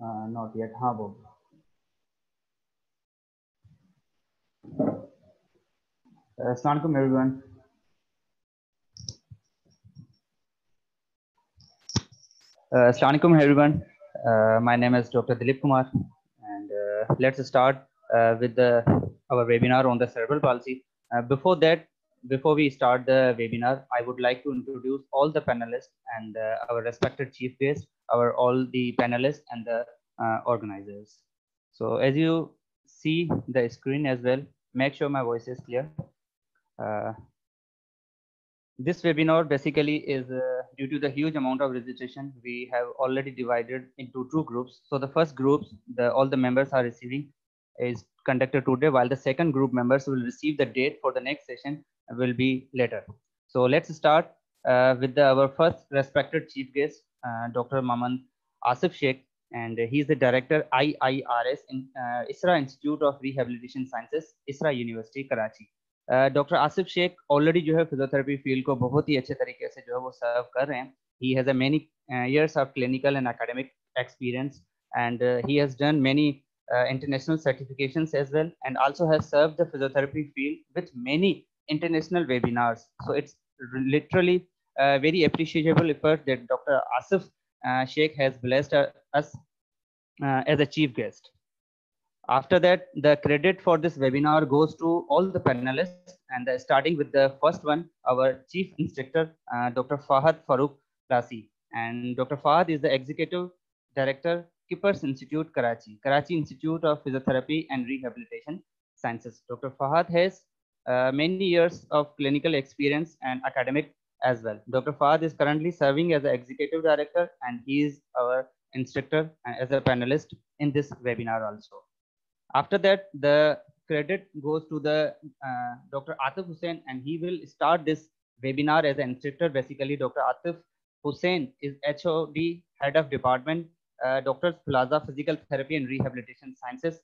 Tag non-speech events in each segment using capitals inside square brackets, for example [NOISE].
uh, not yet harbor. Uh, Assalamualaikum everyone. Uh, Assalamualaikum everyone. Uh, my name is Dr. Dileep Kumar and uh, let's start uh, with the, our webinar on the cerebral palsy. Uh, before that, before we start the webinar, I would like to introduce all the panelists and our respected chief guest our all the panelists and the uh, organizers. So as you see the screen as well, make sure my voice is clear. Uh, this webinar basically is uh, due to the huge amount of registration we have already divided into two groups so the first groups the all the members are receiving is conducted today while the second group members will receive the date for the next session will be later so let's start uh, with the, our first respected chief guest uh, Dr. Mohammad Asif Shaikh, and he's the director IIRS in uh, ISRA Institute of Rehabilitation Sciences, ISRA University, Karachi. Uh, Dr. Asif Sheikh already, जो है physiotherapy field को बहुत ही अच्छे तरीके से जो है वो सर्व years of clinical and academic experience and he has done many international certifications as well and also has served the physiotherapy field with many international webinars so it's literally a very appreciable effort that dr asif uh, shaikh has blessed us as a chief guest after that, the credit for this webinar goes to all the panelists and uh, starting with the first one, our chief instructor, uh, Dr. Fahad Farooq Lasi. And Dr. Fahad is the executive director, KIPARS Institute, Karachi, Karachi Institute of Physiotherapy and Rehabilitation Sciences. Dr. Fahad has uh, many years of clinical experience and academic as well. Dr. Fahad is currently serving as the executive director and he is our instructor as a panelist in this webinar also. After that, the credit goes to the uh, Dr. Atif Hussain, and he will start this webinar as an instructor. Basically, Dr. Atif Hussain is HOD, head of department, uh, Dr. Plaza Physical Therapy and Rehabilitation Sciences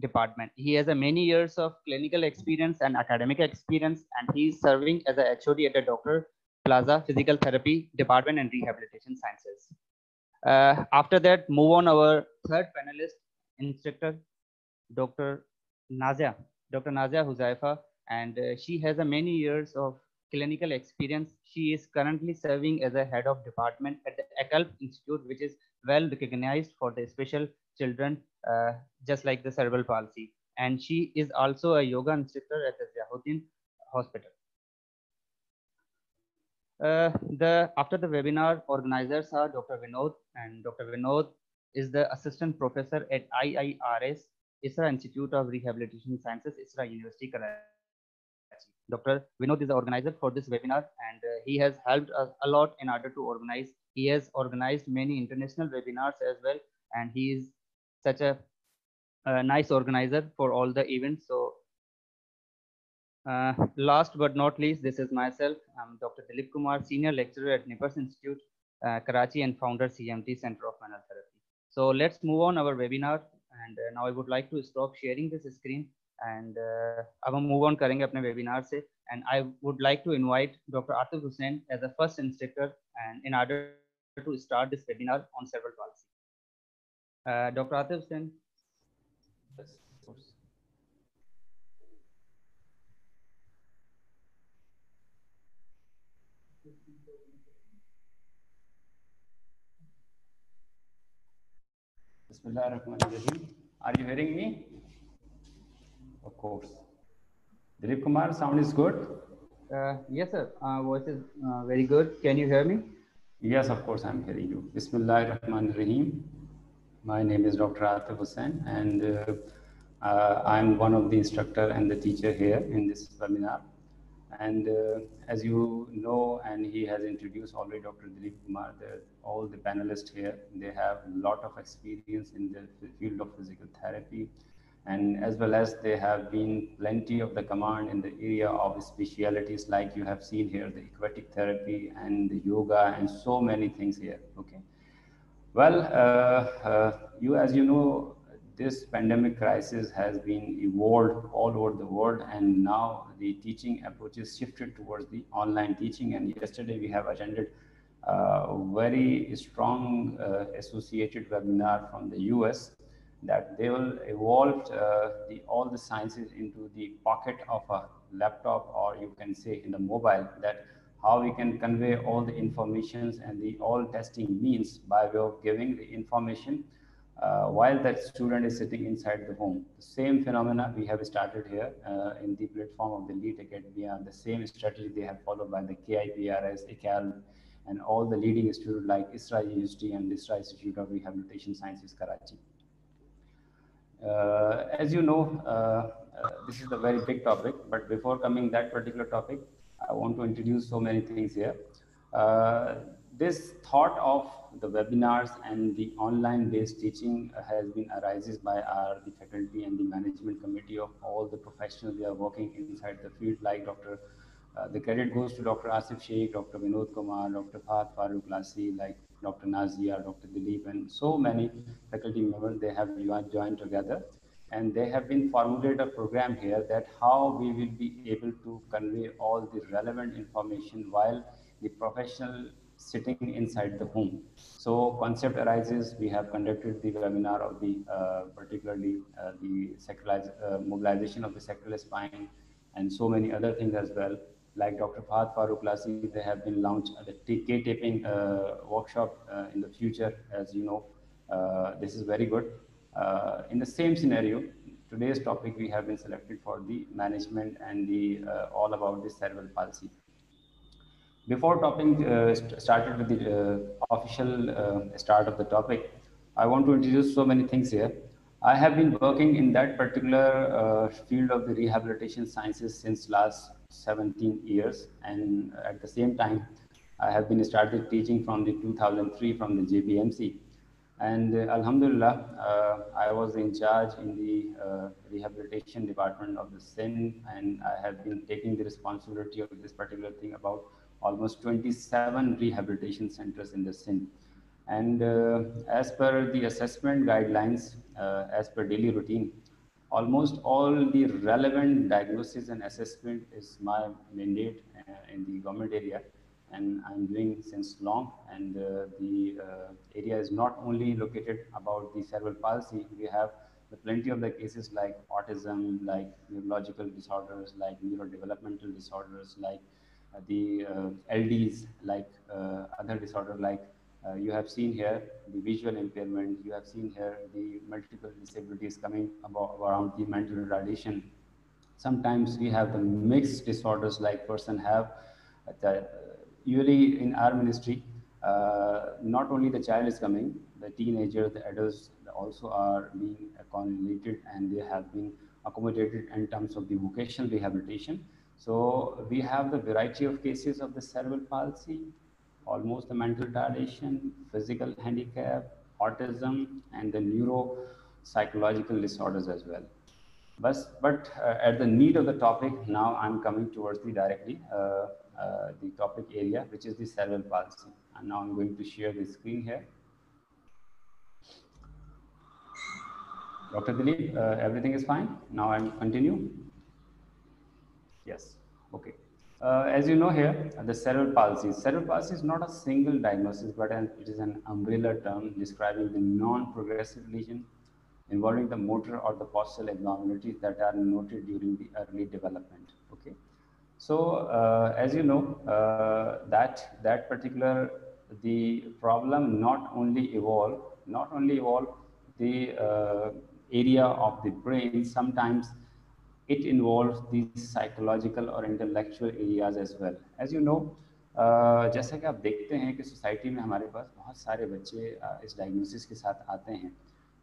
department. He has a many years of clinical experience and academic experience, and he is serving as a HOD at the Dr. Plaza Physical Therapy Department and Rehabilitation Sciences. Uh, after that, move on our third panelist, instructor Dr. Nazia, Dr. Nazia Hozaifa, and uh, she has a many years of clinical experience. She is currently serving as a head of department at the ACELP Institute, which is well recognized for the special children, uh, just like the cerebral palsy. And she is also a yoga instructor at the Ziauddin Hospital. Uh, the after the webinar organizers are Dr. Vinod and Dr. Vinod is the assistant professor at IIRS ISRA Institute of Rehabilitation Sciences, ISRA University, Karachi. Dr. Vinod is the organizer for this webinar and uh, he has helped us a lot in order to organize. He has organized many international webinars as well and he is such a, a nice organizer for all the events. So uh, last but not least, this is myself. I'm Dr. Dileep Kumar, Senior Lecturer at NIPARS Institute, uh, Karachi and founder CMT Center of Manual Therapy. So let's move on our webinar. And uh, now I would like to stop sharing this screen and uh, i will move on करेंगे अपने webinar से. And I would like to invite Dr. Atif Hussain as a first instructor and in order to start this webinar on cerebral palsy. Uh, Dr. Atif Hussain, Bismillahirrahmanirrahim. Are you hearing me? Of course. Dileep Kumar, sound is good? Uh, yes, sir. Uh, voice is uh, very good. Can you hear me? Yes, of course, I'm hearing you. Bismillahirrahmanirrahim. My name is Dr. Atif Hussain, and uh, uh, I'm one of the instructor and the teacher here in this webinar. And uh, as you know, and he has introduced already Dr. Dileep Kumar, the, all the panelists here, they have a lot of experience in the field of physical therapy. And as well as they have been plenty of the command in the area of specialities like you have seen here, the aquatic therapy and the yoga and so many things here, okay? Well, uh, uh, you, as you know, this pandemic crisis has been evolved all over the world and now the teaching approaches shifted towards the online teaching. And yesterday we have attended a very strong uh, associated webinar from the US that they will evolve uh, the, all the sciences into the pocket of a laptop or you can say in the mobile that how we can convey all the informations and the all testing means by way of giving the information uh, while that student is sitting inside the home. The same phenomena we have started here uh, in the platform of the LEADS Academia, the same strategy they have followed by the KIPRS, ECAL, and all the leading institutes like ISRA University and ISRA Institute of Rehabilitation Sciences, Karachi. Uh, as you know, uh, uh, this is a very big topic, but before coming that particular topic, I want to introduce so many things here. This thought of the webinars and the online based teaching has been arises by our the faculty and the management committee of all the professionals we are working inside the field like Dr. Uh, the credit goes to Dr. Asif Shaikh, Dr. Vinod Kumar, Dr. Fahad Farooq Lasi, like Dr. Nazia, Dr. Dileep, and so many faculty members, they have joined together. And they have been formulated a program here that how we will be able to convey all the relevant information while the professional sitting inside the home. So concept arises, we have conducted the webinar of the uh, particularly uh, the uh, mobilization of the sacral spine and so many other things as well like Dr. Fahad Farooq Lasi, they have been launched the K-taping uh, workshop uh, in the future, as you know. Uh, this is very good. In the same scenario, today's topic we have been selected for the management and the all about the cerebral palsy. Before topping uh, st started with the official start of the topic, I want to introduce so many things here. I have been working in that particular field of the rehabilitation sciences since last 17 years. And at the same time, I have been started teaching from the 2003 from the JPMC. And uh, Alhamdulillah, uh, I was in charge in the uh, rehabilitation department of the SIN, and I have been taking the responsibility of this particular thing about almost 27 rehabilitation centers in the SIN. And uh, as per the assessment guidelines, uh, as per daily routine, almost all the relevant diagnosis and assessment is my mandate uh, in the government area. And I'm doing since long. And uh, the uh, area is not only located about the cerebral palsy, we have plenty of the cases like autism, like neurological disorders, like neurodevelopmental disorders, like the uh, LDs, like uh, other disorder like uh, you have seen here the visual impairment, you have seen here the multiple disabilities coming around the mental retardation. Sometimes we have the mixed disorders like person have the, usually in our ministry, uh, not only the child is coming, the teenager, the adults also are being accommodated and they have been accommodated in terms of the vocational rehabilitation. So we have the variety of cases of the cerebral palsy, almost the mental retardation, physical handicap, autism, and the neuropsychological disorders as well. But, but uh, at the need of the topic, now I'm coming towards the directly uh, uh, the topic area, which is the cerebral palsy. And now I'm going to share the screen here. Dr. Dileep, uh, everything is fine. Now I'm continue. Yes. Okay. Uh, as you know here, the cerebral palsy. Cerebral palsy is not a single diagnosis, but an, it is an umbrella term describing the non-progressive lesion involving the motor or the postural abnormalities that are noted during the early development. Okay. So, uh, as you know, uh, that that particular the problem not only evolve, not only evolve the uh, area of the brain. Sometimes it involves these psychological or intellectual areas as well. As you know, uh, जैसा कि आप देखते हैं कि society में हमारे पास बहुत सारे बच्चे uh, इस डायग्नोसिस के साथ आते हैं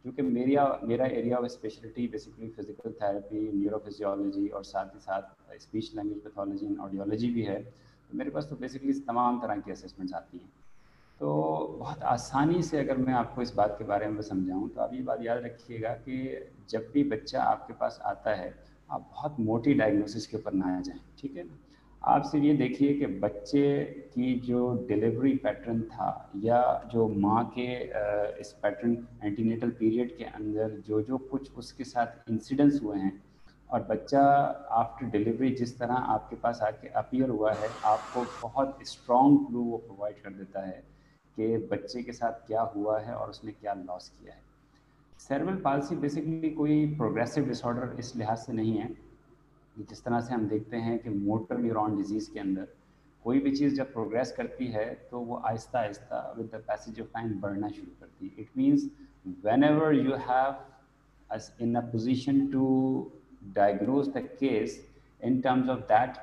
क्योंकि मेरा मेरा area of speciality basically physical therapy neurophysiology और साथ ही साथ speech language pathology and audiology भी है तो मेरे पास तो बेसिकली तमाम तरह की असेसमेंट्स आती हैं तो बहुत आसानी से अगर मैं आपको इस बात के बारे में समझाऊं तो आप ये बात याद रखिएगा कि जब भी बच्चा आपके पास आता है आप बहुत मोटी डायग्नोसिस के ऊपर ना जाएँ, ठीक है? ना आप सिर्फ़ ये देखिए कि बच्चे की जो डिलीवरी पैटर्न था या जो माँ के इस पैटर्न एंटीनेटल पीरियड के अंदर जो जो कुछ उसके साथ इंसिडेंट्स हुए हैं और बच्चा आफ्टर डिलीवरी जिस तरह आपके पास आके अपियर हुआ है, आपको बहुत स्ट्रॉन्ग क्लू वो प्रोवाइड कर देता है कि बच्चे के साथ क्या हुआ है और उसने क्या लॉस किया है। सेरेब्रल पालसी बेसिकली कोई प्रोग्रेसिव डिसऑर्डर इस लिहाज से नहीं है जिस तरह से हम देखते हैं कि मोटर न्यूरॉन डिज़ीज़ के अंदर कोई भी चीज़ जब प्रोग्रेस करती है तो वो आहिस्ता आहिस्ता with the passage of time बढ़ना शुरू करती है। It means whenever you have in a position to diagnose the case, in terms of that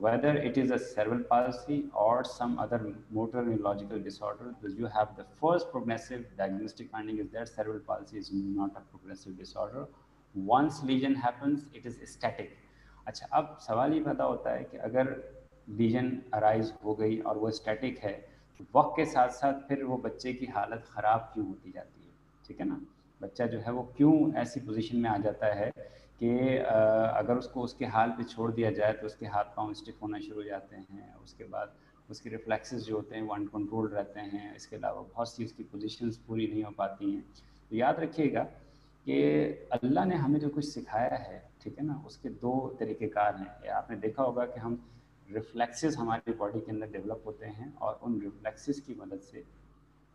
whether it is a cerebral palsy or some other motor neurological disorder because you have the first progressive diagnostic finding is that cerebral palsy is not a progressive disorder once lesion happens it is static अच्छा अब सवाल ये पैदा होता है कि अगर legion arise हो गई और वो स्टैटिक है तो वक्त के साथ साथ फिर वो बच्चे की हालत ख़राब क्यों होती जाती है ठीक है ना बच्चा जो है वो क्यों ऐसी पोजीशन में आ जाता है कि अगर उसको उसके हाल पे छोड़ दिया जाए तो उसके हाथ पाँव स्टिफ होना शुरू हो जाते हैं। उसके बाद उसके रिफ्लेक्सेस जो होते हैं वो अनकंट्रोल रहते हैं। इसके अलावा बहुत सी उसकी पोजीशंस पूरी नहीं हो पाती हैं। तो याद रखिएगा कि अल्लाह ने हमें जो कुछ सिखाया है, ठीक है ना, उसके दो तरीक़ेकार हैं। आपने देखा होगा कि हम रिफ्लेक्सेस हमारी बॉडी के अंदर डेवलप होते हैं और उन रिफ्लेक्सेस की मदद से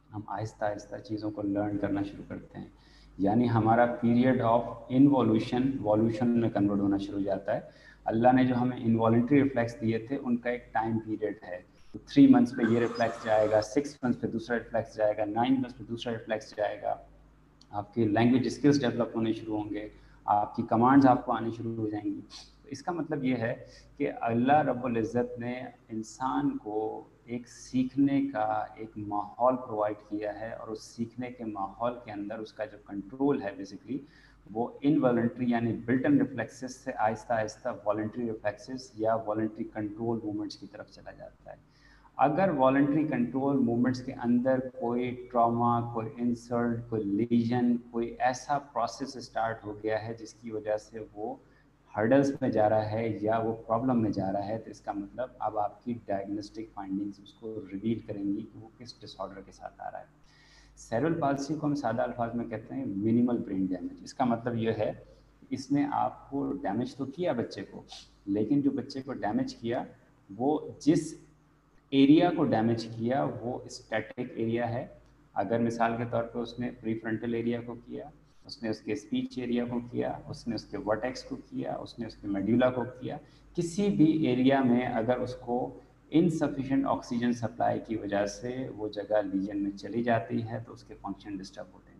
हम आहिस्ता आहिस्ता चीज़ों को लर्न करना शुरू करते हैं। यानी हमारा पीरियड ऑफ़ इनवॉल्यूशन, वॉल्यूशन में कन्वर्ट होना शुरू हो जाता है। अल्लाह ने जो हमें इनवॉल्ट्री रिफ्लेक्स दिए थे, उनका एक टाइम पीरियड है। तो थ्री मंथ्स पे ये रिफ्लेक्स जाएगा सिक्स मंथ्स पे दूसरा रिफ्लेक्स जाएगा नाइन मंथ्स पे दूसरा रिफ्लेक्स जाएगा। आपके लैंग्वेज स्किल्स डेवलप होने शुरू होंगे, आपकी कमांड्स आपको आने शुरू हो जाएँगी। तो इसका मतलब ये है कि अल्लाह रब्बुल इज़्ज़त ने इंसान को एक सीखने का एक माहौल प्रोवाइड किया है और उस सीखने के माहौल के अंदर उसका जो कंट्रोल है बेसिकली वो इनवॉल्ट्री यानी बिल्ट एंड रिफ्लेक्सेस से आहिस्ता आहिस्ता वॉल्ट्री रिफ्लेक्सेस या वॉल्ट्री कंट्रोल मूवमेंट्स की तरफ़ चला जाता है। अगर वॉल्ट्री कंट्रोल मूवमेंट्स के अंदर कोई ट्रॉमा कोई इंसल्ट कोई लीजन कोई ऐसा प्रोसेस स्टार्ट हो गया है जिसकी वजह से वो हर्डल्स में जा रहा है या वो प्रॉब्लम में जा रहा है तो इसका मतलब अब आपकी डायग्नोस्टिक फाइंडिंग्स उसको रिवील करेंगी कि वो किस डिसऑर्डर के साथ आ रहा है। सेरल पालसी को हम सादा अल्फाज में कहते हैं मिनिमल ब्रेन डैमेज इसका मतलब ये है इसने आपको डैमेज तो किया बच्चे को, लेकिन जो बच्चे को डैमेज किया, वो जिस एरिया को डैमेज किया, वो स्टैटिक एरिया है। अगर मिसाल के तौर पर उसने प्री फ्रंटल एरिया को किया उसने उसके स्पीच एरिया को किया, उसने उसके वर्टेक्स को किया, उसने उसके मेड्यूला को किया। किसी भी एरिया में अगर उसको इनसफिशेंट ऑक्सीजन सप्लाई की वजह से वो जगह लीजन में चली जाती है तो उसके फ़ंक्शन डिस्टर्ब होते हैं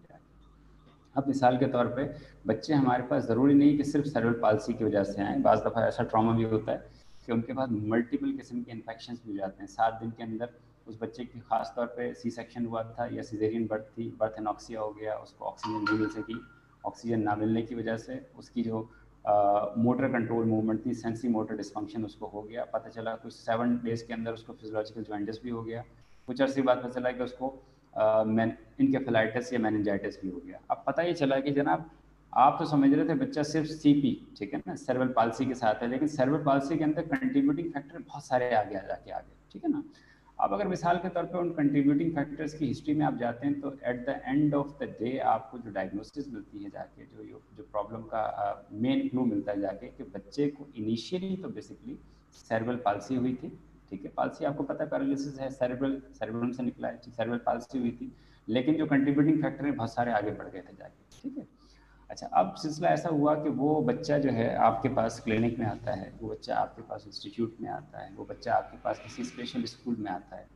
अब मिसाल के तौर पे, बच्चे हमारे पास ज़रूरी नहीं कि सिर्फ़ सर्वल पालसी की वजह से आएँ। बज़ दफ़ा ऐसा ट्रामा भी होता है कि उनके पास मल्टीपल किस्म के इन्फेक्शन भी हो जाते हैं। सात दिन के अंदर उस बच्चे की खास तौर पे सी सेक्शन हुआ था, या सीजेरियन बर्थ थी बर्थ एनॉक्सिया हो गया, उसको ऑक्सीजन नहीं मिल सकी ऑक्सीजन ना मिलने की वजह से उसकी जो मोटर कंट्रोल मूवमेंट थी सेंसी मोटर डिस्फंक्शन उसको हो गया। पता चला कुछ सेवन डेज़ के अंदर उसको फिजोलॉजिकल ज्वाइंटस भी हो गया। कुछ अर्से बाद पता चला कि उसको इनकेफेलाइटिस या मैनजाइटिस भी हो गया। अब पता ये चला कि जनाब, आप तो समझ रहे थे बच्चा सिर्फ़ सीपी ठीक है ना सर्वल पालसी के साथ है, लेकिन सर्वल पालसी के अंदर कंट्रीब्यूटिंग फैक्टर बहुत सारे आगे आ जाके आगे, ठीक है ना? अब अगर मिसाल के तौर पे उन कंट्रीब्यूटिंग फैक्टर्स की हिस्ट्री में आप जाते हैं तो at the end of the day आपको जो डायग्नोसिस मिलती है जाके, जो जो प्रॉब्लम का मेन क्लू मिलता है जाके कि बच्चे को इनिशियली तो बेसिकली सेरेब्रल पालसी हुई थी, ठीक है? पालसी आपको पता है पैरालिसिस है सेरेब्रल सेरेब्रम से निकला है सेरेब्रल पालसी हुई थी, लेकिन जो कंट्रीब्यूटिंग फैक्टर है, बहुत सारे आगे बढ़ गए थे जाके, ठीक है? अच्छा अब सिलसिला ऐसा हुआ कि वो बच्चा जो है आपके पास क्लिनिक में आता है, वो बच्चा आपके पास इंस्टीट्यूट में आता है, वो बच्चा आपके पास किसी स्पेशल स्कूल में आता है।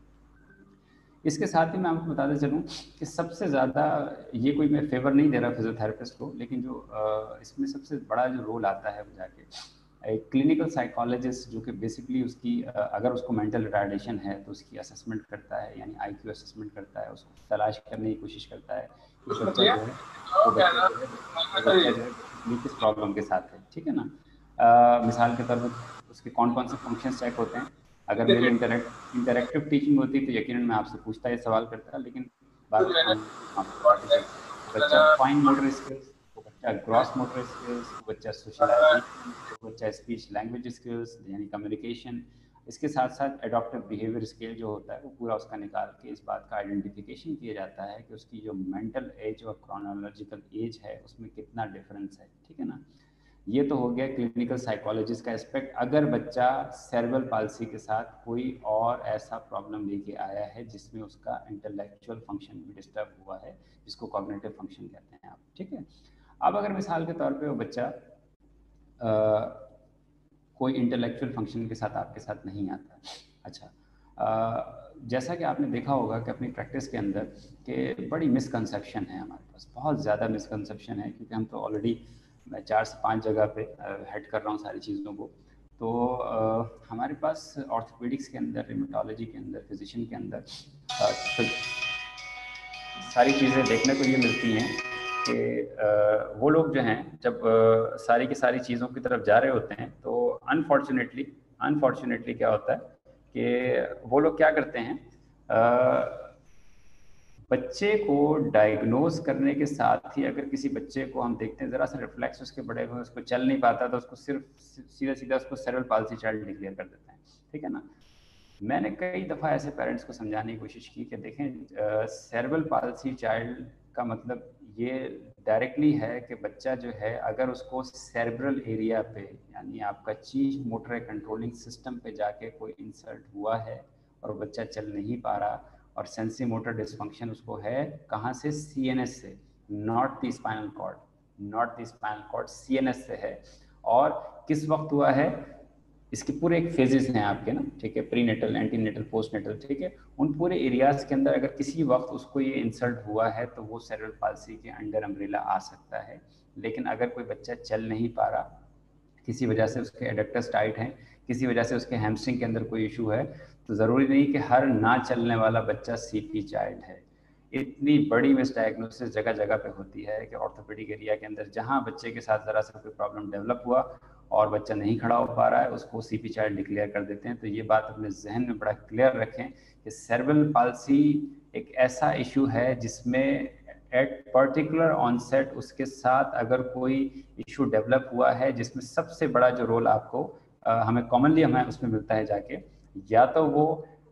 इसके साथ ही मैं आपको बताते चलूँ कि सबसे ज़्यादा ये कोई मैं फेवर नहीं दे रहा फिजियोथेरेपिस्ट को, लेकिन जो इसमें सबसे बड़ा जो रोल आता है वो जाके एक क्लिनिकल साइकोलॉजिस्ट जो कि बेसिकली उसकी अगर उसको मेंटल रिटार्डेशन है तो उसकी असेसमेंट करता है, यानी आई क्यू असेसमेंट करता है, उसको तलाश करने की कोशिश करता है। कि बच्चा जो है वो बच्चा जो है। किस प्रॉब्लम के साथ है ठीक है ना? आ, मिसाल के तौर पर उसके कौन कौन से फ़ंक्शन चेक होते हैं? अगर मेरी इंटरेक्ट इंटरेक्टिव टीचिंग होती तो यकीन मैं आपसे पूछता है सवाल करता है लेकिन बात बच्चा फाइन मोटर स्किल्स बच्चा ग्रॉस मोटर स्किल्स बच्चा सोशलाइजेशन बच्चा स्पीच लैंग्वेज स्किल्स यानी कम्युनिकेशन इसके साथ साथ एडॉप्टिव बिहेवियर स्केल जो होता है वो पूरा उसका निकाल के इस बात का आइडेंटिफिकेशन किया जाता है कि उसकी जो मेंटल एज और क्रोनोलॉजिकल एज है उसमें कितना डिफरेंस है ठीक है ना? ये तो हो गया क्लिनिकल साइकोलॉजिस्ट का एस्पेक्ट अगर बच्चा सेरेब्रल पालसी के साथ कोई और ऐसा प्रॉब्लम लेके आया है जिसमें उसका इंटेलेक्चुअल फ़ंक्शन भी डिस्टर्ब हुआ है जिसको कॉग्निटिव फ़ंक्शन कहते हैं आप ठीक है? अब अगर मिसाल के तौर पे वो बच्चा आ, कोई इंटेलेक्चुअल फ़ंक्शन के साथ आपके साथ नहीं आता। अच्छा आ, जैसा कि आपने देखा होगा कि अपनी प्रैक्टिस के अंदर कि बड़ी मिसकंसेप्शन है हमारे पास बहुत ज़्यादा मिसकंसेप्शन है क्योंकि हम तो ऑलरेडी मैं चार से पाँच जगह पे हेड कर रहा हूँ सारी चीज़ों को। तो आ, हमारे पास ऑर्थोपेडिक्स के अंदर रिमेटोलॉजी के अंदर फिजिशियन के अंदर आ, तो सारी चीज़ें देखने को ये मिलती हैं कि वो लोग जो हैं जब सारी की सारी चीज़ों की तरफ़ जा रहे होते हैं तो अनफॉर्चुनेटली अनफॉर्चुनेटली क्या होता है कि वो लोग क्या करते हैं आ, बच्चे को डायग्नोज करने के साथ ही अगर किसी बच्चे को हम देखते हैं ज़रा सा रिफ्लेक्स उसके बड़े हुए उसको चल नहीं पाता तो उसको सिर्फ़ सीधा सीधा उसको सेरल पालसी चाइल्ड डिक्लेयर कर देते हैं। ठीक है ना? मैंने कई दफ़ा ऐसे पेरेंट्स को समझाने की कोशिश की कि देखें सेरेबल पालसी चाइल्ड का मतलब ये डायरेक्टली है कि बच्चा जो है, अगर उसको सेरेब्रल एरिया पे, यानी आपका चीज़ मोटर कंट्रोलिंग सिस्टम पे जाके कोई इंसल्ट हुआ है और बच्चा चल नहीं पा रहा और सेंसी मोटर डिसफंक्शन उसको है, कहाँ से? सीएनएस से। Not the spinal cord not the spinal cord CNS से है। और किस वक्त हुआ है? इसके पूरे एक फेजेस हैं आपके ना, ठीक है? Prenatal antenatal postnatal ठीक है? उन पूरे एरियाज़ के अंदर अगर किसी वक्त उसको ये इंसल्ट हुआ है तो वो सेरल पालसी के अंडर अम्ब्रेला आ सकता है। लेकिन अगर कोई बच्चा चल नहीं पा रहा, किसी वजह से उसके एडेक्टर्स टाइट हैं, किसी वजह से उसके हैमस्ट्रिंग के अंदर कोई इशू है तो ज़रूरी नहीं कि हर ना चलने वाला बच्चा सीपी चाइल्ड है। इतनी बड़ी मिस डायग्नोसिस जगह जगह पे होती है कि ऑर्थोपेडिक एरिया के अंदर जहाँ बच्चे के साथ ज़रा सा कोई प्रॉब्लम डेवलप हुआ और बच्चा नहीं खड़ा हो पा रहा है उसको सी पी चाइल्ड डिक्लेयर कर देते हैं। तो ये बात अपने जहन में बड़ा क्लियर रखें कि सर्वल पालसी एक ऐसा इशू है जिसमें एट पर्टिकुलर ऑनसेट उसके साथ अगर कोई इशू डेवलप हुआ है जिसमें सबसे बड़ा जो रोल आपको आ, हमें कॉमनली हमें उसमें मिलता है जाके या तो वो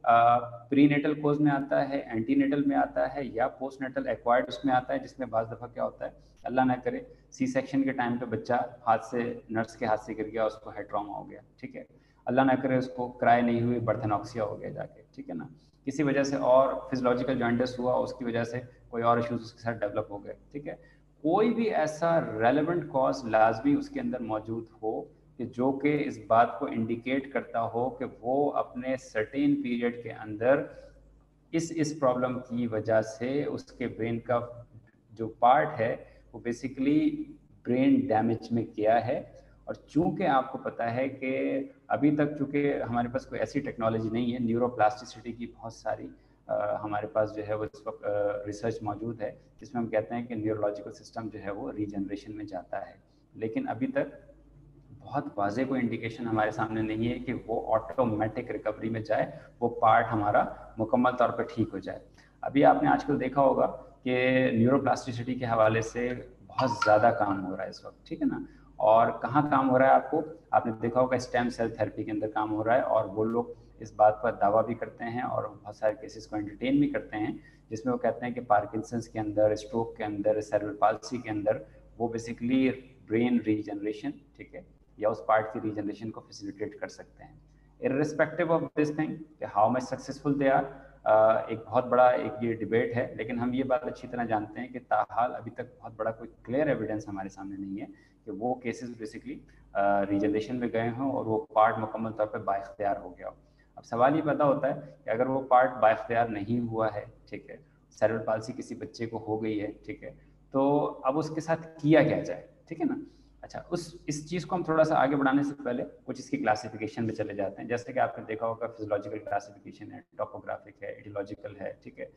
प्री नेटल कोज में आता है एंटी नेटल में आता है या पोस्ट नेटल एक्वायर्ड उसमें आता है, जिसमें बाज दफ़ा क्या होता है, अल्लाह ना करे सी सेक्शन के टाइम पे बच्चा हाथ से नर्स के हाथ से गिर गया, उसको हेड ट्रामा हो गया, ठीक है? अल्लाह ना करे उसको क्राई नहीं हुई बर्थनॉक्सिया हो गया जाके, ठीक है ना? किसी वजह से और फिजोलॉजिकल जॉइंटस हुआ, उसकी वजह से कोई और इश्यूज़ उसके साथ डेवलप हो गए, ठीक है? कोई भी ऐसा रेलिवेंट कॉज लाजमी उसके अंदर मौजूद हो कि जो कि इस बात को इंडिकेट करता हो कि वो अपने सर्टेन पीरियड के अंदर इस इस प्रॉब्लम की वजह से उसके ब्रेन का जो पार्ट है वो बेसिकली ब्रेन डैमेज में किया है। और चूँकि आपको पता है कि अभी तक चूँकि हमारे पास कोई ऐसी टेक्नोलॉजी नहीं है न्यूरोप्लास्टिसिटी की बहुत सारी आ, हमारे पास जो है वो इस वक्त रिसर्च मौजूद है जिसमें हम कहते हैं कि न्यूरोलॉजिकल सिस्टम जो है वो रीजनरेशन में जाता है। लेकिन अभी तक बहुत वाजे कोई इंडिकेशन हमारे सामने नहीं है कि वो ऑटोमेटिक रिकवरी में जाए, वो पार्ट हमारा मुकम्मल तौर पर ठीक हो जाए। अभी आपने आजकल देखा होगा कि न्यूरोप्लास्टिसिटी के हवाले से बहुत ज़्यादा काम हो रहा है इस वक्त, ठीक है ना? और कहाँ काम हो रहा है आपको? आपने देखा होगा स्टेम सेल थेरेपी के अंदर काम हो रहा है और वो लोग इस बात पर दावा भी करते हैं और बहुत सारे केसेस को एंटरटेन भी करते हैं, जिसमें वो कहते हैं कि पार्किंसंस के अंदर स्ट्रोक के अंदर सेरेब्रल पालसी के अंदर, वो बेसिकली ब्रेन रीजनरेशन ठीक है? या उस पार्ट की रीजनरेशन को फैसिलिटेट कर सकते हैं। Irrespective of this thing how much successful they are एक बहुत बड़ा एक ये डिबेट है, लेकिन हम ये बात अच्छी तरह जानते हैं कि ताहाल अभी तक बहुत बड़ा कोई क्लियर एविडेंस हमारे सामने नहीं है कि वो केसेस बेसिकली रीजनरेशन में गए हों और वो पार्ट मुकम्मल तौर पर बाख्तियार हो गया हो। अब सवाल ये पता होता है कि अगर वो पार्ट बाख्तियार नहीं हुआ है, ठीक है सेरेब्रल पालसी किसी बच्चे को हो गई है, ठीक है तो अब उसके साथ किया क्या जाए, ठीक है ना? अच्छा उस, इस चीज़ को हम थोड़ा सा आगे बढ़ाने से पहले कुछ इसकी क्लासिफिकेशन में चले जाते हैं। जैसे कि आपने देखा होगा फिजोलॉजिकल क्लासिफिकेशन है टॉपोग्राफिक है एडियोलॉजिकल है, ठीक है।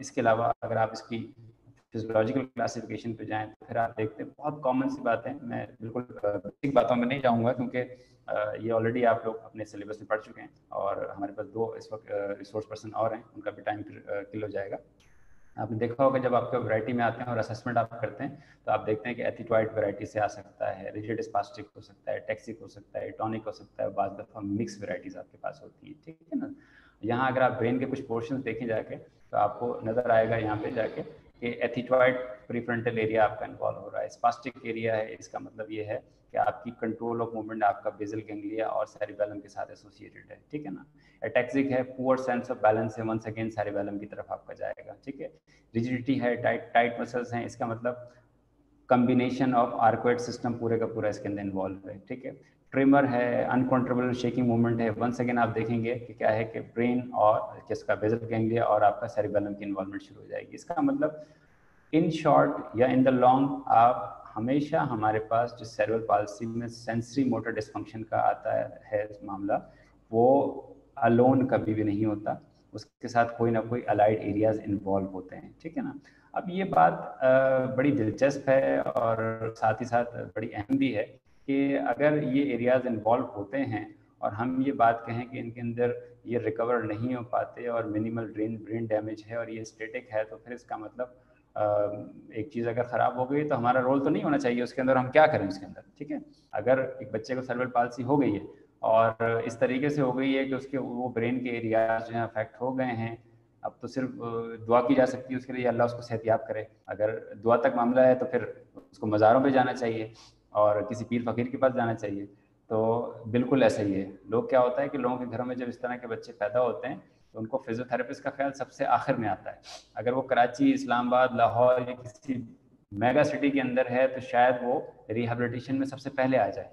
इसके अलावा अगर आप इसकी फिजोलॉजिकल क्लासिफिकेशन पे जाएँ तो फिर आप देखते हैं, बहुत कॉमन सी बात है। मैं बिल्कुल बेसिक बातों में नहीं जाऊँगा क्योंकि ये ऑलरेडी आप लोग अपने सिलेबस में पढ़ चुके हैं और हमारे पास दो इस वक्त रिसोर्स पर्सन और हैं, उनका भी टाइम फिर किल हो जाएगा। आपने देखा होगा जब आपके वैरायटी में आते हैं और असेसमेंट आप करते हैं तो आप देखते हैं कि एथिटवाइट वैरायटी से आ सकता है रिजिड स्पास्टिक हो सकता है टेक्सिक हो सकता है टॉनिक हो सकता है बाद दफ़ा मिक्स वेराइटीज आपके पास होती है, ठीक है ना? यहाँ अगर आप ब्रेन के कुछ पोर्शन देखें जाके तो आपको नज़र आएगा यहाँ पे जाके कि एथिटॉइड प्रीफ्रंटल एरिया आपका इन्वॉल्व हो रहा है स्पास्टिक एरिया है, इसका मतलब ये है कि आपकी कंट्रोल ऑफ़ मूवमेंट आपका बेजल गेंगलिया और सेरिबेलम के साथ एसोसिएटेड है, ठीक है ना? एटैक्सिक है पुअर सेंस ऑफ़ बैलेंस है वंस अगेन सेरिबेलम की तरफ़ आपका जाएगा, ठीक है? रिजिडिटी है टाइट टाइट मसल्स हैं, इसका मतलब कम्बिनेशन ऑफ़ आर्कोइड सिस्टम पूरे का पूरा इसके अंदर इन्वॉल्व है, ठीक है? ट्रिमर है अनकंट्रोलेबल शेकिंग मूवमेंट है वंस अगेन आप देखेंगे कि क्या है कि ब्रेन और किसका बेजल गैंग्लिया और आपका सेरिबेलम की इन्वॉल्वमेंट शुरू हो जाएगी। इसका मतलब इन शॉर्ट या इन द लॉन्ग आप हमेशा हमारे पास जो सेरेबल पालसी में सेंसरी मोटर डिस्फंक्शन का आता है मामला, वो अलोन कभी भी नहीं होता। उसके साथ कोई ना कोई अलाइड एरियाज़ इन्वॉल्व होते हैं, ठीक है ना? अब ये बात बड़ी दिलचस्प है और साथ ही साथ बड़ी अहम भी है कि अगर ये एरियाज़ इन्वॉल्व होते हैं और हम ये बात कहें कि इनके अंदर ये रिकवर नहीं हो पाते और मिनिमल ब्रेन ब्रेन डैमेज है और ये स्टेटिक है तो फिर इसका मतलब एक चीज़ अगर ख़राब हो गई तो हमारा रोल तो नहीं होना चाहिए उसके अंदर, हम क्या करें उसके अंदर, ठीक है? अगर एक बच्चे को सर्वल पालसी हो गई है और इस तरीके से हो गई है कि उसके वो ब्रेन के एरियाज़ जो हैं अफेक्ट हो गए हैं, अब तो सिर्फ़ दुआ की जा सकती है उसके लिए अल्लाह उसको सेहतियाब करे। अगर दुआ तक मामला है तो फिर उसको मज़ारों पे जाना चाहिए और किसी पीर फ़कीर के पास जाना चाहिए। तो बिल्कुल ऐसा ही है। लोग क्या होता है कि लोगों के घरों में जब इस तरह के बच्चे पैदा होते हैं तो उनको फिजियोथेरेपिस्ट का ख्याल सबसे आखिर में आता है। अगर वो कराची, इस्लामाबाद, लाहौर या किसी मेगा सिटी के अंदर है तो शायद वो रिहेबिलिटेशन में सबसे पहले आ जाए।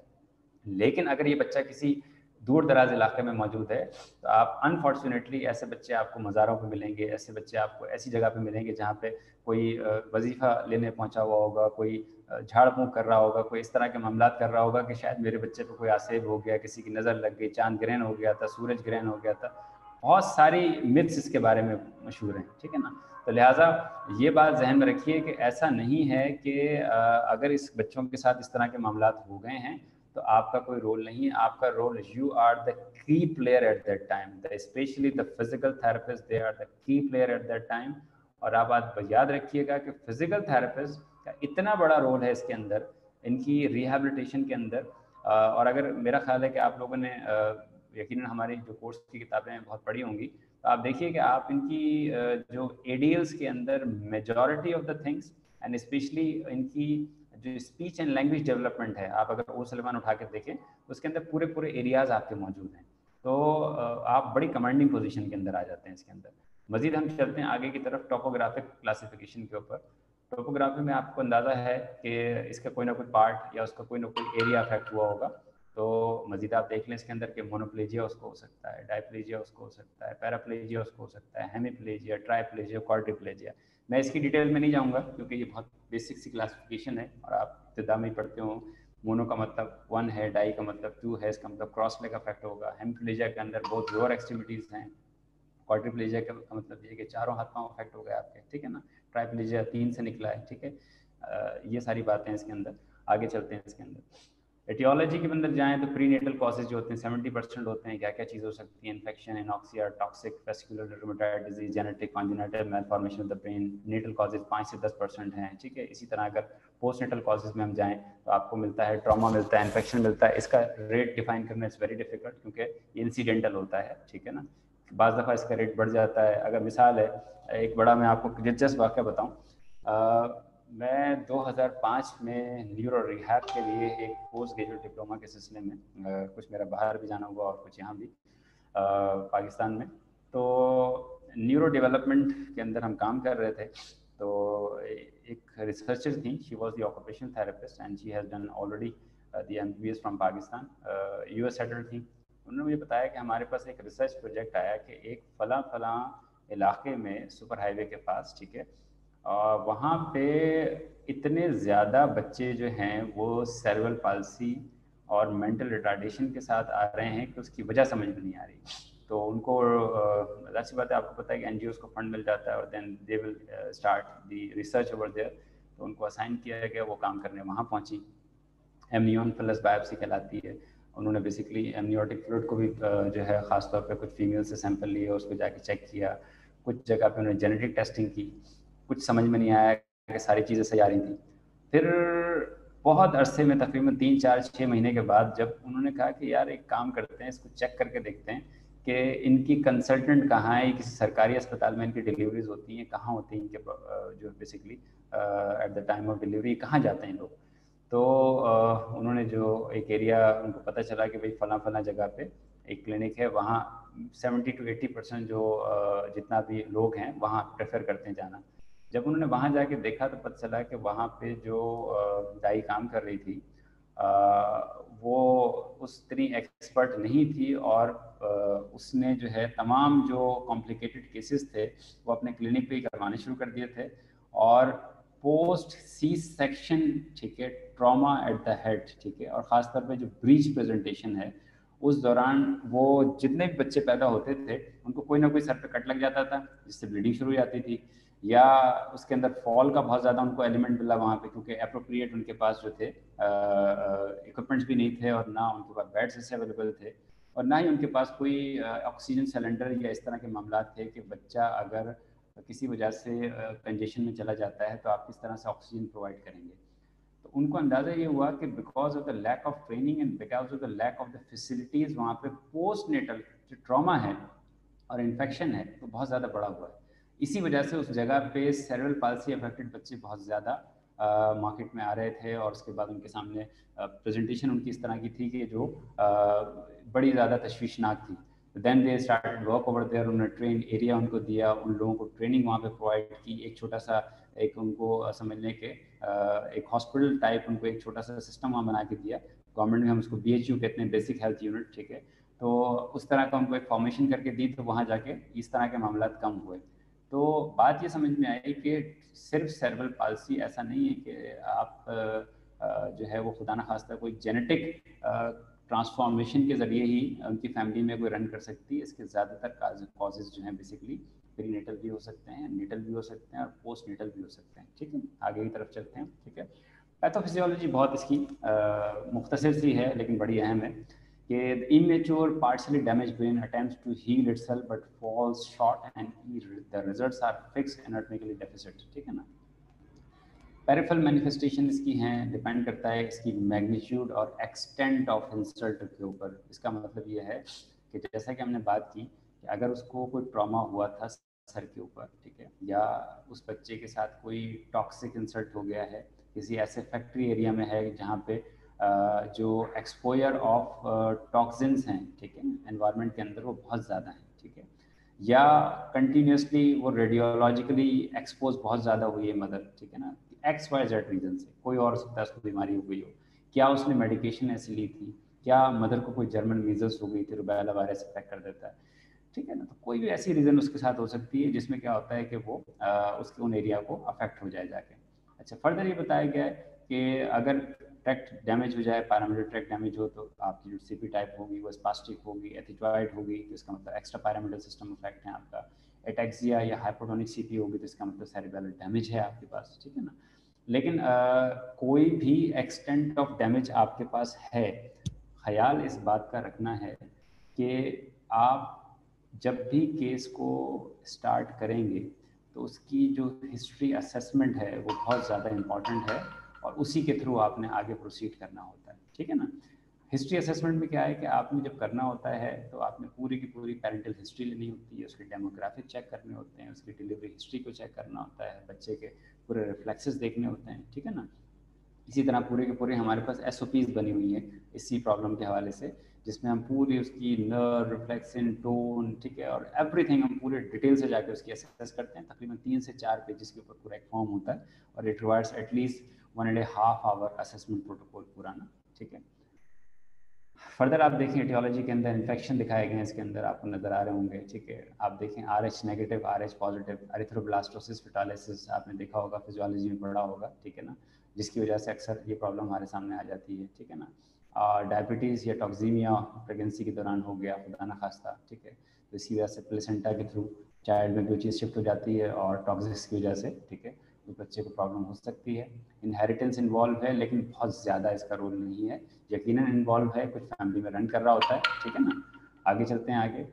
लेकिन अगर ये बच्चा किसी दूर दराज इलाके में मौजूद है तो आप अनफॉर्चुनेटली ऐसे बच्चे आपको मज़ारों पे मिलेंगे, ऐसे बच्चे आपको ऐसी जगह पे मिलेंगे जहाँ पे कोई वजीफ़ा लेने पहुँचा हुआ होगा, कोई झाड़ फूँक कर रहा होगा, कोई इस तरह के मामला कर रहा होगा कि शायद मेरे बच्चे पर कोई आसेब हो गया, किसी की नज़र लग गई, चाँद ग्रहण हो गया था, सूरज ग्रहण हो गया था। बहुत सारी मिथ्स इसके बारे में मशहूर हैं, ठीक है ना? तो लिहाजा ये बात जहन में रखिए कि ऐसा नहीं है कि अगर इस बच्चों के साथ इस तरह के मामला हो गए हैं तो आपका कोई रोल नहीं है। आपका role you are the key player at that time the specially the physical therapist they are the key player at that time और आप बात याद रखिएगा कि फ़िज़िकल थेरेपिस्ट का इतना बड़ा रोल है इसके अंदर, इनकी रिहेबिलिटेशन के अंदर। और अगर मेरा ख्याल है कि आप लोगों ने यकीन हमारी जो कोर्स की किताबें बहुत पढ़ी होंगी। तो आप देखिए कि आप इनकी जो एडियल्स के अंदर majority of the things and specially इनकी जो स्पीच एंड लैंग्वेज डेवलपमेंट है, आप अगर ओ सलमान उठा कर देखें, उसके अंदर पूरे पूरे एरियाज़ आपके मौजूद हैं। तो आप बड़ी कमांडिंग पोजिशन के अंदर आ जाते हैं इसके अंदर। मजीद हम चलते हैं आगे की तरफ़ टोपोग्राफिक क्लासिफिकेशन के ऊपर। टोपोग्राफी में आपको अंदाज़ा है कि इसका कोई ना कोई पार्ट या उसका कोई ना कोई एरिया अफेक्ट हुआ होगा। तो मजीद आप देख लें इसके अंदर के मोनोप्लेजिया उसको हो सकता है, डायप्लेजिया उसको हो सकता है, पैराप्लेजिया उसको हो सकता है, हेमीप्लेजिया ट्राईप्लेजिया क्वार्टिप्लेजिया मैं इसकी डिटेल में नहीं जाऊँगा क्योंकि ये बहुत बेसिक सी क्लासिफिकेशन है और आप इब्तदा में पढ़ते हो। मोनो का मतलब वन है, डाई का मतलब टू है, इसका मतलब क्रॉस लेग अफेक्ट होगा। हेमप्लेजिया के अंदर बहुत लोअर एक्सट्रीमिटीज़ हैं। क्वार्टिप्लेजिया का मतलब ये कि चारों हाथ पाँव अफेक्ट हो गए आपके, ठीक है ना? ट्राईप्लेजिया तीन से निकला है, ठीक है? ये सारी बातें इसके अंदर। आगे चलते हैं इसके अंदर। एटियोलॉजी के अंदर जाएँ तो प्री नेटल कॉजेज जो होते हैं सेवेंटी परसेंट होते हैं। क्या क्या चीज़ हो सकती है? Infection anoxia toxic vascular rheumatoid disease genetic congenital malformation of the brain natal causes पाँच से दस परसेंट हैं, ठीक है? इसी तरह अगर पोस्ट नेटल कॉजेज में हम जाएँ तो आपको मिलता है ट्रामा मिलता है इन्फेक्शन मिलता है। इसका रेट डिफाइन करना इज़ वेरी डिफ़िकल्ट क्योंकि इंसिडेंटल होता है, ठीक है ना? बज़ दफ़ा इसका रेट बढ़ जाता है। अगर मिसाल है, एक बड़ा मैं आपको दिलचस्प वाक्य बताऊँ। मैं 2005 में न्यूरो रिहैब के लिए एक पोस्ट ग्रेजुएट डिप्लोमा के सिलसिले में कुछ मेरा बाहर भी जाना हुआ और कुछ यहाँ भी पाकिस्तान में। तो न्यूरो डेवलपमेंट के अंदर हम काम कर रहे थे। तो एक रिसर्चर थी she was the occupation therapist and she has done already the M B S from Pakistan. U S settle थी। उन्होंने मुझे बताया कि हमारे पास एक रिसर्च प्रोजेक्ट आया कि एक फला फला इलाके में सुपर हाईवे के पास, ठीक है वहाँ पे इतने ज़्यादा बच्चे जो हैं वो सेरवल पालसी और मेंटल रिटार्डेशन के साथ आ रहे हैं कि उसकी वजह समझ में नहीं आ रही। तो उनको अच्छी बात है, आपको पता है कि एन को फंड मिल जाता है और then they will start the research over there तो उनको असाइन किया गया, वो काम करने वहाँ पहुँची। एमनियन प्लस बायोप्सी कहलाती है। उन्होंने बेसिकली एमनियोटिक फ्लूड को भी जो है, ख़ासतौर पर कुछ फीमेल से सैंपल लिए, उसको जाके चेक किया। कुछ जगह पे उन्होंने जेनेटिक टेस्टिंग की। कुछ समझ में नहीं आया कि सारी चीज़ें सही आ रही थी। फिर बहुत अरसे में, तकरीबन तीन, चार छः महीने के बाद जब उन्होंने कहा कि यार एक काम करते हैं, इसको चेक करके देखते हैं कि इनकी कंसल्टेंट कहाँ है, किसी सरकारी अस्पताल में इनकी डिलीवरीज होती हैं, कहाँ होती हैं इनके जो basically at the time of delivery कहाँ जाते हैं लोग? तो उन्होंने जो एक एरिया उनको पता चला कि भाई फला फला जगह पे एक क्लिनिक है, वहाँ 70 टू 80 परसेंट जो जितना भी लोग हैं, वहाँ प्रेफर करते हैं जाना। जब उन्होंने वहाँ जाके देखा तो पता चला कि वहाँ पे जो दाई काम कर रही थी वो उस इतनी एक्सपर्ट नहीं थी और उसने जो है तमाम जो कॉम्प्लिकेटेड केसेस थे, वो अपने क्लिनिक पे ही करवाने शुरू कर दिए थे और पोस्ट सी सेक्शन ठीक है ट्रॉमा एट द हेड ठीक है, और ख़ासतौर पे जो ब्रीच प्रेजेंटेशन है, उस दौरान वो जितने भी बच्चे पैदा होते थे, उनको कोई ना कोई सर पे कट लग जाता था, जिससे ब्लीडिंग शुरू हो जाती थी। या उसके अंदर फॉल का बहुत ज़्यादा उनको एलिमेंट मिला वहाँ पे, क्योंकि अप्रोप्रिएट उनके पास जो थे इक्विपमेंट्स भी नहीं थे और ना उनके पास बेड्स ऐसे अवेलेबल थे और ना ही उनके पास कोई ऑक्सीजन सिलेंडर या इस तरह के मामला थे कि बच्चा अगर किसी वजह से कंजेशन में चला जाता है तो आप किस तरह से ऑक्सीजन प्रोवाइड करेंगे। तो उनको अंदाज़ा ये हुआ कि because of the lack of training and because of the lack of the facilities वहाँ पे पोस्ट नेटल जो ट्रामा है और इन्फेक्शन है तो बहुत ज़्यादा बड़ा हुआ है। इसी वजह से उस जगह पे सेरेबल पालसी अफेक्टेड बच्चे बहुत ज़्यादा मार्केट में आ रहे थे और उसके बाद उनके सामने प्रेजेंटेशन उनकी इस तरह की थी कि जो बड़ी ज़्यादा तशवीशनाक थी। Then they start work over there उन्होंने ट्रेन एरिया उनको दिया, उन लोगों को ट्रेनिंग वहाँ पे प्रोवाइड की, एक छोटा सा, एक उनको समझने के एक हॉस्पिटल टाइप उनको एक छोटा सा सिस्टम वहाँ बना के दिया। गवर्नमेंट में हम उसको बी एच यू कहते हैं बेसिक हेल्थ यूनिट ठीक है? तो उस तरह का उनको एक फॉर्मेशन करके दी तो वहाँ जाके इस तरह के मामला कम हुए। तो बात ये समझ में आई कि सिर्फ़ सेरेबल पालसी ऐसा नहीं है कि आप जो है वो खुदा न खास्ता कोई जेनेटिक ट्रांसफॉर्मेशन के ज़रिए ही उनकी फैमिली में कोई रन कर सकती है। इसके ज़्यादातर कॉजेज जो हैं बेसिकली प्री नेटल भी हो सकते हैं नेटल भी हो सकते हैं और पोस्ट नेटल भी हो सकते हैं। ठीक है? आगे की तरफ़ चलते हैं। ठीक है? पैथोफिजियोलॉजी बहुत इसकी मुख्तर सी है, लेकिन बड़ी अहम है। The immature, partially damaged brain attempts to heal itself but falls short and the results are fixed anatomically deficit ठीक है ना? पेरिफल मैनिफेस्टेशन इसकी हैं डिपेंड करता है इसकी मैग्नीट्यूड और एक्सटेंट ऑफ़ इंसल्ट के ऊपर। इसका मतलब ये है कि जैसा कि हमने बात की कि अगर उसको कोई ट्रॉमा हुआ था सर के ऊपर, ठीक है, या उस बच्चे के साथ कोई टॉक्सिक इंसल्ट हो गया है, किसी ऐसे फैक्ट्री एरिया में है जहाँ पे जो एक्सपोयर ऑफ़ टॉक्सिन्स हैं ठीक है? एनवायरनमेंट के अंदर वो बहुत ज़्यादा हैं ठीक है? या कंटिन्यूसली वो रेडियोलॉजिकली एक्सपोज बहुत ज़्यादा हुई है मदर ठीक है ना? एक्स वाई जेड रीज़न से कोई और सकता उसको बीमारी हो गई हो क्या उसने मेडिकेशन ऐसी ली थी? क्या मदर को कोई जर्मन मीजल्स हो गई थी रुबैला वायरस अफेक्ट कर देता है? ठीक है ना? तो कोई भी ऐसी रीज़न उसके साथ हो सकती है जिसमें क्या होता है कि वो आ, उसके उन एरिया को अफेक्ट हो जाए जाके। अच्छा फर्दर ये बताया गया है कि अगर ट्रैक्ट डैमेज हो जाए पैरामीटर ट्रैक डैमेज हो तो आपकी जो सीपी टाइप होगी वो स्पास्टिक होगी एथिजॉइड होगी तो इसका मतलब एक्स्ट्रा पैरामीटर सिस्टम इफ़ेक्ट है आपका। एटेक्सिया या हाइपोटोनिक सीपी होगी तो इसका मतलब सेरिबेलर डैमेज है आपके पास ठीक है ना? लेकिन आ, कोई भी एक्सटेंट ऑफ़ डैमेज आपके पास है ख्याल इस बात का रखना है कि आप जब भी केस को स्टार्ट करेंगे तो उसकी जो हिस्ट्री असेसमेंट है वो बहुत ज़्यादा इंपॉर्टेंट है। और उसी के थ्रू आपने आगे प्रोसीड करना होता है। ठीक है ना? हिस्ट्री असेसमेंट में क्या है कि आपने जब करना होता है तो आपने पूरी की पूरी पेरेंटल हिस्ट्री लेनी होती है, उसके डेमोग्राफिक चेक करने होते हैं, उसकी डिलीवरी हिस्ट्री को चेक करना होता है, बच्चे के पूरे रिफ्लेक्सेस देखने होते हैं, ठीक है ना? इसी तरह पूरे के पूरे हमारे पास एस बनी हुई है इसी प्रॉब्लम के हवाले से, जिसमें हम पूरी उसकी नर्व रिफ्लेक्शन टोन ठीक है, और एवरीथिंग हम पूरे डिटेल से जाकर उसकी असेस करते हैं, तकरीबन तीन से चार पेजेस के ऊपर पूरा एक फॉर्म होता है, और it requires at least one and a half hour assessment protocol पुराना ठीक है? फर्दर आप देखें एटियोलॉजी के अंदर इन्फेक्शन दिखाए गए हैं, इसके अंदर आपको नज़र आ रहे होंगे, ठीक है? आप देखें R H negative R H positive erythroblastosis fetalis आपने देखा होगा फिजियोलॉजी में पढ़ा होगा, ठीक है ना? जिसकी वजह से अक्सर ये प्रॉब्लम हमारे सामने आ जाती है, ठीक है ना? और डायबिटीज़ या टॉक्जीमिया प्रेगनेंसी के दौरान हो गया, खुदा ना खास्ता, ठीक है? तो इसी वजह से प्लेसेंटा के थ्रू चाइल्ड में भी चीज़ शिफ्ट हो जाती है और टॉक्सिक्स की वजह से, ठीक है? तो बच्चे को प्रॉब्लम हो सकती है। इनहेरिटेंस इन्वॉल्व है, लेकिन बहुत ज़्यादा इसका रोल नहीं है। यकीन इन्वॉल्व है, कुछ फैमिली में रन कर रहा होता है, ठीक है ना? आगे चलते हैं आगे।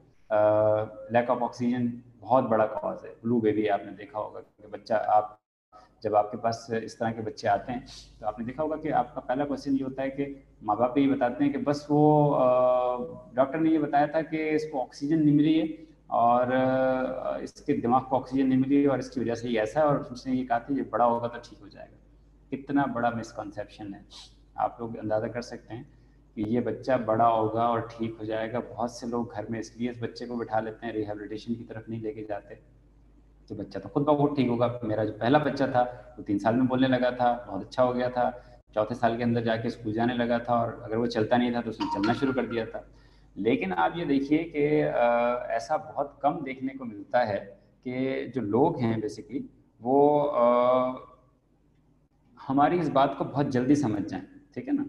लैक ऑफ़ ऑक्सीजन बहुत बड़ा कॉज है। ब्लू बेबी आपने देखा होगा कि बच्चा आप, जब आपके पास इस तरह के बच्चे आते हैं तो आपने देखा होगा कि आपका पहला क्वेश्चन ये होता है कि माँ बाप ये बताते हैं कि बस वो डॉक्टर ने ये बताया था कि इसको ऑक्सीजन नहीं मिली है। और इसके दिमाग को ऑक्सीजन नहीं मिली और इसकी वजह से ये ऐसा है और उसने ये कहा था, ये बड़ा होगा तो ठीक हो जाएगा। कितना बड़ा मिसकॉन्सेप्शन है। आप लोग अंदाज़ा कर सकते हैं कि ये बच्चा बड़ा होगा और ठीक हो जाएगा। बहुत से लोग घर में इसलिए इस बच्चे को बिठा लेते हैं रिहेबिलिटेशन की तरफ़ नहीं लेके जाते। तो बच्चा तो खुद बहुत ठीक होगा। मेरा जो पहला बच्चा था, वो तीन साल में बोलने लगा था, बहुत अच्छा हो गया था। चौथे साल के अंदर जाके स्कूल जाने लगा था और अगर वो चलता नहीं था तो उसने चलना शुरू कर दिया था। लेकिन आप ये देखिए कि ऐसा बहुत कम देखने को मिलता है कि जो लोग हैं बेसिकली वो आ, हमारी इस बात को बहुत जल्दी समझ जाएँ ठीक है ना?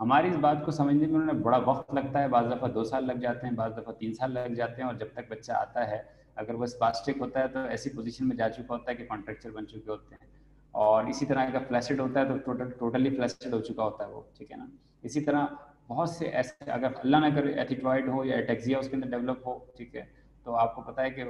हमारी इस बात को समझने में उन्हें बड़ा वक्त लगता है बाज़ दफ़ा दो साल लग जाते हैं बाज़ दफ़ा तीन साल लग जाते हैं और जब तक बच्चा आता है अगर वो स्पास्टिक होता है तो ऐसी पोजीशन में जा चुका होता है कि कॉन्ट्रेक्चर बन चुके होते हैं और इसी तरह अगर फ्लैशेड होता है तो टोटल टोटली फ्लैशेड हो चुका होता है वो ठीक है ना? इसी तरह बहुत से ऐसे, अगर अल्लाह ना करे एथिट्रॉइड हो या एटेक्सिया उसके अंदर डेवलप हो, ठीक है तो आपको पता है कि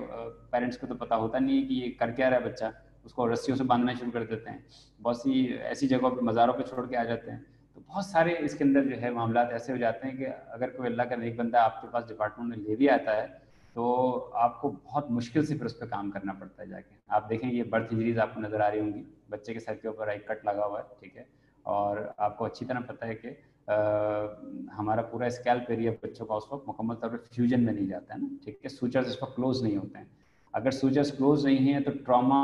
पेरेंट्स को तो पता होता नहीं है कि ये कर क्या रहा है बच्चा, उसको रस्सियों से बांधना शुरू कर देते हैं। बहुत सी ऐसी जगहों पर मज़ारों पर छोड़ के आ जाते हैं। तो बहुत सारे इसके अंदर जो है मामला ऐसे हो जाते हैं कि अगर कोई अल्लाह का एक बंदा आपके पास डिपार्टमेंट में ले भी आता है तो आपको बहुत मुश्किल से फिर उस पर काम करना पड़ता है जाके। आप देखें, ये बर्थ इंजरीज आपको नज़र आ रही होंगी, बच्चे के सर के ऊपर एक कट लगा हुआ है, ठीक है, और आपको अच्छी तरह पता है कि हमारा पूरा स्कैल्प एरिया बच्चों का उस वक्त मुकम्मल तौर पर फ्यूजन में नहीं जाता है ना, ठीक है? सूचर्स इस वक्त क्लोज नहीं होते हैं। अगर सूचर्स क्लोज नहीं है तो ट्रॉमा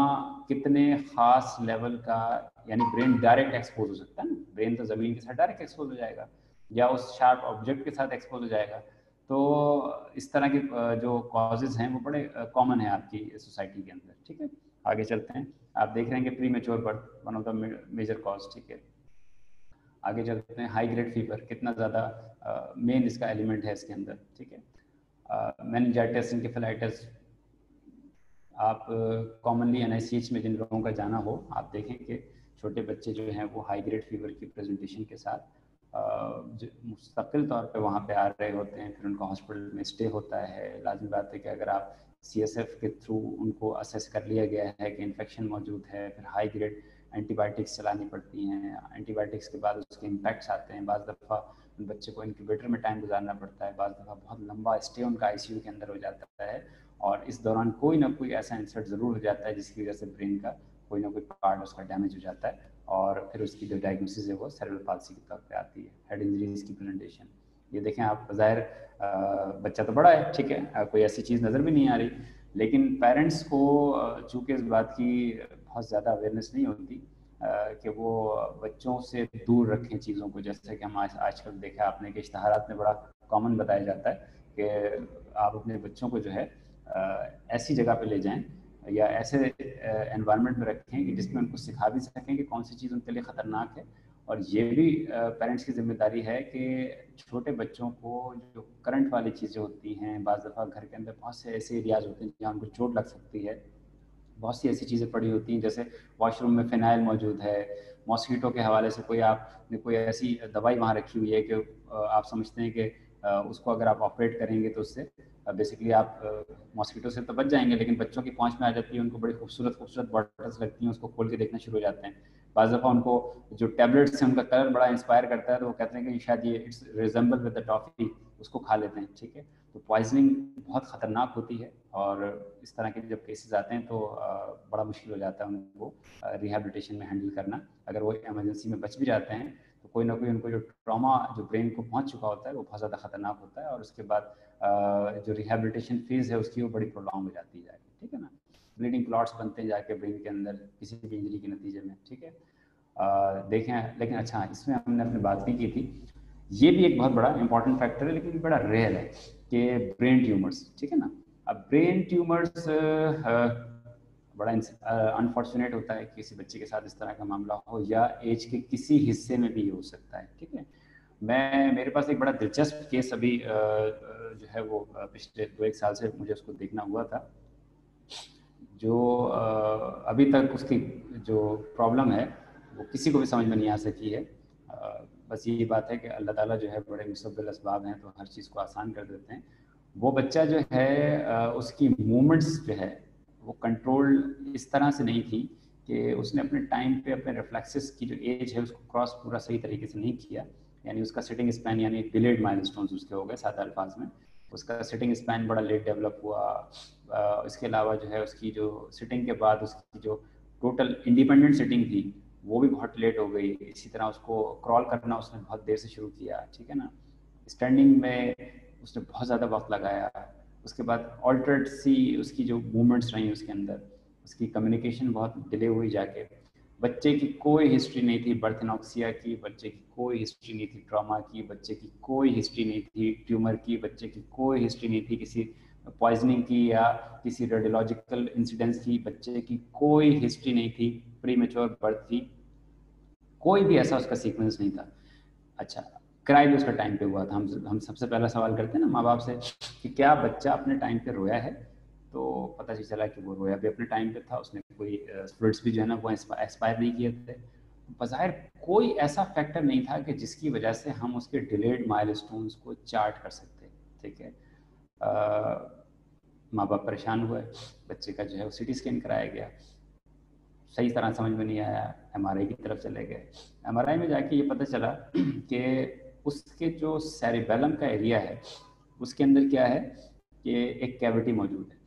कितने खास लेवल का, यानी ब्रेन डायरेक्ट एक्सपोज हो सकता है ना? ब्रेन तो ज़मीन के साथ डायरेक्ट एक्सपोज हो जाएगा, या उस शार्प ऑब्जेक्ट के साथ एक्सपोज हो जाएगा। तो इस तरह के जो कॉजेज हैं, वो बड़े कॉमन है आपकी सोसाइटी के अंदर, ठीक है? आगे चलते हैं। आप देख रहे हैं कि premature birth one of the major cause ठीक है? आगे चलते हैं हाई ग्रेड फीवर कितना ज़्यादा मेन इसका एलिमेंट है इसके अंदर, ठीक है? मैनजाइटिस इनकेफेलाइटिस आप कॉमनली एन में जिन लोगों का जाना हो, आप देखें कि छोटे बच्चे जो हैं वो हाई ग्रेड फीवर की प्रेजेंटेशन के साथ मुस्तकिल तौर पे वहाँ पे आ रहे होते हैं, फिर उनका हॉस्पिटल में स्टे होता है। लाजमी बात है कि अगर आप सीएसएफ के थ्रू उनको असेस कर लिया गया है कि इन्फेक्शन मौजूद है, फिर हाई ग्रेड एंटीबायोटिक्स चलानी पड़ती हैं, एंटीबायोटिक्स के बाद उसके इम्पैक्ट्स आते हैं। बाज़ दफ़ा बच्चे को इंक्यूबेटर में टाइम गुजारना पड़ता है, बाज़ दफ़ा बहुत लंबा स्टे उनका आईसीयू के अंदर हो जाता है और इस दौरान कोई ना कोई ऐसा इंसर्ट ज़रूर हो जाता है जिसकी वजह से ब्रेन का कोई ना कोई पार्ट उसका डैमेज हो जाता है और फिर उसकी जो डायग्नोसिस है वो सेरेब्रल पालसी के तौर पे आती है हेड इंजरीज की प्रेजेंटेशन ये देखें आप, ज़ाहिर बच्चा तो बड़ा है, ठीक है कोई ऐसी चीज़ नज़र भी नहीं आ रही, लेकिन पेरेंट्स को चूँकि इस बात की बहुत ज़्यादा अवेयरनेस नहीं होती कि वो बच्चों से दूर रखें चीज़ों को। जैसे कि हम आज, आजकल देखा आपने कि इश्तहारात में बड़ा कॉमन बताया जाता है कि आप अपने बच्चों को जो है ऐसी जगह पे ले जाएँ या ऐसे एनवायरनमेंट में रखें कि जिसमें उनको सिखा भी सकें कि कौन सी चीज़ उनके लिए ख़तरनाक है। और ये भी पेरेंट्स की ज़िम्मेदारी है कि छोटे बच्चों को जो करंट वाली चीज़ें होती हैं, बाज़ दफ़ा घर के अंदर बहुत से ऐसे एरियाज़ होते हैं जहाँ उनको चोट लग सकती है। बहुत सी ऐसी चीज़ें पड़ी होती हैं, जैसे वॉशरूम में फिनाइल मौजूद है मॉस्किटो के हवाले से कोई आपने कोई ऐसी दवाई वहाँ रखी हुई है कि आप समझते हैं कि उसको अगर आप ऑपरेट करेंगे तो उससे बेसिकली आप मॉस्किटो से तो बच जाएँगे, लेकिन बच्चों की पहुँच में आ जाती है, उनको बड़ी खूबसूरत खूबसूरत बॉटल्स लगती हैं, उसको खोल के देखना शुरू हो जाते हैं। बाज़ दफ़ा उनको जो टैबलेट्स हैं, उनका कलर बड़ा इंस्पायर करता है तो वो कहते हैं कि शायद ये it's resemble with the toffee उसको खा लेते हैं, ठीक है? तो पॉइजनिंग बहुत ख़तरनाक होती है और इस तरह के जब केसेस आते हैं तो बड़ा मुश्किल हो जाता है उनको रिहेबिलिटेशन में हैंडल करना। अगर वो एमरजेंसी में बच भी जाते हैं तो कोई ना कोई उनको जो ट्रॉमा जो ब्रेन को पहुँच चुका होता है, वो बहुत ज़्यादा ख़तरनाक होता है और उसके बाद जो रिहेबिलिटेशन फ़ेज़ है उसकी वो बड़ी प्रोलॉन्ग हो जाती है ठीक है ना? ब्लीडिंग क्लॉट्स बनते हैं जाके ब्रेन के अंदर, किसी भी इंजरी के नतीजे में, ठीक है? देखें, लेकिन अच्छा इसमें हमने अपनी बात नहीं की थी। ये भी एक बहुत बड़ा इंपॉर्टेंट फैक्टर है, लेकिन बड़ा रेयर है। कि ब्रेन ट्यूमर्स ठीक है ना? अब ब्रेन ट्यूमर्स बड़ा अनफॉर्चुनेट होता है किसी बच्चे के साथ इस तरह का मामला हो या एज के किसी हिस्से में भी हो सकता है, ठीक है? मैं, मेरे पास एक बड़ा दिलचस्प केस अभी जो है वो पिछले दो एक साल से मुझे उसको देखना हुआ था, जो अभी तक उसकी जो प्रॉब्लम है, वो किसी को भी समझ में नहीं आ सकी है बस यही बात है कि अल्लाह ताला जो है बड़े मुसबिल इसबाब हैं तो हर चीज़ को आसान कर देते हैं। वो बच्चा जो है उसकी मूवमेंट्स जो है, वो कंट्रोल इस तरह से नहीं थी कि उसने अपने टाइम पे अपने रिफ्लेक्सेस की जो एज है, उसको क्रॉस पूरा सही तरीके से नहीं किया। यानी उसका सिटिंग स्पैन यानी डिलेड माइलस्टोन्स उसके हो गए सात अल्फाज में। उसका सिटिंग स्पैन बड़ा लेट डेवलप हुआ। इसके अलावा जो है, उसकी जो सिटिंग के बाद उसकी जो टोटल इंडिपेंडेंट सिटिंग थी वो भी बहुत लेट हो गई। इसी तरह उसको क्रॉल करना उसने बहुत देर से शुरू किया, ठीक है ना? स्टैंडिंग में उसने बहुत ज़्यादा वक्त लगाया। उसके बाद ऑल्टर्ड सी उसकी जो मूवमेंट्स रही उसके अंदर, उसकी कम्युनिकेशन बहुत डिले हुई जाके। बच्चे की कोई हिस्ट्री नहीं थी बर्थनॉक्सिया की, बच्चे की कोई हिस्ट्री नहीं थी ट्रॉमा की, बच्चे की कोई हिस्ट्री नहीं थी ट्यूमर की, बच्चे की कोई हिस्ट्री नहीं थी किसी पॉइजनिंग की या किसी रेडियोलॉजिकल इंसिडेंट्स की, बच्चे की कोई हिस्ट्री नहीं थी। प्री मेच्योर बर्थ थी। कोई भी ऐसा उसका सीक्वेंस नहीं था। अच्छा क्राई भी उसका टाइम पे हुआ था। हम हम सबसे पहला सवाल करते हैं ना माँ बाप से कि क्या बच्चा अपने टाइम पे रोया है? तो पता चला कि वो रोया भी अपने टाइम पे था, उसने कोई फ्लूड्स भी जो है ना वो एक्सपायर नहीं किए थे। बाहर कोई ऐसा फैक्टर नहीं था कि जिसकी वजह से हम उसके डिलेड माइल को चार्ट कर सकते ठीक है? माँ बाप परेशान हुए, बच्चे का जो है वो सी स्कैन कराया गया। सही तरह समझ में नहीं आया एमआरआई की तरफ़ चले गए। एम में जाके ये पता चला कि उसके जो सेरिबेलम का एरिया है, उसके अंदर क्या है कि एक कैविटी मौजूद है।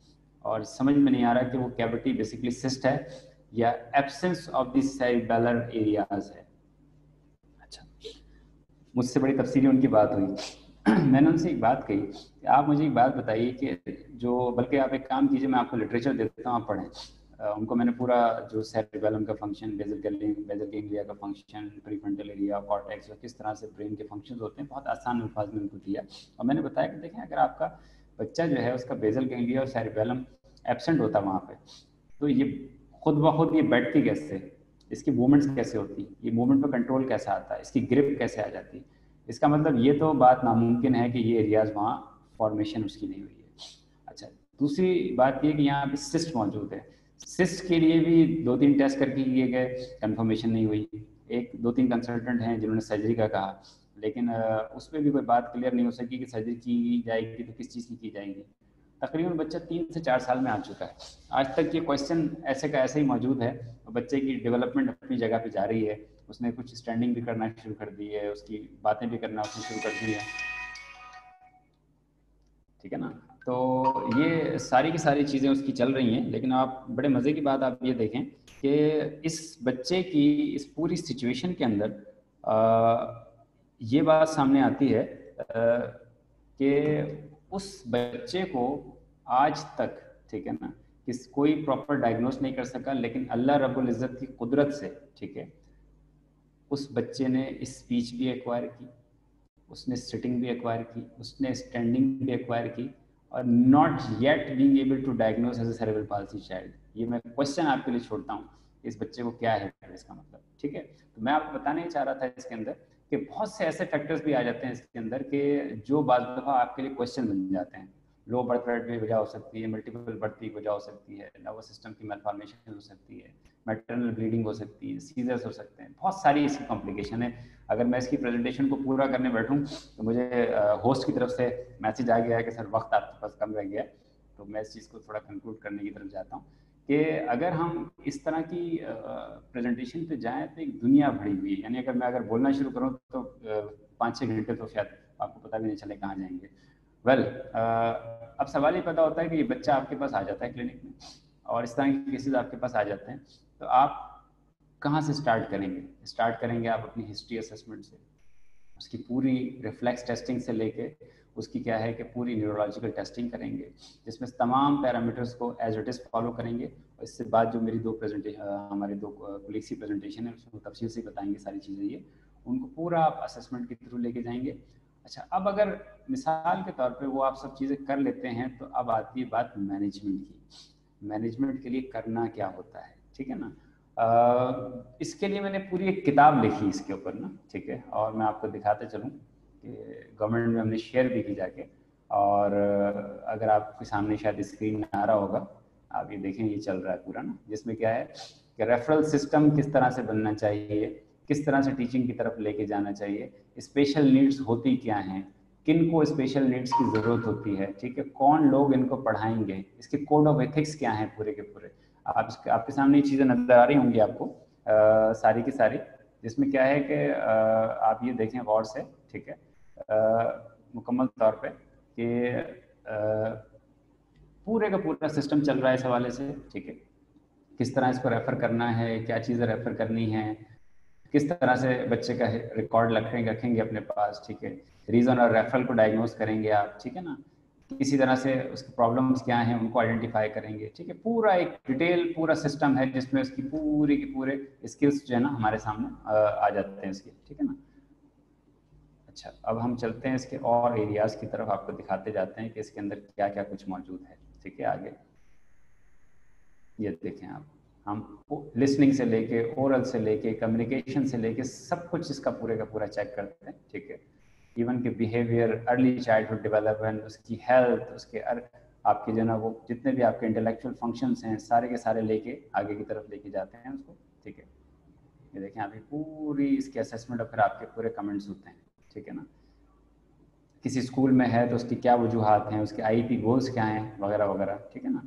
और समझ में नहीं आ रहा कि वो कैविटी बेसिकली सिस्ट है या absence of the cerebellar areas है। अच्छा मुझसे बड़ी तफसीली उनकी बात हुई। [CLEARS THROAT] मैंने उनसे एक बात कही कि आप मुझे एक बात बताइए कि जो, बल्कि आप एक काम कीजिए, मैं आपको लिटरेचर देता हूँ, आप पढ़ें। उनको मैंने पूरा जो सेरिबेलम का फ़ंक्शन बेजल बेजल गेंगलिया का फ़ंक्शन प्रीफ्रंटल एरिया कॉर्टेक्स और किस तरह से ब्रेन के फ़ंक्शंस होते हैं, बहुत आसान अल्फाज में उनको दिया। और मैंने बताया कि देखें, अगर आपका बच्चा जो है, उसका बेजल गेंगलिया और सेरिबेलम एबसेंट होता वहाँ पे तो ये खुद ब खुद ये बैठती कैसे? इसकी मूवमेंट्स कैसे होती? ये मूवमेंट पर कंट्रोल कैसे आता? है इसकी ग्रिप कैसे आ जाती? इसका मतलब ये तो बात नामुमकिन है कि ये एरियाज़ वहाँ फॉर्मेशन उसकी नहीं हुई है। अच्छा दूसरी बात ये कि यहाँ पे सिस्ट मौजूद है। सिस्ट के लिए भी दो तीन टेस्ट करके किए गए कंफर्मेशन नहीं हुई। एक दो तीन कंसल्टेंट हैं जिन्होंने सर्जरी का कहा, लेकिन उस पर भी कोई बात क्लियर नहीं हो सकी कि सर्जरी की जाएगी तो किस चीज़ की की जाएगी। तकरीबन बच्चा तीन से चार साल में आ चुका है। आज तक ये क्वेश्चन ऐसे का ऐसे ही मौजूद है बच्चे की डेवलपमेंट अपनी जगह पे जा रही है। उसने कुछ स्टैंडिंग भी करना शुरू कर दी है, उसकी बातें भी करना उसने शुरू कर दी है। ठीक है ना? तो ये सारी की सारी चीज़ें उसकी चल रही हैं लेकिन आप बड़े मज़े की बात आप ये देखें कि इस बच्चे की इस पूरी सिचुएशन के अंदर आ, ये बात सामने आती है कि उस बच्चे को आज तक ठीक है ना किस कोई प्रॉपर डायग्नोस नहीं कर सका लेकिन अल्लाह रब्बुल इज़्ज़त की कुदरत से ठीक है उस बच्चे ने स्पीच भी एक्वायर की उसने सिटिंग भी एक्वायर की उसने स्टैंडिंग भी एक्वायर की और not yet being able to diagnose as cerebral palsy child ये मैं क्वेश्चन आपके लिए छोड़ता हूँ इस बच्चे को क्या है, इसका मतलब ठीक है? तो मैं आपको बताने चाह रहा था इसके अंदर कि बहुत से ऐसे फैक्टर्स भी आ जाते हैं इसके अंदर कि जो बाज दफ़ा आपके लिए क्वेश्चन बन जाते हैं। लो बर्थ रेट की वजह हो सकती है मल्टीपल बर्थ की वजह हो सकती है नर्वस सिस्टम की मेलफॉर्मेशन हो सकती है मैटरनल ब्लीडिंग हो सकती है सीजर्स हो सकते हैं। बहुत सारी इसकी कॉम्प्लिकेशन है। अगर मैं इसकी प्रेजेंटेशन को पूरा करने बैठूँ तो मुझे होस्ट की तरफ़ से मैसेज आ गया है कि, सर, वक्त आपके पास कम रह गया तो मैं इस चीज़ को थोड़ा कंक्लूड करने की तरफ़ जाता हूँ कि अगर हम इस तरह की प्रेजेंटेशन पे जाएँ तो एक दुनिया भरी हुई है। यानी अगर मैं अगर बोलना शुरू करूँ तो पाँच छः घंटे तो शायद आपको पता भी नहीं चले कहाँ जाएँगे। वेल well, uh, अब सवाल ये पता होता है कि ये बच्चा आपके पास आ जाता है क्लिनिक में और इस तरह के केसेस आपके पास आ जाते हैं। तो आप कहाँ से स्टार्ट करेंगे? स्टार्ट करेंगे आप अपनी हिस्ट्री असेसमेंट से उसकी पूरी रिफ्लेक्स टेस्टिंग से लेके उसकी क्या है कि पूरी न्यूरोलॉजिकल टेस्टिंग करेंगे जिसमें तमाम पैरामीटर्स को एज इट इज़ फॉलो करेंगे और इससे बाद जो मेरी दो प्रेजेंटेशन हमारे दो पुलिस की प्रेजेंटेशन है उसमें तफसील से बताएँगे सारी चीज़ें ये। उनको पूरा आप असेसमेंट के थ्रू लेके जाएँगे अच्छा अब अगर मिसाल के तौर पे वो आप सब चीज़ें कर लेते हैं तो अब आती है बात मैनेजमेंट की। मैनेजमेंट के लिए करना क्या होता है ठीक है ना? आ, इसके लिए मैंने पूरी एक किताब लिखी इसके ऊपर ना ठीक है? और मैं आपको दिखाते चलूँ कि गवर्नमेंट में हमने शेयर भी की जाके। और अगर आपके सामने शायद स्क्रीन आ रहा होगा आप ये देखें ये चल रहा है पूरा ना। जिसमें क्या है कि रेफरल सिस्टम किस तरह से बनना चाहिए किस तरह से टीचिंग की तरफ़ लेके जाना चाहिए स्पेशल नीड्स होती क्या हैं किन को स्पेशल नीड्स की ज़रूरत होती है ठीक है कौन लोग इनको पढ़ाएँगे इसके कोड ऑफ़ एथिक्स क्या हैं पूरे के पूरे। आप आपके सामने ये चीज़ें नज़र आ रही होंगी आपको आ, सारी की सारी जिसमें क्या है कि आप ये देखें गौर से ठीक है मुकम्मल तौर पे कि पूरे का पूरा सिस्टम चल रहा है इस हवाले से ठीक है किस तरह इसको रेफर करना है क्या चीज़ें रेफर करनी है किस तरह से बच्चे का रिकॉर्ड रखेंगे रखेंगे अपने पास, ठीक है? रीज़न और रेफरल को डायग्नोज करेंगे आप, ठीक है ना? किसी तरह से उसके प्रॉब्लम्स क्या हैं, उनको आइडेंटिफाई करेंगे, ठीक है? पूरा एक डिटेल पूरा सिस्टम है जिसमें उसकी पूरी की पूरे स्किल्स जो है ना हमारे सामने आ जाते हैं इसके ठीक है ना? अच्छा अब हम चलते हैं इसके और एरियाज़ की तरफ़ आपको दिखाते जाते हैं कि इसके अंदर क्या क्या कुछ मौजूद है, ठीक है? आगे। ये देखें आप। हम लिसनिंग से लेके ओरल से लेके कम्युनिकेशन से लेके सब कुछ इसका पूरे का पूरा चेक करते हैं ठीक है? इवन के बिहेवियर अर्ली चाइल्डहुड डेवलपमेंट उसकी हेल्थ उसके अर, आपके जो ना वो जितने भी आपके इंटेलेक्चुअल फ़ंक्शंस हैं सारे के सारे लेके आगे की तरफ़ लेके जाते हैं उसको ठीक है? ये देखें अभी पूरी इसके असेसमेंट और फिर आपके पूरे कमेंट्स होते हैं ठीक है ना? किसी स्कूल में है तो उसकी क्या वजूहत हैं उसके आईपी गोल्स क्या हैं वगैरह वगैरह ठीक है ना?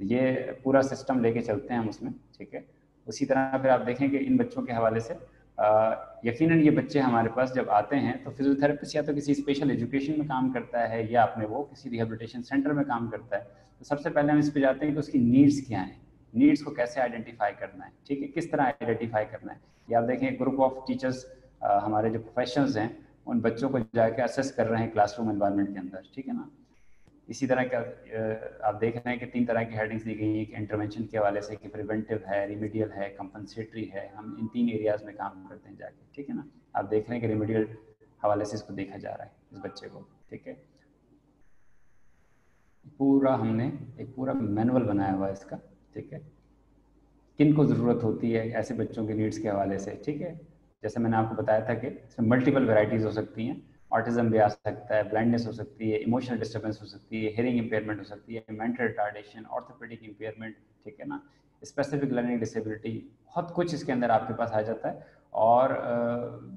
तो ये पूरा सिस्टम लेके चलते हैं हम उसमें, ठीक है? उसी तरह फिर आप देखें कि इन बच्चों के हवाले से यकीन ये बच्चे हमारे पास जब आते हैं तो फिजियोथेरेपिस्ट या तो किसी स्पेशल एजुकेशन में काम करता है या अपने वो किसी रिहेबिलिटेशन सेंटर में काम करता है तो सबसे पहले हम इस पर जाते हैं कि उसकी नीड्स क्या हैं नीड्स को कैसे आइडेंटिफाई करना है, ठीक है? किस तरह आइडेंटिफाई करना है? या आप देखें ग्रुप ऑफ़ टीचर्स हमारे जो प्रोफेशनल्स हैं, उन बच्चों को जाके असेस कर रहे हैं क्लासरूम एनवायरनमेंट के अंदर, ठीक है ना? इसी तरह का आप देख रहे हैं कि तीन तरह की हेडिंग्स दी गई हैं। कि इंटरवेंशन के हवाले से कि प्रिवेंटिव है रिमीडियल है कंपनसेटरी है। हम इन तीन एरियाज़ में काम करते हैं जाके, ठीक है ना? आप देख रहे हैं कि रिमीडियल हवाले से इसको देखा जा रहा है, इस बच्चे को, ठीक है? पूरा हमने, एक पूरा मैनुअल बनाया हुआ है इसका, ठीक है? किन को ज़रूरत होती है, ऐसे बच्चों के नीड्स के हवाले से, ठीक है? जैसे मैंने आपको बताया था कि इसमें मल्टीपल वेराइटीज़ हो सकती हैं। ऑटिज्म भी आ सकता है ब्लाइंडनेस हो सकती है इमोशनल डिस्टर्बेंस हो सकती है हेयरिंग इंपेयरमेंट हो सकती है मेंटल रिटार्डेशन ऑर्थोपेडिक इंपेयरमेंट ठीक है ना? स्पेसिफिक लर्निंग डिसेबिलिटी बहुत कुछ इसके अंदर आपके पास आ जाता है। और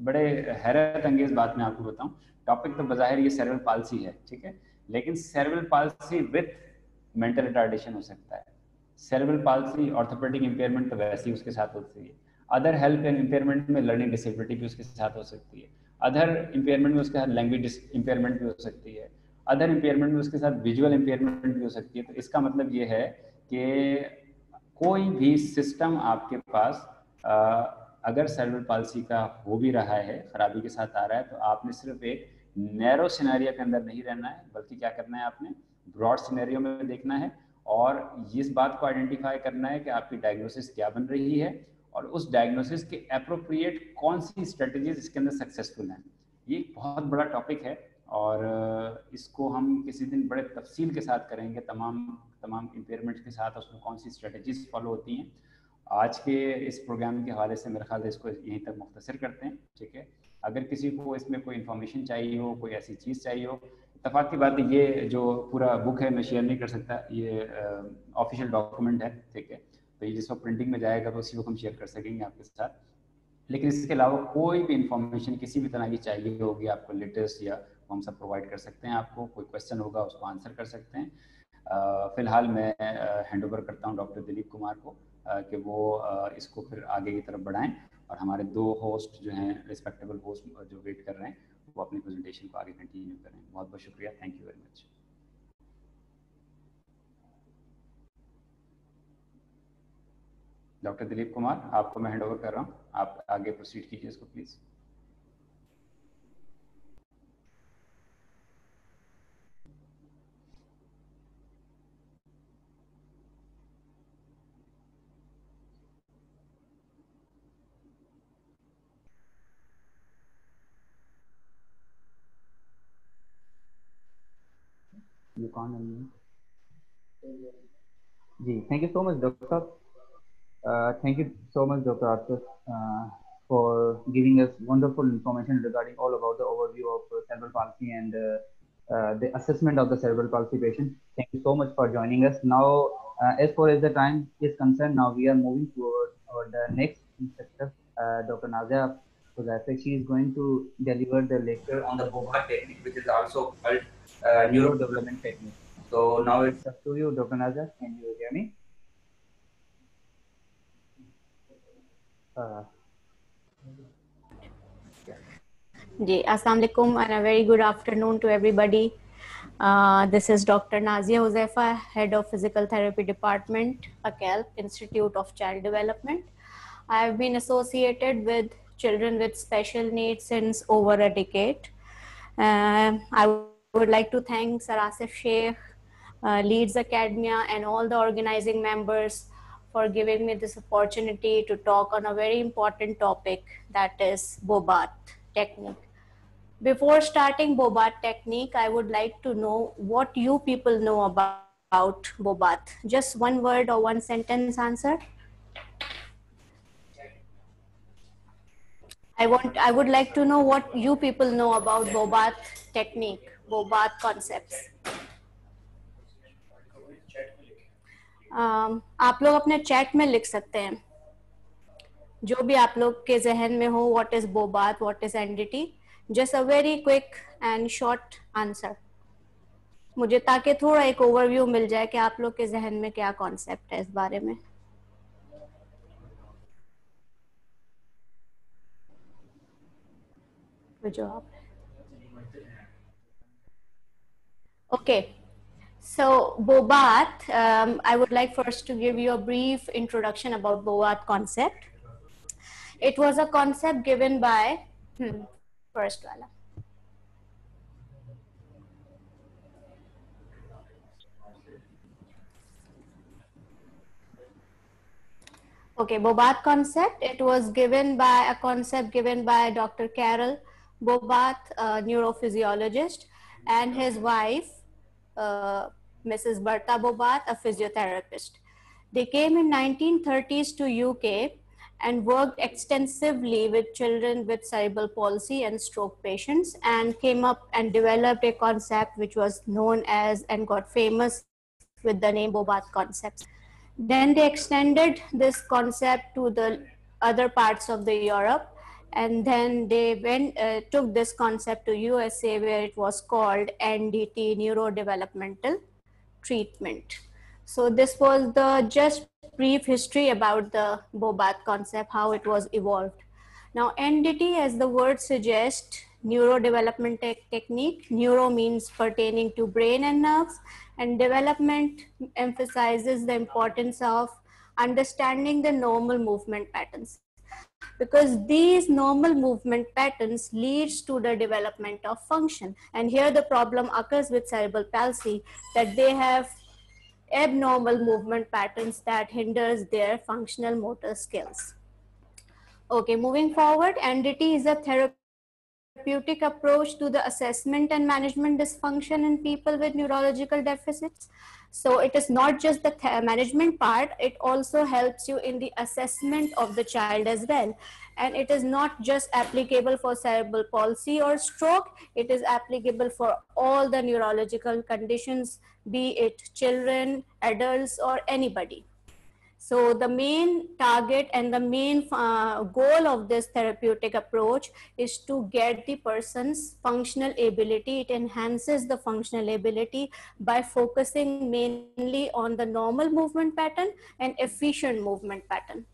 बड़े हैरत अंगेज बात मैं आपको बताऊँ टॉपिक तो बाहिर ये सेरेबल पालसी है, ठीक है? लेकिन cerebral palsy with mental retardation हो सकता है। सेरेबल पालसी ऑर्थोपेडिक इंपेयरमेंट तो वैसे ही उसके साथ होती है। अदर हेल्थ एंड इंपेयरमेंट में लर्निंग डिसेबिलिटी भी उसके साथ हो सकती है। अदर इम्पेयरमेंट में उसके साथ लैंग्वेज इम्पेयरमेंट भी हो सकती है। अदर इम्पेयरमेंट में उसके साथ विजुअल इम्पेयरमेंट भी हो सकती है। तो इसका मतलब ये है कि कोई भी सिस्टम आपके पास आ, अगर सर्वर पॉलिसी का हो भी रहा है खराबी के साथ आ रहा है तो आपने सिर्फ़ एक नैरो सिनेरियो के अंदर नहीं रहना है बल्कि क्या करना है आपने? ब्रॉड सिनेरियो में देखना है और इस बात को आइडेंटिफाई करना है कि आपकी डायग्नोसिस क्या बन रही है और उस डायग्नोसिस के अप्रोप्रिएट कौन सी स्ट्रेटजीज इसके अंदर सक्सेसफुल हैं? ये बहुत बड़ा टॉपिक है और इसको हम किसी दिन बड़े तफसील के साथ करेंगे, तमाम तमाम इम्पेयरमेंट्स के साथ उसमें कौन सी स्ट्रेटजीज फॉलो होती हैं। आज के इस प्रोग्राम के हवाले से मेरे ख्याल इसको यहीं तक मुख्तर करते हैं, ठीक है? अगर किसी को इसमें कोई इन्फॉर्मेशन चाहिए हो, कोई ऐसी चीज़ चाहिए हो इतफाक की बात ये जो पूरा बुक है, मैं शेयर नहीं कर सकता, ये ऑफिशियल डॉक्यूमेंट है, ठीक है? तो ये जिस वक्त प्रिंटिंग में जाएगा तो उसी वक्त हम शेयर कर सकेंगे आपके साथ। लेकिन इसके अलावा कोई भी इंफॉर्मेशन किसी भी तरह की चाहिए होगी, आपको लेटेस्ट या वो हम सब प्रोवाइड कर सकते हैं आपको, कोई क्वेश्चन होगा उसको आंसर कर सकते हैं। फ़िलहाल मैं हैंड ओवर करता हूँ डॉक्टर दिलीप कुमार को कि वो इसको फिर आगे की तरफ़ बढ़ाएँ और हमारे दो होस्ट जो हैं रिस्पेक्टेबल होस्ट जो वेट कर रहे हैं, वो अपनी प्रेजेंटेशन को आगे कंटिन्यू करें। बहुत बहुत शुक्रिया। Thank you very much doctor Dilip Kumar, आपको मैं हैंड ओवर कर रहा हूँ। आप आगे प्रोसीड कीजिए इसको please unmute. Ji thank you so much doctor साहब Uh, thank you so much, Dr. Atif, uh, for giving us wonderful information regarding all about the overview of uh, cerebral palsy and uh, uh, the assessment of the cerebral palsy patient. Thank you so much for joining us. Now, as far as the time is concerned, now we are moving toward, toward the next instructor, Dr. Nazia Hozaifa. She is going to deliver the lecture on the Bobath technique, which is also called neurodevelopment technique. So now it's up to you, Dr. Nazia. Can you hear me? Uh, Ji, Assalamu alaikum and a very good afternoon to everybody. Uh, this is Dr. Nazia Hozaifa, Head of Physical Therapy Department, ACELP, Institute of Child Development. I have been associated with children with special needs since over a decade. Uh, I would like to thank Sir Asif Shaikh, uh, LEADS Academia, and all the organizing members for giving me this opportunity to talk on a very important topic that is Bobath technique. Before starting Bobath technique, I would like to know what you people know about, about Bobath. Just one word or one sentence answer. I want I would like to know what you people know about Bobath technique, Bobath concepts. आप लोग अपने chat में लिख सकते हैं। जो भी आप लोग के जहन में हो what is Bobath what is NDT just a very quick and short answer मुझे ताकि थोड़ा एक ओवरव्यू मिल जाए कि आप लोग के जहन में क्या कॉन्सेप्ट है इस बारे में। जवाब okay So Bobath, um, I would like first to give you a brief introduction about Bobath concept. It was a concept given by, hmm, first wala. Okay, Bobath concept, it was given by a concept given by Dr. Karel Bobath, a neurophysiologist, and his wife, uh, Mrs. Berta Bobath, a physiotherapist. They came in 1930s to UK and worked extensively with children with cerebral palsy and stroke patients and came up and developed a concept which was known as and got famous with the name Bobath concept. Then they extended this concept to the other parts of the Europe and then they went uh, took this concept to USA where it was called NDT neurodevelopmental treatment. So this was the just brief history about the Bobath concept, how it was evolved. Now NDT as the word suggests, neurodevelopment te technique, neuro means pertaining to brain and nerves and development emphasizes the importance of understanding the normal movement patterns because these normal movement patterns leads to the development of function. And here the problem occurs with cerebral palsy that they have abnormal movement patterns that hinders their functional motor skills. Okay moving forward ndt is a therapeutic approach to the assessment and management dysfunction in people with neurological deficits so it is not just the management part, it also helps you in the assessment of the child as well. And it is not just applicable for cerebral palsy or stroke, it is applicable for all the neurological conditions, be it children, adults, or anybody. So the main target and the main uh, goal of this therapeutic approach is to get the person's functional ability. It enhances the functional ability by focusing mainly on the normal movement pattern and efficient movement pattern.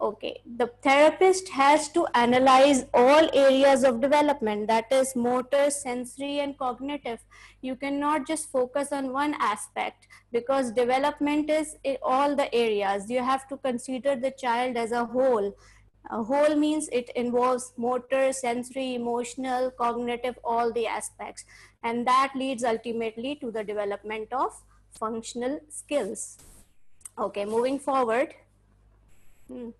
Okay, the therapist has to analyze all areas of development that is motor, sensory, and cognitive. You cannot just focus on one aspect because development is in all the areas. You have to consider the child as a whole. A whole means it involves motor, sensory, emotional, cognitive, all the aspects. And that leads ultimately to the development of functional skills. Okay, moving forward. Hmm.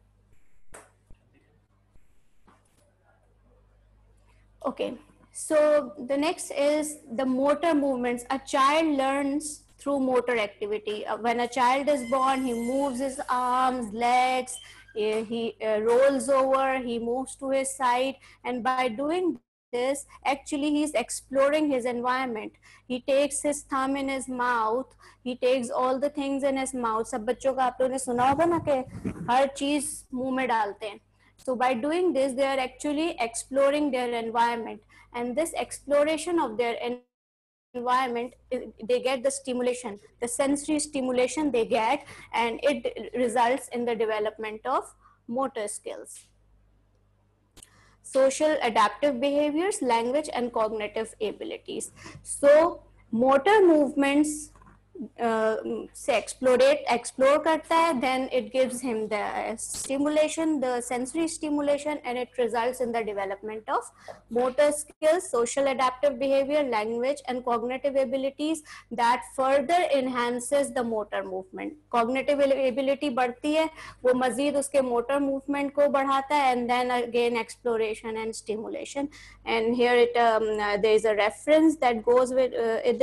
Okay, so the next is the motor movements. A child learns through motor activity. Uh, when a child is born, he moves his arms, legs, he, he uh, rolls over, he moves to his side. And by doing this, actually he's exploring his environment. He takes his thumb in his mouth, he takes all the things in his mouth. सब बच्चों का आप लोगों ने सुना होगा ना कि हर चीज मुंह में डालते हैं so by doing this, they are actually exploring their environment and this exploration of their environment, they get the stimulation, the sensory stimulation they get and it results in the development of motor skills. Social adaptive behaviors, language and cognitive abilities. So motor movements से एक्सप्लोरेट explore करता है then it gives him the stimulation the sensory stimulation and it results in the development of motor skills social adaptive behaviour language and cognitive abilities that further enhances the motor movement cognitive ability बढ़ती है, वो मजीद उसके motor movement को बढ़ाता है and then again exploration and stimulation and here it there is a reference that goes with it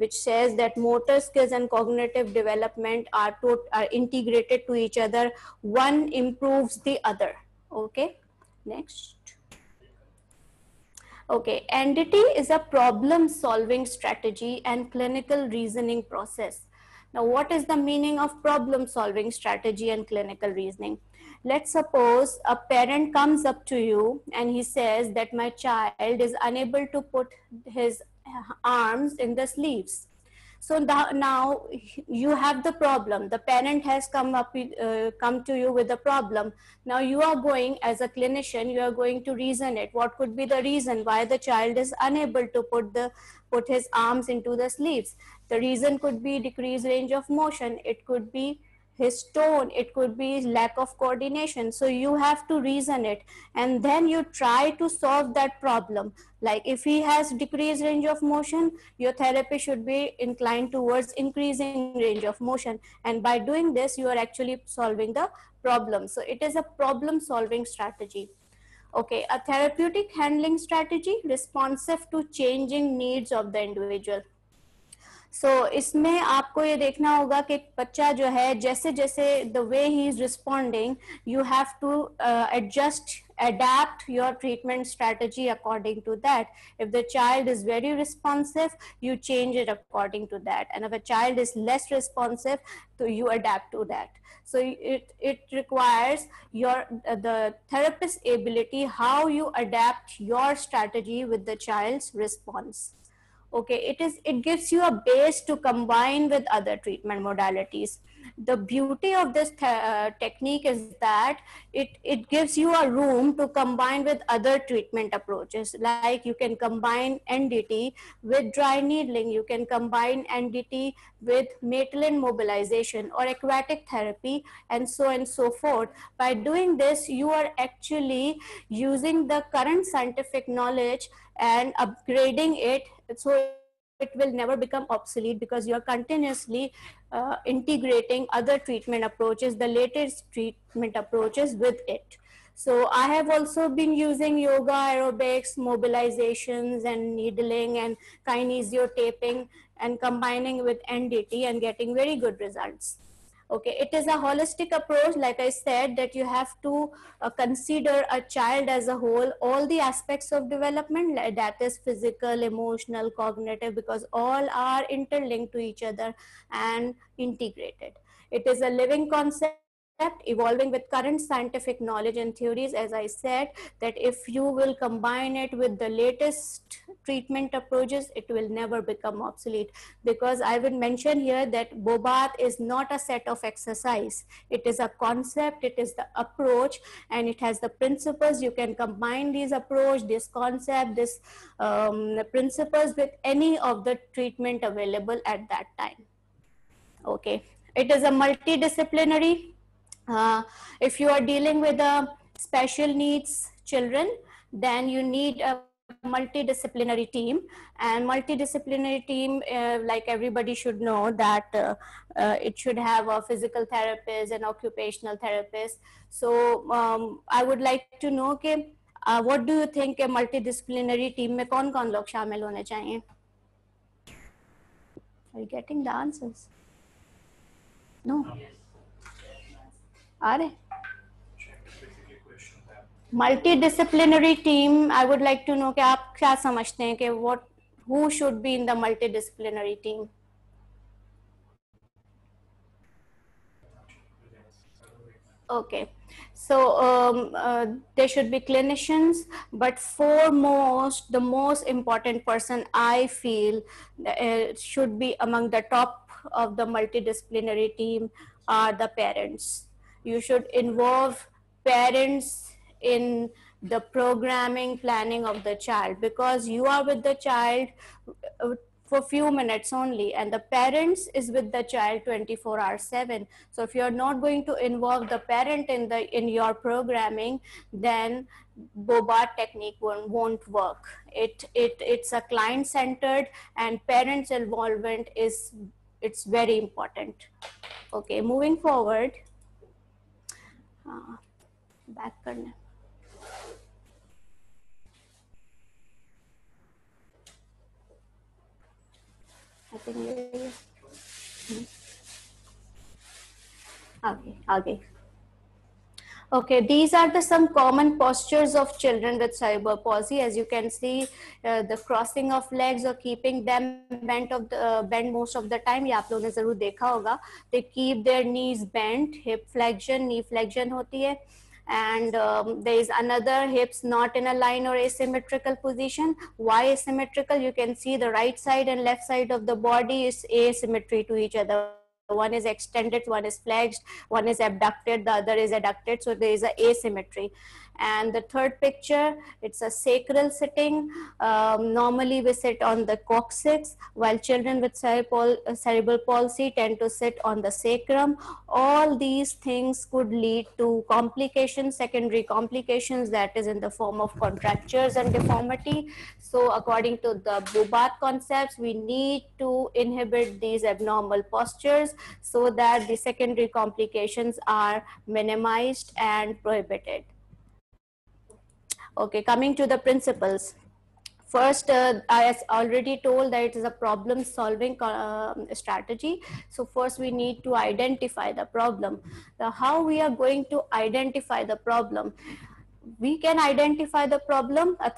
which says that motor skills and cognitive development are, to, are integrated to each other. One improves the other. Okay, next. Okay, NDT is a problem solving strategy and clinical reasoning process. Now, what is the meaning of problem solving strategy and clinical reasoning? Let's suppose a parent comes up to you and he says that my child is unable to put his arms in the sleeves. So now you have the problem. The parent has come up uh, come to you with the problem. Now you are going as a clinician you are going to reason it. What could be the reason why the child is unable to put the put his arms into the sleeves? The reason could be decreased range of motion. It could be his tone it could be lack of coordination. So you have to reason it and then you try to solve that problem. Like if he has decreased range of motion your therapy should be inclined towards increasing range of motion. And by doing this you are actually solving the problem. So it is a problem solving strategy. Okay a therapeutic handling strategy responsive to changing needs of the individual so so, इसमें आपको ये देखना होगा कि बच्चा जो है जैसे जैसे the way he is responding you have to adjust adapt your treatment strategy according to that if the child is very responsive you change it according to that and if a child is less responsive so you adapt to that so it it requires your uh, the therapist ability how you adapt your strategy with the child's response okay it is it gives you a base to combine with other treatment modalities. The beauty of this uh, technique is that it it gives you a room to combine with other treatment approaches. Like you can combine ndt with dry needling you can combine ndt with maitland mobilization or aquatic therapy and so and so forth. By doing this you are actually using the current scientific knowledge and upgrading it so it will never become obsolete because you're continuously uh, integrating other treatment approaches, the latest treatment approaches with it. So I have also been using yoga, aerobics, mobilizations and needling and kinesiotaping and combining with NDT and getting very good results okay it is a holistic approach like i said that you have to uh, consider a child as a whole. All the aspects of development that is physical emotional cognitive because all are interlinked to each other and integrated. It is a living concept evolving with current scientific knowledge and theories as i said that if you will combine it with the latest treatment approaches it will never become obsolete. Because i would mention here that bobath is not a set of exercise. It is a concept it is the approach and it has the principles. You can combine these approach this concept this um, principles with any of the treatment available at that time. Okay. It is a multidisciplinary uh, if you are dealing with a special needs children, then you need a multidisciplinary team. And multidisciplinary team uh, like everybody should know that uh, uh, it should have a physical therapist and occupational therapist. So um, i would like to know okay, uh, what do you think a multidisciplinary team mein kaun kaun log shamil hone chahiye? Are you getting the answers? No? Yes आ रहे multi disciplinary team I would like to know कि आप क्या समझते हैं कि what who should be in the multi disciplinary team okay so um, uh, they should be clinicians but foremost the most important person i feel uh, should be among the top of the multidisciplinary team are the parents you should involve parents in the programming planning of the child because you are with the child uh, for few minutes only and the parents is with the child 24 hours 7 so if you're not going to involve the parent in the in your programming then Bobath technique won't, won't work. It it it's a client centered and parents involvement is it's very important. Okay moving forward हाँ back करना। आई हम्म। आगे आगे। okay Okay, these are the some common postures of children with cerebral palsy. As you can see, uh, the crossing of legs or keeping them bent of the uh, bent most of the time. ये आप लोगों ने जरूर देखा होगा. They keep their knees bent, hip flexion, knee flexion होती है. And um, there is another hips not in a line or asymmetrical position. Why asymmetrical? You can see the right side and left side of the body is asymmetry to each other one is extended one is flexed one is abducted the other is adducted. So there is a asymmetry and the third picture, it's a sacral sitting. Um, normally we sit on the coccyx while children with cerebral, uh, cerebral palsy tend to sit on the sacrum. All these things could lead to complications, secondary complications that is in the form of contractures and deformity. So according to the Bobath concepts, we need to inhibit these abnormal postures so that the secondary complications are minimized and prohibited. Okay, coming to the principles. First, uh, I already told that it is a problem solving uh, strategy. So first we need to identify the problem. The how we are going to identify the problem. We can identify the problem, a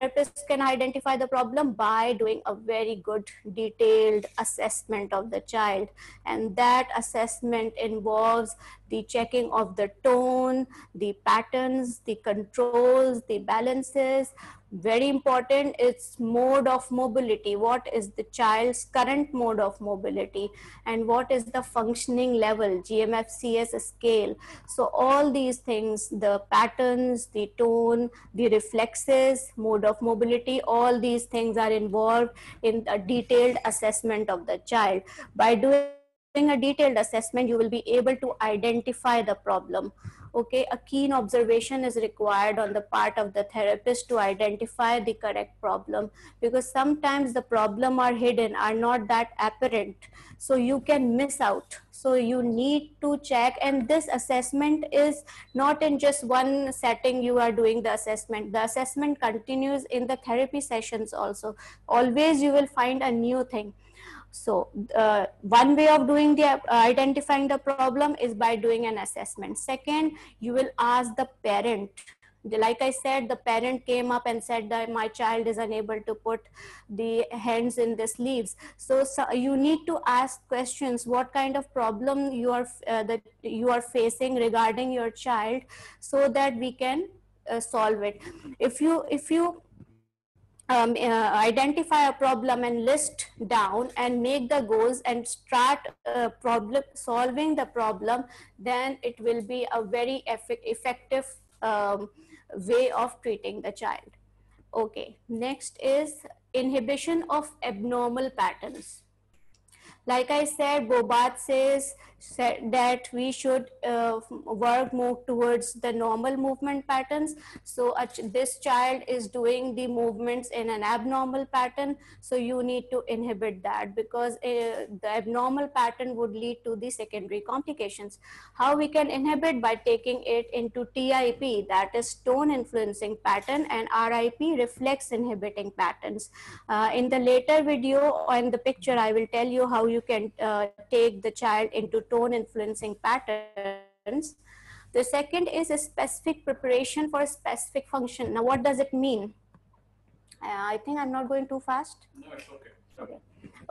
therapist can identify the problem by doing a very good detailed assessment of the child. And that assessment involves the checking of the tone the patterns the controls the balances very important it's mode of mobility. What is the child's current mode of mobility? And what is the functioning level? Gmfcs scale. So all these things the patterns the tone the reflexes mode of mobility all these things are involved in a detailed assessment of the child. By doing a detailed assessment you will be able to identify the problem okay a keen observation is required on the part of the therapist to identify the correct problem because sometimes the problem are hidden are not that apparent. So you can miss out. So you need to check and this assessment is not in just one setting you are doing the assessment. The assessment continues in the therapy sessions also. Always you will find a new thing so uh, one way of doing the uh, identifying the problem is by doing an assessment. Second, you will ask the parent. Like I said, the parent came up and said that my child is unable to put the hands in the sleeves. So, so you need to ask questions. What kind of problem you are uh, that you are facing regarding your child, so that we can uh, solve it. If you if you um, uh, identify a problem and list down and make the goals and start uh, problem solving the problem then it will be a very eff- effective um, way of treating the child. Okay next is inhibition of abnormal patterns. Like I said, Bobath says that we should uh, work more towards the normal movement patterns. So this child is doing the movements in an abnormal pattern. So you need to inhibit that because uh, the abnormal pattern would lead to the secondary complications. How we can inhibit by taking it into TIP, that is tone influencing pattern and RIP, reflex inhibiting patterns. Uh, in the later video and the picture, I will tell you how you can uh, take the child into tone influencing patterns. The second is a specific preparation for a specific function. Now, what does it mean? Uh, I think I'm not going too fast. No, it's okay. Okay.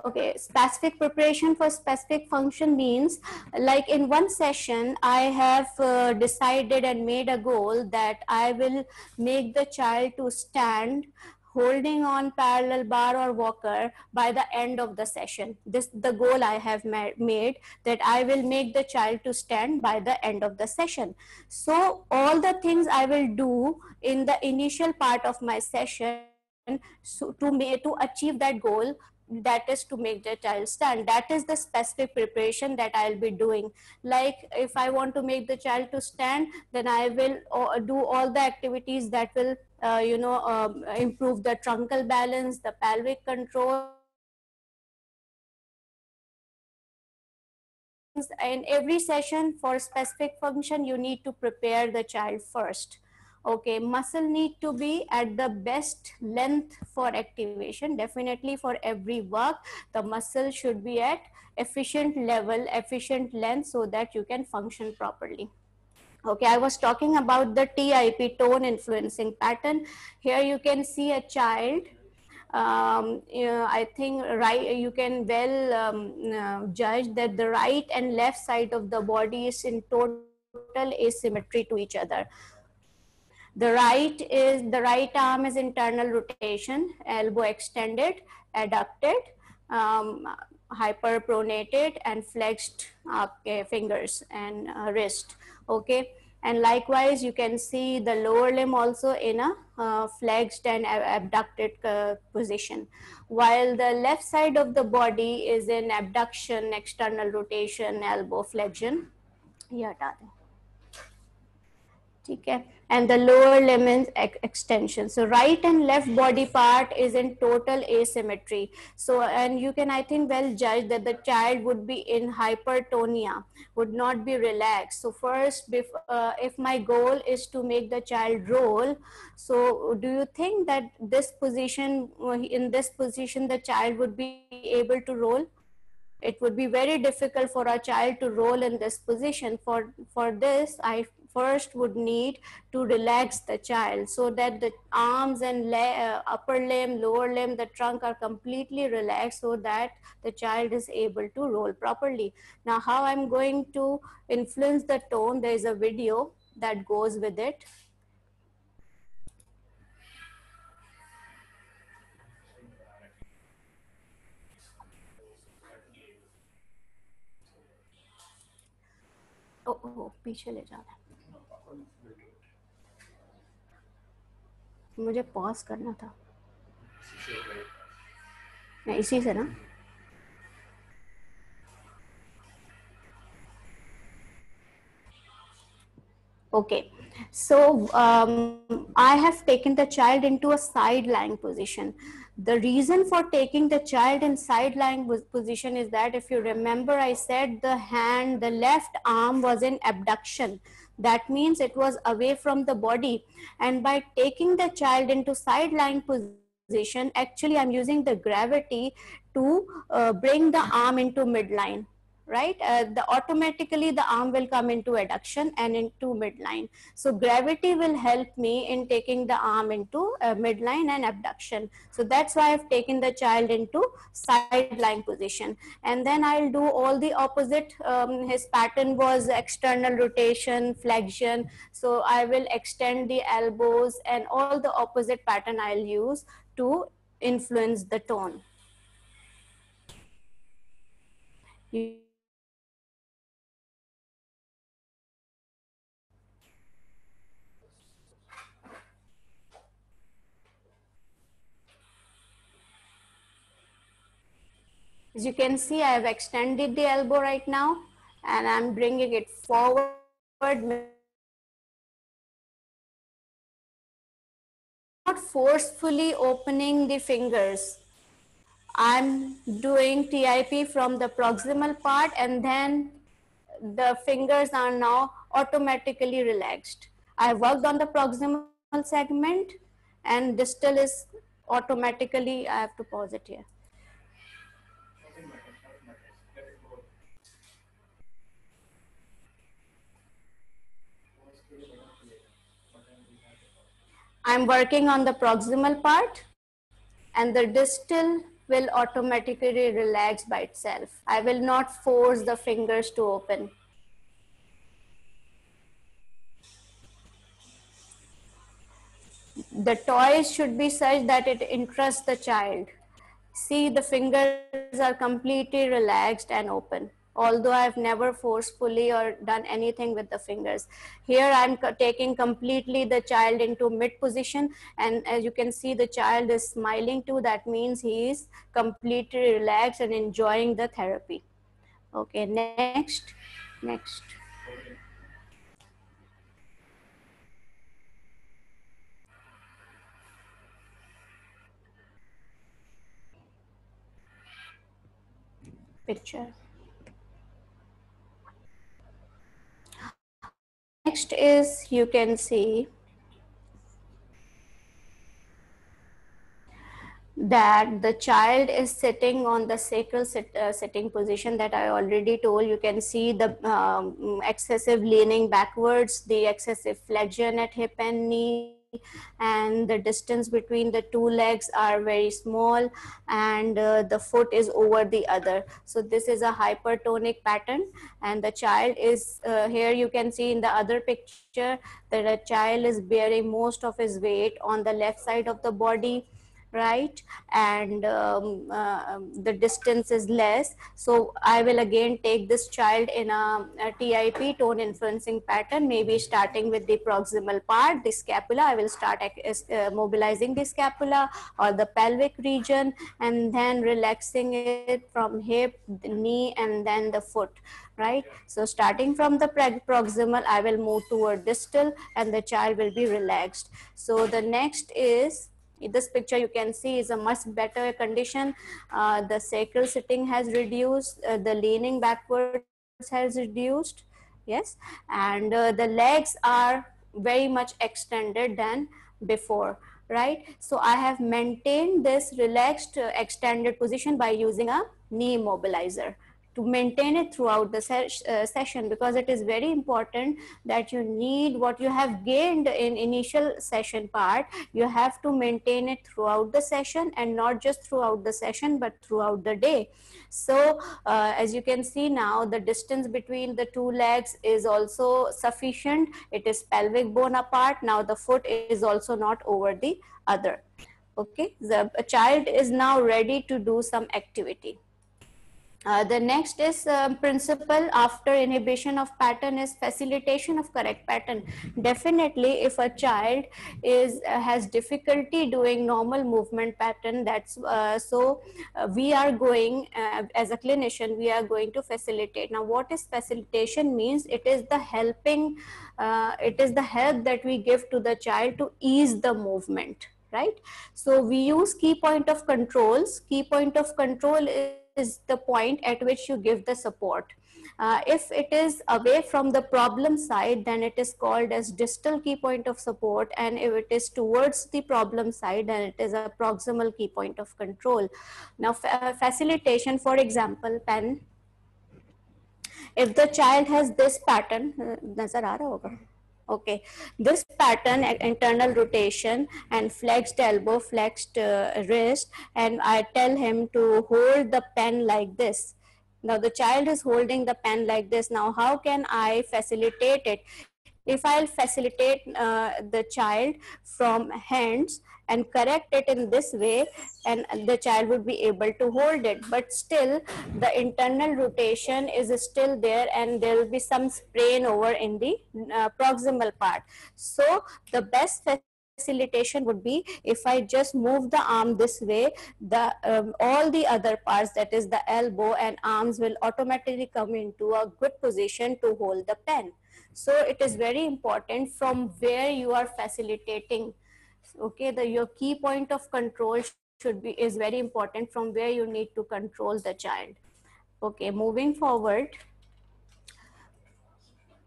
Okay, specific preparation for specific function means like in one session, I have uh, decided and made a goal that I will make the child to stand holding on parallel bar or walker by the end of the session. This the goal I have made that I will make the child to stand by the end of the session. So all the things I will do in the initial part of my session so to, make, to achieve that goal that is to make the child stand. That is the specific preparation that i'll be doing. Like if i want to make the child to stand then i will uh, do all the activities that will uh, you know um, improve the truncal balance the pelvic control in every session for specific function you need to prepare the child first okay muscle need to be at the best length for activation definitely for every work. The muscle should be at efficient level efficient length so that you can function properly. Okay i was talking about the tip tone influencing pattern. Here you can see a child um, you know, I think right you can well um, uh, judge that the right and left side of the body is in total asymmetry to each other. The right is the right arm is internal rotation, elbow extended, adducted, um, hyperpronated, and flexed okay, fingers and uh, wrist. Okay, and likewise you can see the lower limb also in a uh, flexed and abducted uh, position, while the left side of the body is in abduction, external rotation, elbow flexion. Yeah, okay and the lower limb extension. So right and left body part is in total asymmetry. So and you can i think well judge that the child would be in hypertonia would not be relaxed. So first uh, if my goal is to make the child roll so do you think that this position in this position the child would be able to roll? It would be very difficult for a child to roll in this position. For for this i first would need to relax the child so that the arms and uh, upper limb, lower limb, the trunk are completely relaxed so that the child is able to roll properly. Now how I'm going to influence the tone, there is a video that goes with it. oh, oh पीछे ले जाना मुझे pause करना था। मैं इसी से ना। Okay so I have taken the child into a lying position the reason for taking the child in side lying position is that if you remember I set the hand the left arm was in abduction that means it was away from the body. And by taking the child into side lying position, actually I'm using the gravity to uh, bring the arm into midline right? Uh, the automatically the arm will come into adduction and into midline. So gravity will help me in taking the arm into uh, midline and abduction. So that's why I've taken the child into side lying position. And then I'll do all the opposite. Um, his pattern was external rotation, flexion. So I will extend the elbows and all the opposite pattern I'll use to influence the tone. You As you can see, I have extended the elbow right now and I'm bringing it forward. Not forcefully opening the fingers. I'm doing TIP from the proximal part and then the fingers are now automatically relaxed. I worked on the proximal segment and distal is automatically, I have to pause it here. I'm working on the proximal part and the distal will automatically relax by itself. I will not force the fingers to open. the toys should be such that it interests the child. See the fingers are completely relaxed and open although I've never forcefully or done anything with the fingers. Here I'm taking completely the child into mid position and as you can see the child is smiling too that means he is completely relaxed and enjoying the therapy. Okay, next, next. Picture. Next is you can see that the child is sitting on the sacral sit, uh, sitting position that I already told. You can see the um, excessive leaning backwards, the excessive flexion at hip and knee, and the distance between the two legs are very small and uh, the foot is over the other. So this is a hypertonic pattern and the child is uh, here you can see in the other picture that a child is bearing most of his weight on the left side of the body right? And um, uh, the distance is less. So i will again take this child in a, a, tip tone influencing pattern maybe starting with the proximal part the scapula. I will start uh, mobilizing the scapula or the pelvic region and then relaxing it from hip the knee and then the foot right? So starting from the proximal i will move toward distal and the child will be relaxed. So the next is in this picture you can see is a much better condition. Uh, the sacral sitting has reduced uh, the leaning backwards has reduced yes. And uh, the legs are very much extended than before right? So i have maintained this relaxed uh, extended position by using a knee mobilizer to maintain it throughout the ses uh, session because it is very important that you need what you have gained in initial session part. You have to maintain it throughout the session and not just throughout the session but throughout the day. So uh, as you can see now the distance between the two legs is also sufficient. It is pelvic bone apart. Now the foot is also not over the other. Okay? The child is now ready to do some activity uh, the next is uh, principle after inhibition of pattern is facilitation of correct pattern. Definitely, if a child is uh, has difficulty doing normal movement pattern, that's uh, so uh, we are going as a clinician, we are going to facilitate. Now, what is facilitation means? It is the helping, it is the help that we give to the child to ease the movement right so we use key point of controls key point of control is is the point at which you give the support. Uh, if it is away from the problem side, then it is called as distal key point of support. And if it is towards the problem side, then it is a proximal key point of control. Now, fa facilitation, for example, pen. If the child has this pattern, uh, okay. This pattern internal rotation and flexed elbow flexed uh, wrist and i tell him to hold the pen like this. Now the child is holding the pen like this. Now how can i facilitate it? If i'll facilitate uh, the child from hands and correct it in this way and the child would be able to hold it but still the internal rotation is still there and there will be some sprain over in the uh, proximal part so the best facilitation would be if I just move the arm this way, the um, all the other parts, that is the elbow and arms will automatically come into a good position to hold the pen. So it is very important from where you are facilitating okay the your key point of control should be is very important from where you need to control the child. Okay moving forward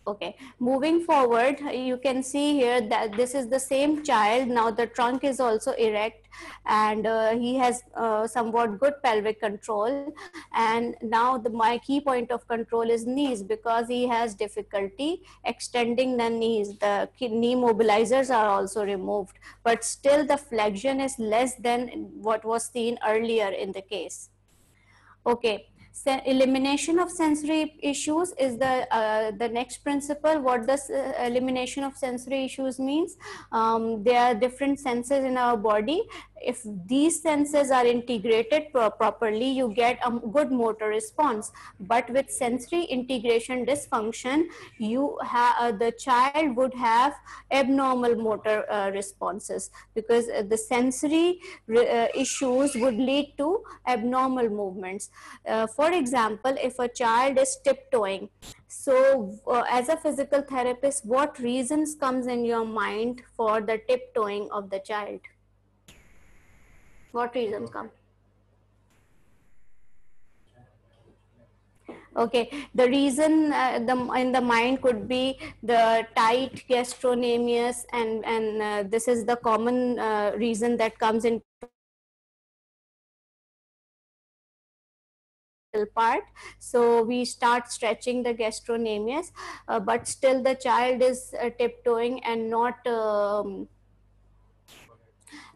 okay. Moving forward you can see here that this is the same child. Now the trunk is also erect and uh, he has uh, somewhat good pelvic control. And now the my key point of control is knees because he has difficulty extending the knees. The knee mobilizers are also removed but still the flexion is less than what was seen earlier in the case. Okay Elimination of sensory issues is the uh, the next principle. What does uh, elimination of sensory issues means? Um, there are different senses in our body. If these senses are integrated pro- properly, you get a good motor response. But with sensory integration dysfunction, you have uh, the child would have abnormal motor uh, responses because uh, the sensory uh, issues would lead to abnormal movements. Uh, for example, if a child is tiptoeing, so uh, as a physical therapist, what reasons comes in your mind for the tiptoeing of the child? What reasons come? Okay, the reason uh, the in the mind could be the tight gastrocnemius, and and uh, this is the common uh, reason that comes in part. So we start stretching the gastrocnemius uh, but still the child is uh, tiptoeing and not um,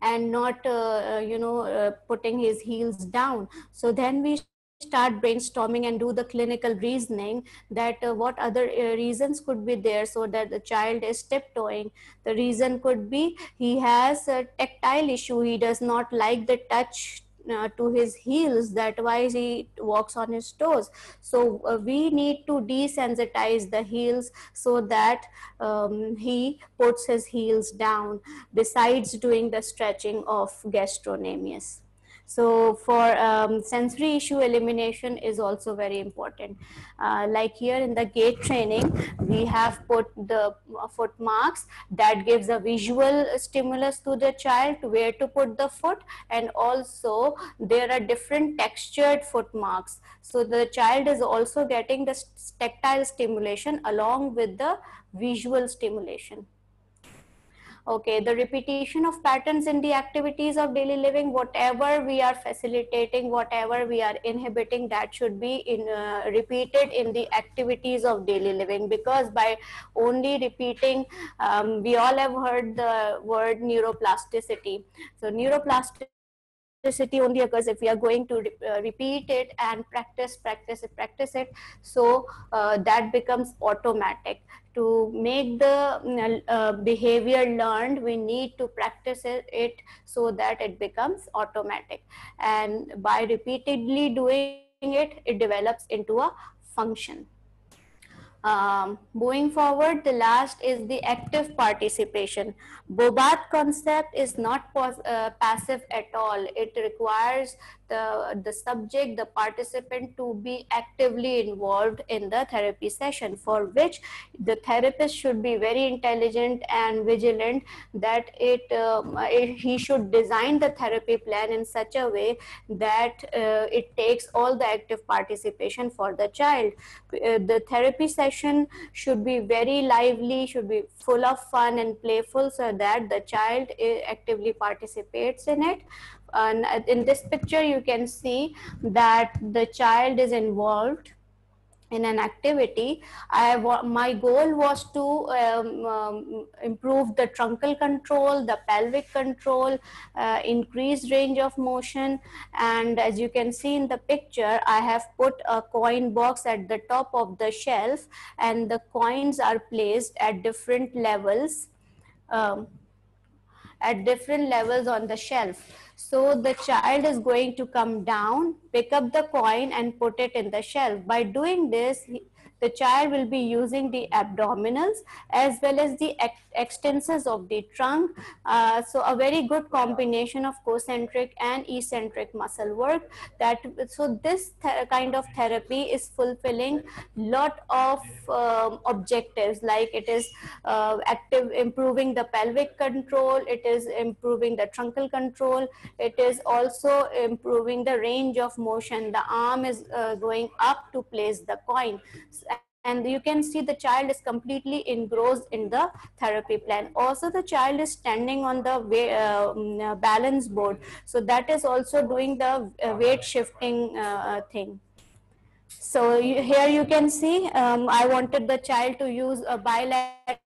and not uh, you know uh, putting his heels down. So then we start brainstorming and do the clinical reasoning that uh, what other uh, reasons could be there so that the child is tiptoeing. The reason could be he has a tactile issue. He does not like the touch uh, to his heels that why he walks on his toes. So uh, we need to desensitize the heels so that um, he puts his heels down besides doing the stretching of gastrocnemius so for um, sensory issue elimination is also very important. Uh, like here in the gait training, we have put the foot marks that gives a visual stimulus to the child where to put the foot and also there are different textured foot marks. So the child is also getting the tactile stimulation along with the visual stimulation okay the repetition of patterns in the activities of daily living whatever we are facilitating whatever we are inhibiting that should be in uh, repeated in the activities of daily living. Because by only repeating um, we all have heard the word neuroplasticity. So neuroplasticity only occurs if we are going to re- uh, repeat it and practice practice it practice it. So uh, that becomes automatic to make the uh, behavior learned we need to practice it, so that it becomes automatic and by repeatedly doing it it develops into a function um, moving forward, the last is the active participation. Bobath concept is not uh, passive at all. It requires the, the subject, the participant to be actively involved in the therapy session for which the therapist should be very intelligent and vigilant that it, um, it he should design the therapy plan in such a way that uh, it takes all the active participation for the child. Uh, the therapy session should be very lively, should be full of fun and playful so that the child uh, actively participates in it and in this picture you can see that the child is involved in an activity. I my goal was to um, um, improve the truncal control the pelvic control uh, increased range of motion. And as you can see in the picture i have put a coin box at the top of the shelf and the coins are placed at different levels um, at different levels on the shelf so the child is going to come down, pick up the coin and put it in the shelf. By doing this, the child will be using the abdominals as well as the ex extensors of the trunk. Uh, so a very good combination of concentric and eccentric muscle work. That so this kind of therapy is fulfilling lot of um, objectives like it is uh, active improving the pelvic control, it is improving the truncal control, it is also improving the range of motion. The arm is uh, going up to place the coin and you can see the child is completely engrossed in the therapy plan. Also the child is standing on the way, uh, balance board. So that is also doing the uh, weight shifting uh, thing. So you, here you can see um, i wanted the child to use a bilateral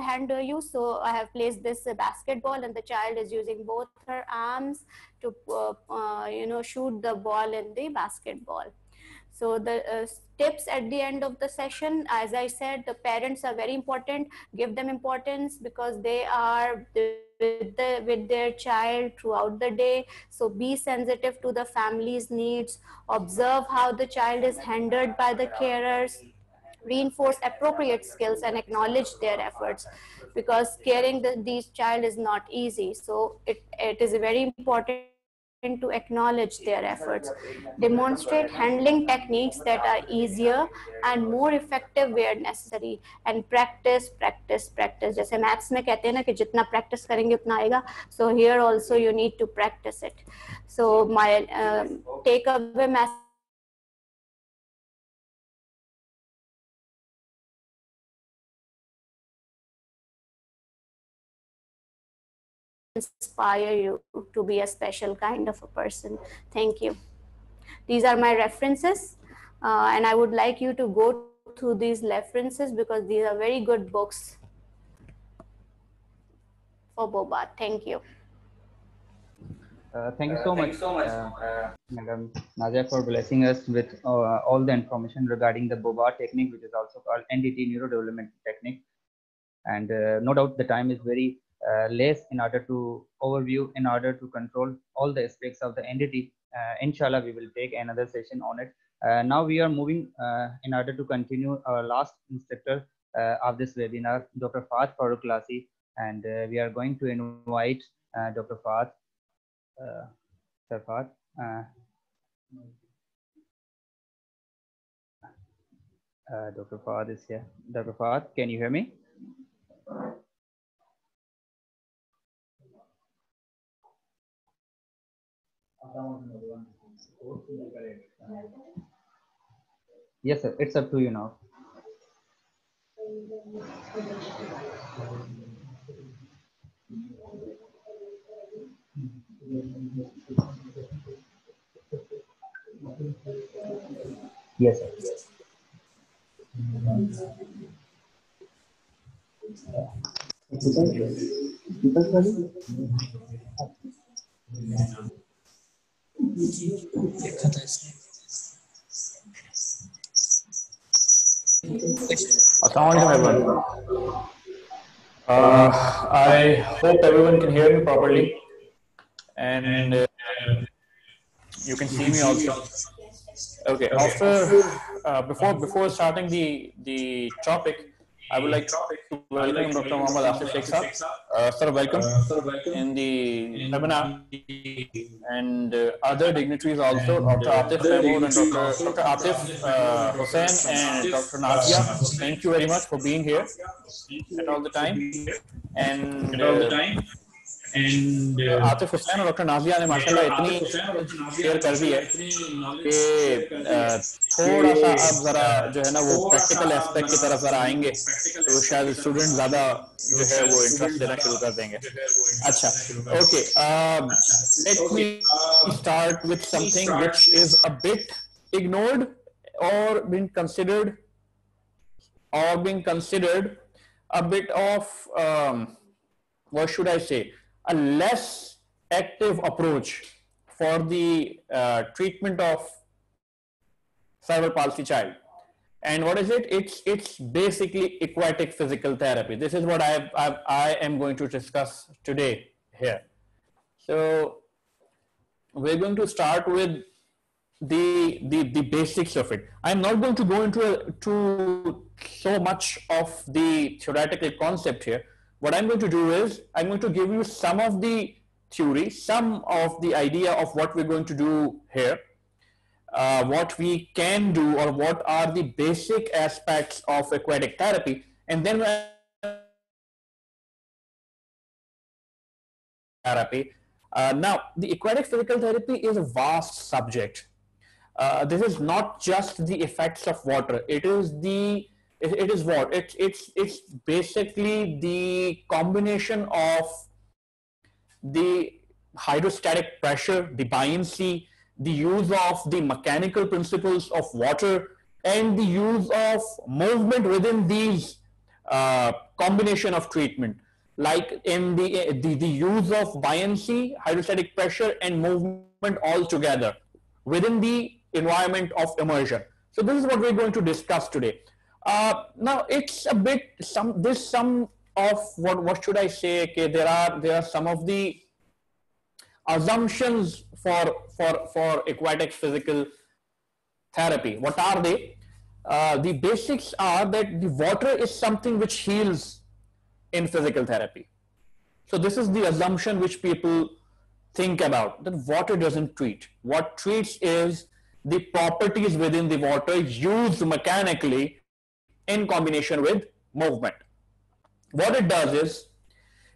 hand use. So i have placed this basketball and the child is using both her arms to uh, uh, you know shoot the ball in the basketball. So the uh, tips at the end of the session, as I said, the parents are very important. Give them importance because they are with the with their child throughout the day. So be sensitive to the family's needs. Observe how the child is handled by the carers. Reinforce appropriate skills and acknowledge their efforts because caring the, these child is not easy. So it, it is very important to acknowledge their efforts. Demonstrate handling techniques that are easier and more effective where necessary. And practice, practice, practice. जैसे maths में कहते हैं ना कि जितना practice करेंगे उतना आएगा. So here also you need to practice it. So my uh, takeaway message inspire you to be a special kind of a person. Thank you. These are my references, uh, and I would like you to go through these references because these are very good books for Bobath. Thank you. Uh, thank you so much, so much uh, Madam Nazia, for blessing us with uh, all the information regarding the Bobath technique, which is also called NDT neurodevelopment technique. And uh, no doubt the time is very uh, less in order to overview, in order to control all the aspects of the NDT. Uh, inshallah, we will take another session on it. now we are moving in order to continue our last instructor of this webinar, Dr. Fahad Farooq and we are going to invite Dr. Uh, Sir. Uh, uh, Dr. Fahad is here. Dr. Fahad, can you hear me? Yes, sir. It's up to you now. Yes, sir. Everyone. Uh, I hope everyone can hear me properly and uh, you can see me also. Okay. After uh, before before starting the the topic, I would like to welcome Dr. Mohammad Asif Shaikh Sir. Uh, sir, welcome in the webinar and uh, other dignitaries also, Dr. Atif Mahmood and Dr. Dr. Atif uh, Hussain and Dr. Nazia. Thank you very much for being here at all the time. And all the time. And Atif Hussain और doctor Nazia ने माशाल्लाह इतनी share कर दी है कि थोड़ा सा अब जरा जो है ना वो प्रैक्टिकल एस्पेक्ट की तरफ़ जरा आएँगे तो शायद स्टूडेंट ज़्यादा जो है वो इंटरेस्ट देना शुरू कर देंगे। अच्छा okay let me start with something which is a bit or been considered or being considered a bit of um, what should I say? A less active approach for the uh, treatment of cerebral palsy child. And what is it? It's it's basically aquatic physical therapy. This is what I I, I am going to discuss today here. So we're going to start with the the the basics of it. I'm not going to go into a, to so much of the theoretical concept here what I'm going to do is I'm going to give you some of the theory, some of the idea of what we're going to do here, uh, what we can do or what are the basic aspects of aquatic therapy. And then therapy. Uh, now, the aquatic physical therapy is a vast subject. Uh, this is not just the effects of water. It is the it, it is what it's it's it's basically the combination of the hydrostatic pressure the buoyancy the use of the mechanical principles of water and the use of movement within these uh, combination of treatment like in the, the the use of buoyancy hydrostatic pressure and movement all together within the environment of immersion. So this is what we're going to discuss today. Uh, now it's a bit some this some of what what should I say? Okay, there are there are some of the assumptions for for for aquatic physical therapy. What are they? Uh, the basics are that the water is something which heals in physical therapy. So this is the assumption which people think about that water doesn't treat. What treats is the properties within the water used mechanically in combination with movement. What it does is,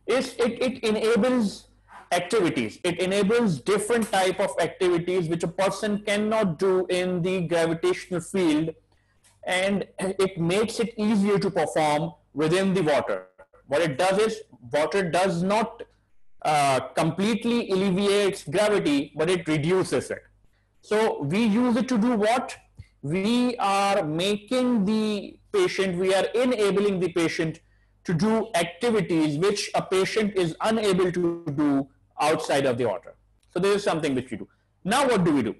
is it, it enables activities. It enables different type of activities which a person cannot do in the gravitational field and it makes it easier to perform within the water. What it does is water does not uh, completely alleviates gravity, but it reduces it. So we use it to do what? We are making the patient, we are enabling the patient to do activities which a patient is unable to do outside of the water. So this is something which we do. Now what do we do?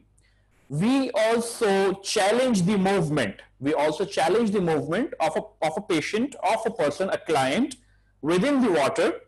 We also challenge the movement. We also challenge the movement of a, of a patient, of a person, a client within the water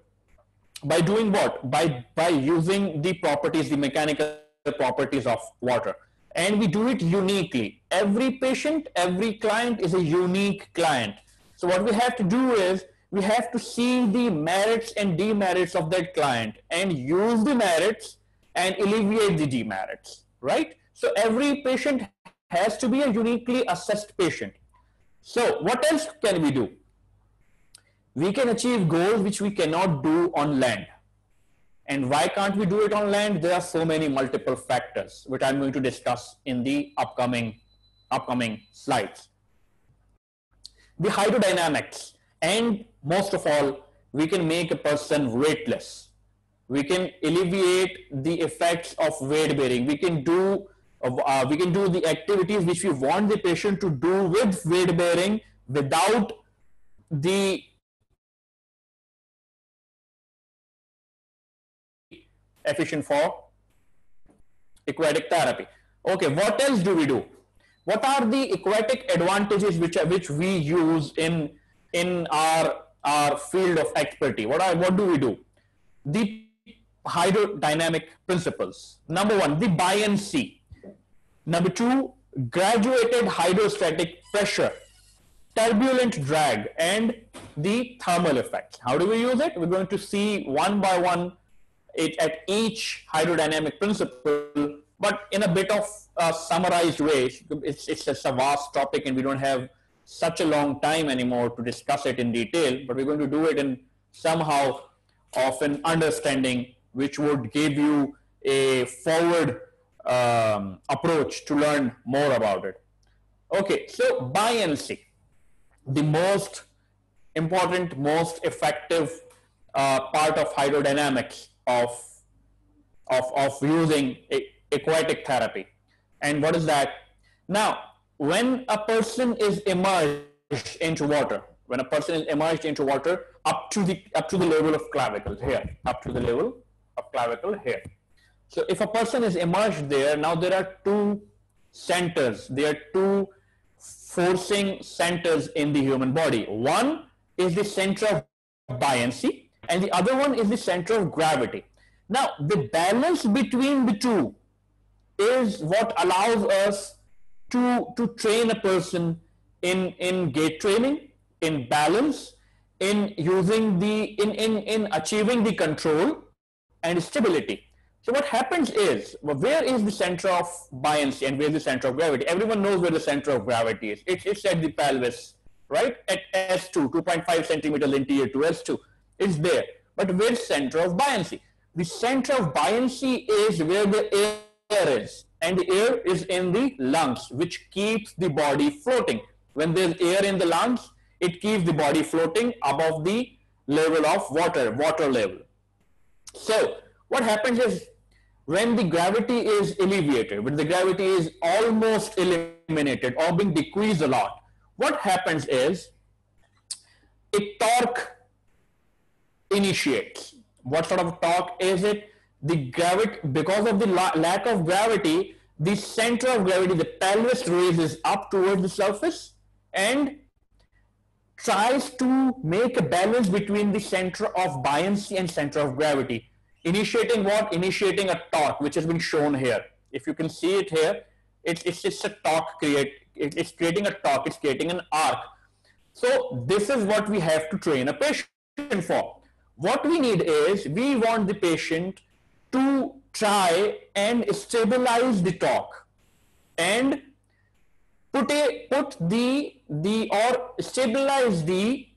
by doing what? By, by using the properties, the mechanical properties of water. And we do it uniquely. Every patient, every client is a unique client. So what we have to do is we have to see the merits and demerits of that client and use the merits and alleviate the demerits, right? So every patient has to be a uniquely assessed patient. So what else can we do? We can achieve goals which we cannot do on land. And why can't we do it on land? There are so many multiple factors, which I'm going to discuss in the upcoming, upcoming slides. The hydrodynamics and most of all, we can make a person weightless. We can alleviate the effects of weight bearing. We can do uh, we can do the activities which we want the patient to do with weight bearing without the efficient for aquatic therapy. Okay, what else do we do? What are the aquatic advantages which which we use in in our our field of expertise? What are what do we do? The hydrodynamic principles. Number one, the buoyancy. Number two, graduated hydrostatic pressure, turbulent drag, and the thermal effects. How do we use it? We're going to see one by one it at each hydrodynamic principle, but in a bit of a summarized way. It's, it's just a vast topic and we don't have such a long time anymore to discuss it in detail, but we're going to do it in somehow of an understanding which would give you a forward um, approach to learn more about it. Okay, so buoyancy, the most important, most effective uh, part of hydrodynamics of, of, of using aquatic therapy. And what is that? Now, when a person is immersed into water, when a person is immersed into water up to the up to the level of clavicle here, up to the level of clavicle here. So if a person is immersed there, now there are two centers. There are two forcing centers in the human body. One is the center of buoyancy and the other one is the center of gravity. Now, the balance between the two is what allows us to, to train a person in, in gait training, in balance, in using the, in, in, in achieving the control and stability. So what happens is, well, where is the center of buoyancy and where is the center of gravity? Everyone knows where the center of gravity is. It's, it's at the pelvis, right? At S2, 2.5 centimeters anterior to, S2. It's there. But where's center of buoyancy? The center of buoyancy is where the air is. And air is in the lungs, which keeps the body floating. When there's air in the lungs, it keeps the body floating above the level of water, water level. So what happens is when the gravity is alleviated, when the gravity is almost eliminated or being decreased a lot, what happens is a torque initiates. What sort of torque is it? The gravity, because of the la lack of gravity, the center of gravity, the pelvis raises up towards the surface and tries to make a balance between the center of buoyancy and center of gravity. Initiating what? Initiating a torque, which has been shown here. If you can see it here, it's, it's just a torque create, it's creating a torque, it's creating an arc. So this is what we have to train a patient for. What we need is, we want the patient to try and stabilize the torque and put a put the the or stabilize the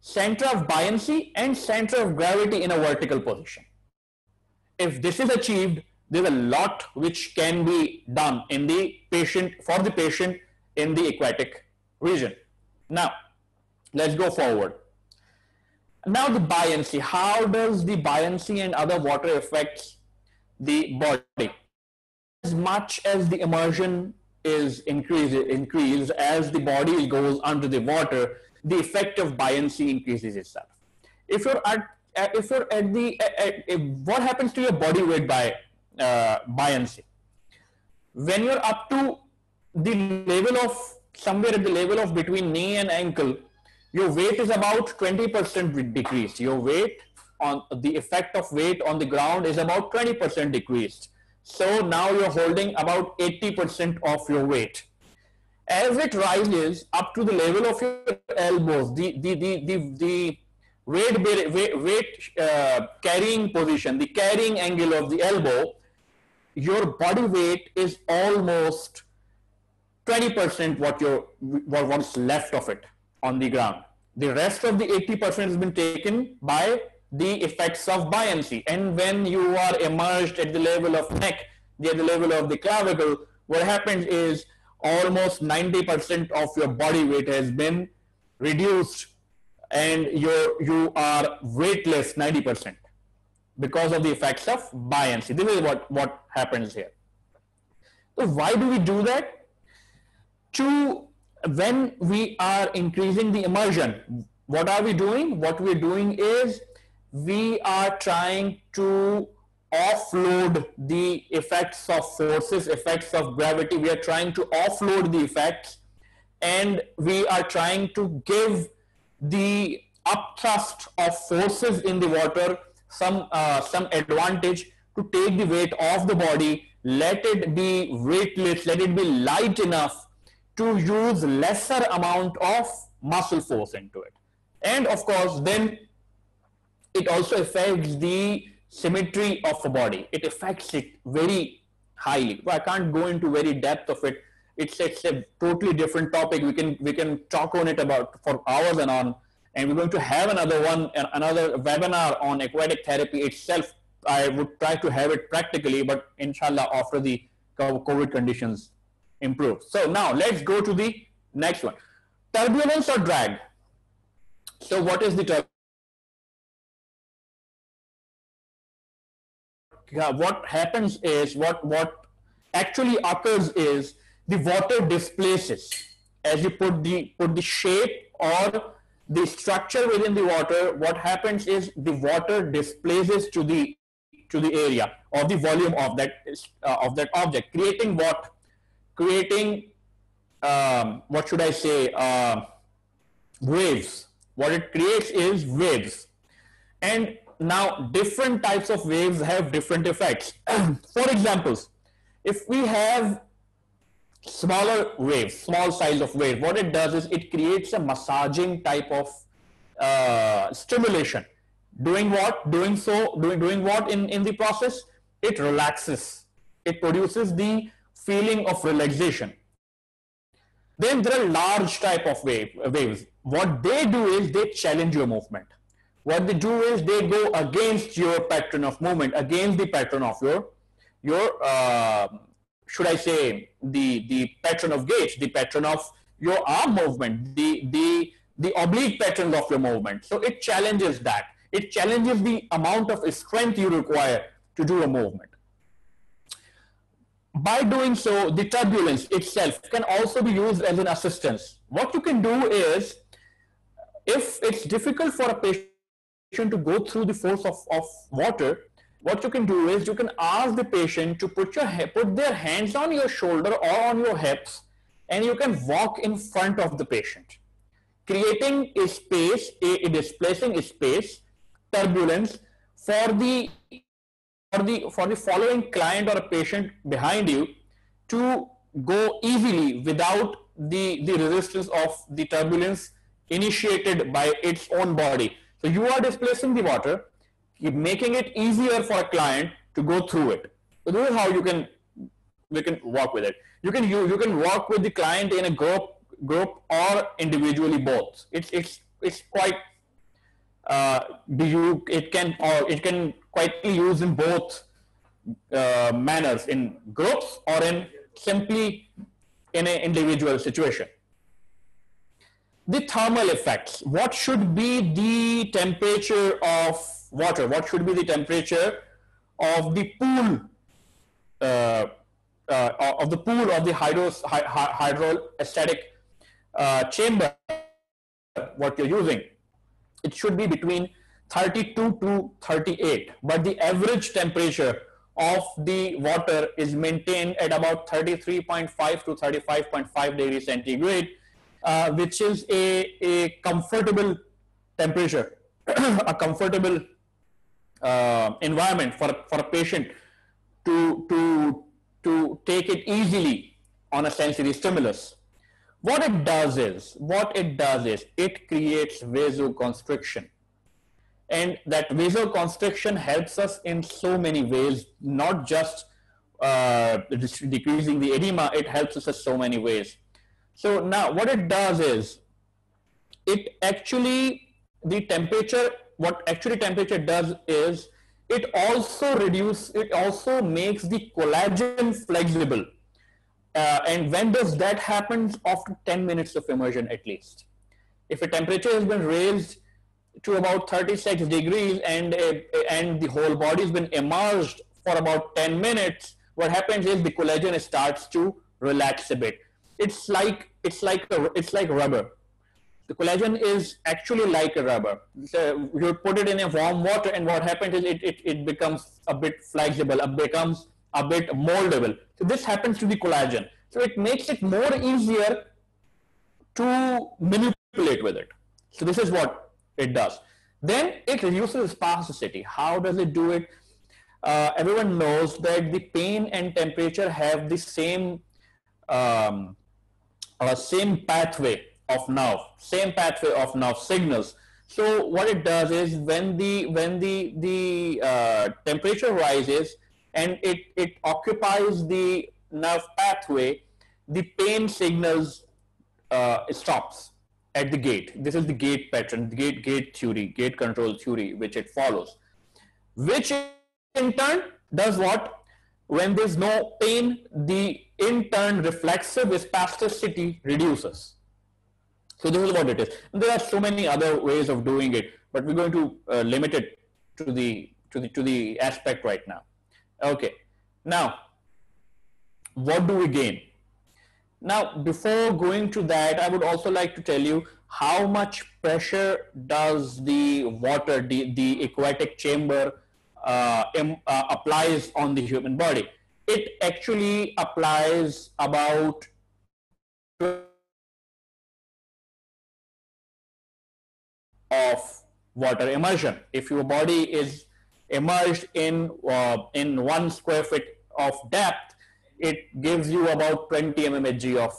center of buoyancy and center of gravity in a vertical position. If this is achieved there's a lot which can be done in the patient for the patient in the aquatic region. Now let's go forward. Now the buoyancy. How does the buoyancy and other water effects the body. As much as the immersion is increased, increased as the body goes under the water, the effect of buoyancy increases itself. If you're at if you're at the at, at, what happens to your body weight by uh, buoyancy? When you're up to the level of somewhere at the level of between knee and ankle, your weight is about 20% decreased. Your weight on the effect of weight on the ground is about 20% decreased. So now you're holding about 80% of your weight. As it rises up to the level of your elbows, the, the, the, the, the weight, weight, weight uh, carrying position, the carrying angle of the elbow, your body weight is almost 20% what your what's left of it on the ground. The rest of the 80% has been taken by the effects of buoyancy. And when you are emerged at the level of neck, at the level of the clavicle, what happens is almost 90% of your body weight has been reduced and you're, you are weightless 90% because of the effects of buoyancy. This is what, what happens here. So why do we do that? To when we are increasing the immersion, what are we doing? What we're doing is we are trying to offload the effects of forces, effects of gravity. We are trying to offload the effects and we are trying to give the upthrust of forces in the water some uh, some advantage to take the weight off the body let it be weightless let it be light enough to use lesser amount of muscle force into it and of course then it also affects the symmetry of a body. It affects it very highly. I can't go into very depth of it. It's, it's a totally different topic. We can we can talk on it about for hours and on. And we're going to have another one, another webinar on aquatic therapy itself. I would try to have it practically, but inshallah after the COVID conditions improve. So now let's go to the next one. Turbulence or drag. So what is the turbulence? what happens is what what actually occurs is the water displaces. As you put the put the shape or the structure within the water what happens is the water displaces to the to the area or the volume of that uh, of that object creating what? Creating um, what should i say? Uh, waves. What it creates is waves. And now different types of waves have different effects. [CLEARS THROAT] For examples, if we have smaller waves, small size of wave, what it does is it creates a massaging type of uh, stimulation. Doing what? Doing so, doing, doing what in, in the process? It relaxes. It produces the feeling of relaxation. Then there are large type of wave, waves. What they do is they challenge your movement what they do is they go against your pattern of movement, against the pattern of your, your uh, should I say, the, the pattern of gait, the pattern of your arm movement, the, the, the oblique patterns of your movement. So it challenges that. It challenges the amount of strength you require to do a movement. By doing so, the turbulence itself can also be used as an assistance. What you can do is, if it's difficult for a patient to go through the force of, of water, what you can do is you can ask the patient to put your put their hands on your shoulder or on your hips and you can walk in front of the patient. Creating a space a, a displacing a space turbulence for the for the for the following client or a patient behind you to go easily without the the resistance of the turbulence initiated by its own body so you are displacing the water making it easier for a client to go through it. So this is how you can we can work with it. You can you, you can work with the client in a group group or individually both. It's it's it's quite uh, you it can or it can quite be used in both uh, manners in groups or in simply in an individual situation the thermal effects. What should be the temperature of water? What should be the temperature of the pool uh, uh, of the pool of the hydro, hydrostatic uh, chamber what you're using? It should be between 32 to 38 but the average temperature of the water is maintained at about 33.5 to 35.5 degrees centigrade uh, which is a, a comfortable temperature [CLEARS THROAT] a comfortable uh, environment for, for a patient to, to, to take it easily on a sensory stimulus what it does is, what it does is, it creates vasoconstriction. And that vasoconstriction helps us in so many ways, not just uh, decreasing the edema, it helps us in so many ways. So now what it does is, it actually, the temperature, what actually temperature does is, it also reduce, it also makes the collagen flexible uh, and when does that happen? After 10 minutes of immersion at least. If a temperature has been raised to about 36 degrees and, uh, and the whole body has been immersed for about 10 minutes, what happens is the collagen starts to relax a bit. It's like, it's like, a, it's like rubber. The collagen is actually like a rubber. So you put it in a warm water and what happens is it, it, it becomes a bit flexible, it becomes a bit moldable. So this happens to the collagen. So it makes it more easier to manipulate with it. So this is what it does. Then it reduces spasticity. How does it do it? Uh, everyone knows that the pain and temperature have the same um, uh, same pathway of nerve, same pathway of nerve signals. So what it does is when the when the the uh, temperature rises, and it, it occupies the nerve pathway, the pain signals uh, stops at the gate. This is the gate pattern, the gate, gate theory, gate control theory, which it follows. Which in turn does what? When there's no pain, the in turn reflexive spasticity reduces. So this is what it is. There are so many other ways of doing it, but we're going to uh, limit it to the to the to the aspect right now. Okay. Now, what do we gain? Now, before going to that, I would also like to tell you how much pressure does the water, the, the aquatic chamber uh, uh, applies on the human body. It actually applies about of water immersion. If your body is immersed in uh, in one square foot of depth, it gives you about 20 mmHg of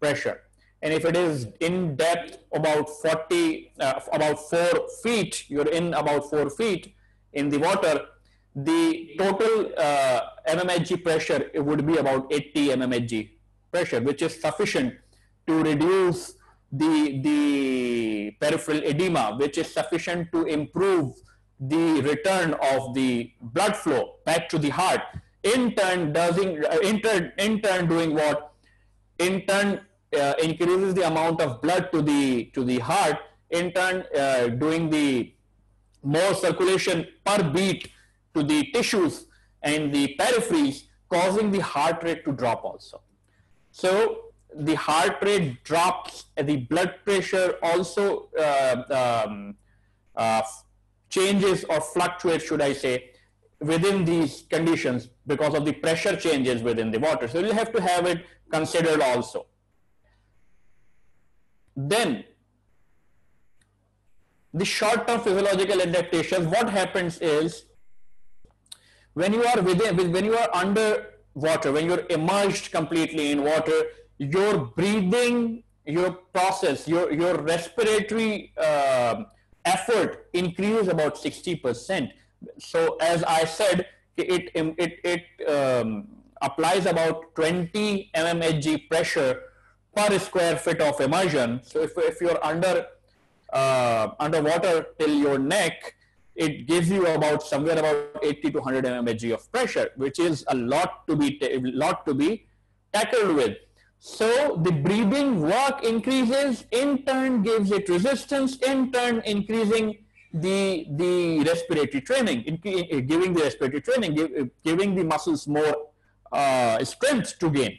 pressure. And if it is in depth about 40, uh, about four feet, you're in about four feet in the water, the total uh, mmHg pressure it would be about 80 mmHg pressure, which is sufficient to reduce the, the peripheral edema, which is sufficient to improve the return of the blood flow back to the heart. In turn doing uh, in turn in turn doing what? In turn uh, increases the amount of blood to the to the heart. In turn uh, doing the more circulation per beat to the tissues and the peripheries causing the heart rate to drop also so the heart rate drops the blood pressure also uh, um, uh, changes or fluctuates, should I say, within these conditions because of the pressure changes within the water. So you'll have to have it considered also. Then the short-term physiological adaptations, what happens is when you are within, when you are under water, when you're immersed completely in water, your breathing, your process, your, your respiratory uh, effort increases about 60%. So as I said, it, it, it um, applies about 20 mmHg pressure per square foot of immersion. So if, if you're under uh, underwater till your neck, it gives you about somewhere about 80 to 100 mmHg of pressure, which is a lot to be lot to be tackled with. So the breathing work increases, in turn gives it resistance, in turn increasing the the respiratory training, in, in, giving the respiratory training, give, giving the muscles more uh, strength to gain.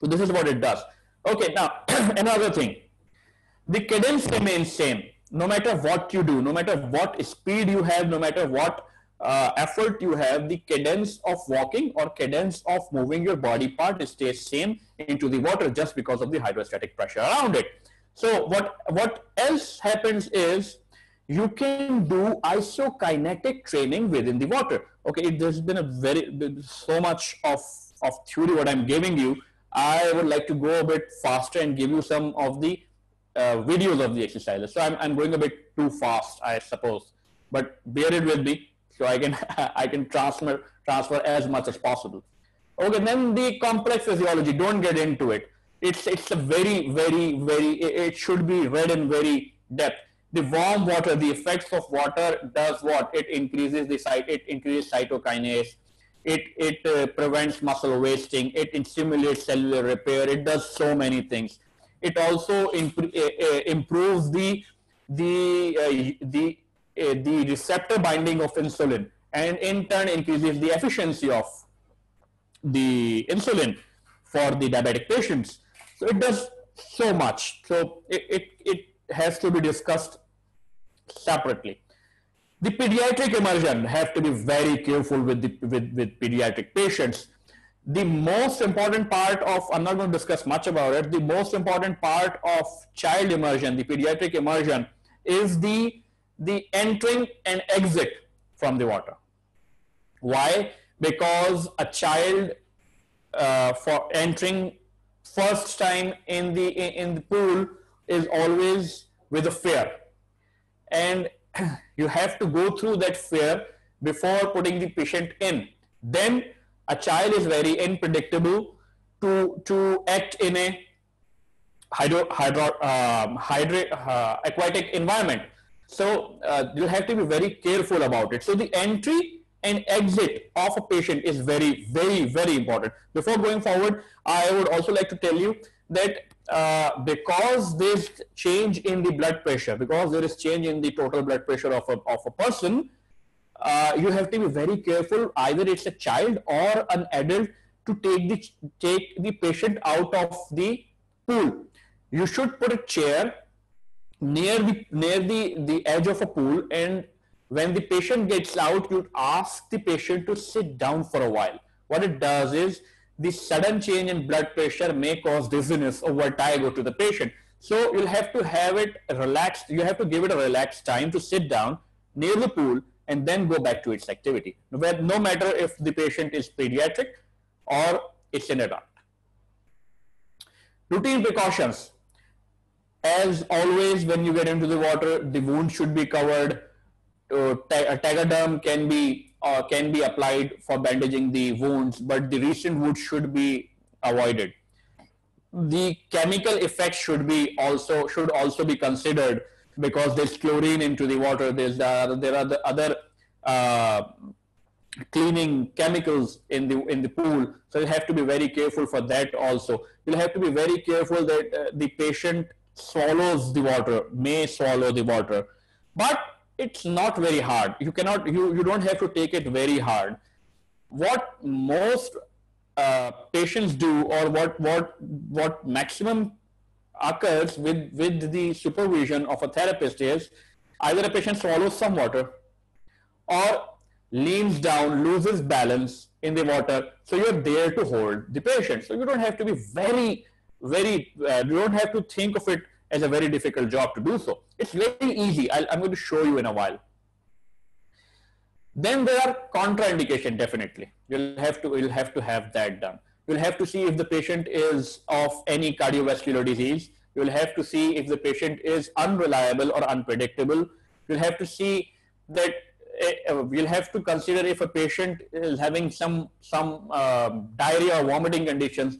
So this is what it does. Okay, now [CLEARS THROAT] another thing, the cadence remains same no matter what you do, no matter what speed you have, no matter what uh, effort you have, the cadence of walking or cadence of moving your body part stays same into the water just because of the hydrostatic pressure around it. So what, what else happens is you can do isokinetic training within the water. Okay, there's been a very, so much of, of theory what I'm giving you. I would like to go a bit faster and give you some of the uh, videos of the exercises. So I'm, I'm going a bit too fast, I suppose, but bear it with me so I can [LAUGHS] I can transfer transfer as much as possible. Okay, then the complex physiology. Don't get into it. It's it's a very very very. It should be read in very depth. The warm water, the effects of water does what? It increases the site. It increases cytokines. It it uh, prevents muscle wasting. It stimulates cellular repair. It does so many things it also imp eh, eh, improves the the uh, the the receptor binding of insulin and in turn increases the efficiency of the insulin for the diabetic patients. So it does so much. So it, it, it has to be discussed separately. The pediatric immersion have to be very careful with the with, with pediatric patients the most important part of, I'm not going to discuss much about it, the most important part of child immersion, the pediatric immersion, is the, the entering and exit from the water. Why? Because a child uh, for entering first time in the, in the pool is always with a fear. And [CLEARS THROAT] you have to go through that fear before putting the patient in. Then a child is very unpredictable to, to act in a hydro, hydro, um, uh, aquatic environment. So uh, you have to be very careful about it. So the entry and exit of a patient is very, very, very important. Before going forward, I would also like to tell you that uh, because there's change in the blood pressure, because there is change in the total blood pressure of a, of a person, uh, you have to be very careful. Either it's a child or an adult to take the take the patient out of the pool. You should put a chair near the near the the edge of a pool, and when the patient gets out, you ask the patient to sit down for a while. What it does is the sudden change in blood pressure may cause dizziness or vertigo to the patient. So you'll have to have it relaxed. You have to give it a relaxed time to sit down near the pool and then go back to its activity, no matter if the patient is pediatric or it's an adult. Routine precautions. As always, when you get into the water, the wound should be covered. Uh, tegaderm can be uh, can be applied for bandaging the wounds, but the recent wound should be avoided. The chemical effects should be also should also be considered because there's chlorine into the water. There's the, there are the other uh, cleaning chemicals in the in the pool. So you have to be very careful for that also. You'll have to be very careful that uh, the patient swallows the water, may swallow the water, but it's not very hard. You cannot you you don't have to take it very hard. What most uh, patients do, or what what what maximum occurs with, with the supervision of a therapist is either a patient swallows some water or leans down, loses balance in the water. So you're there to hold the patient. So you don't have to be very, very, uh, you don't have to think of it as a very difficult job to do so. It's very easy. i am going to show you in a while. Then there are contraindication, definitely. You'll have to, you'll have to have that done. You'll have to see if the patient is of any cardiovascular disease. You'll have to see if the patient is unreliable or unpredictable. You'll have to see that uh, we'll have to consider if a patient is having some some uh, diarrhea or vomiting conditions.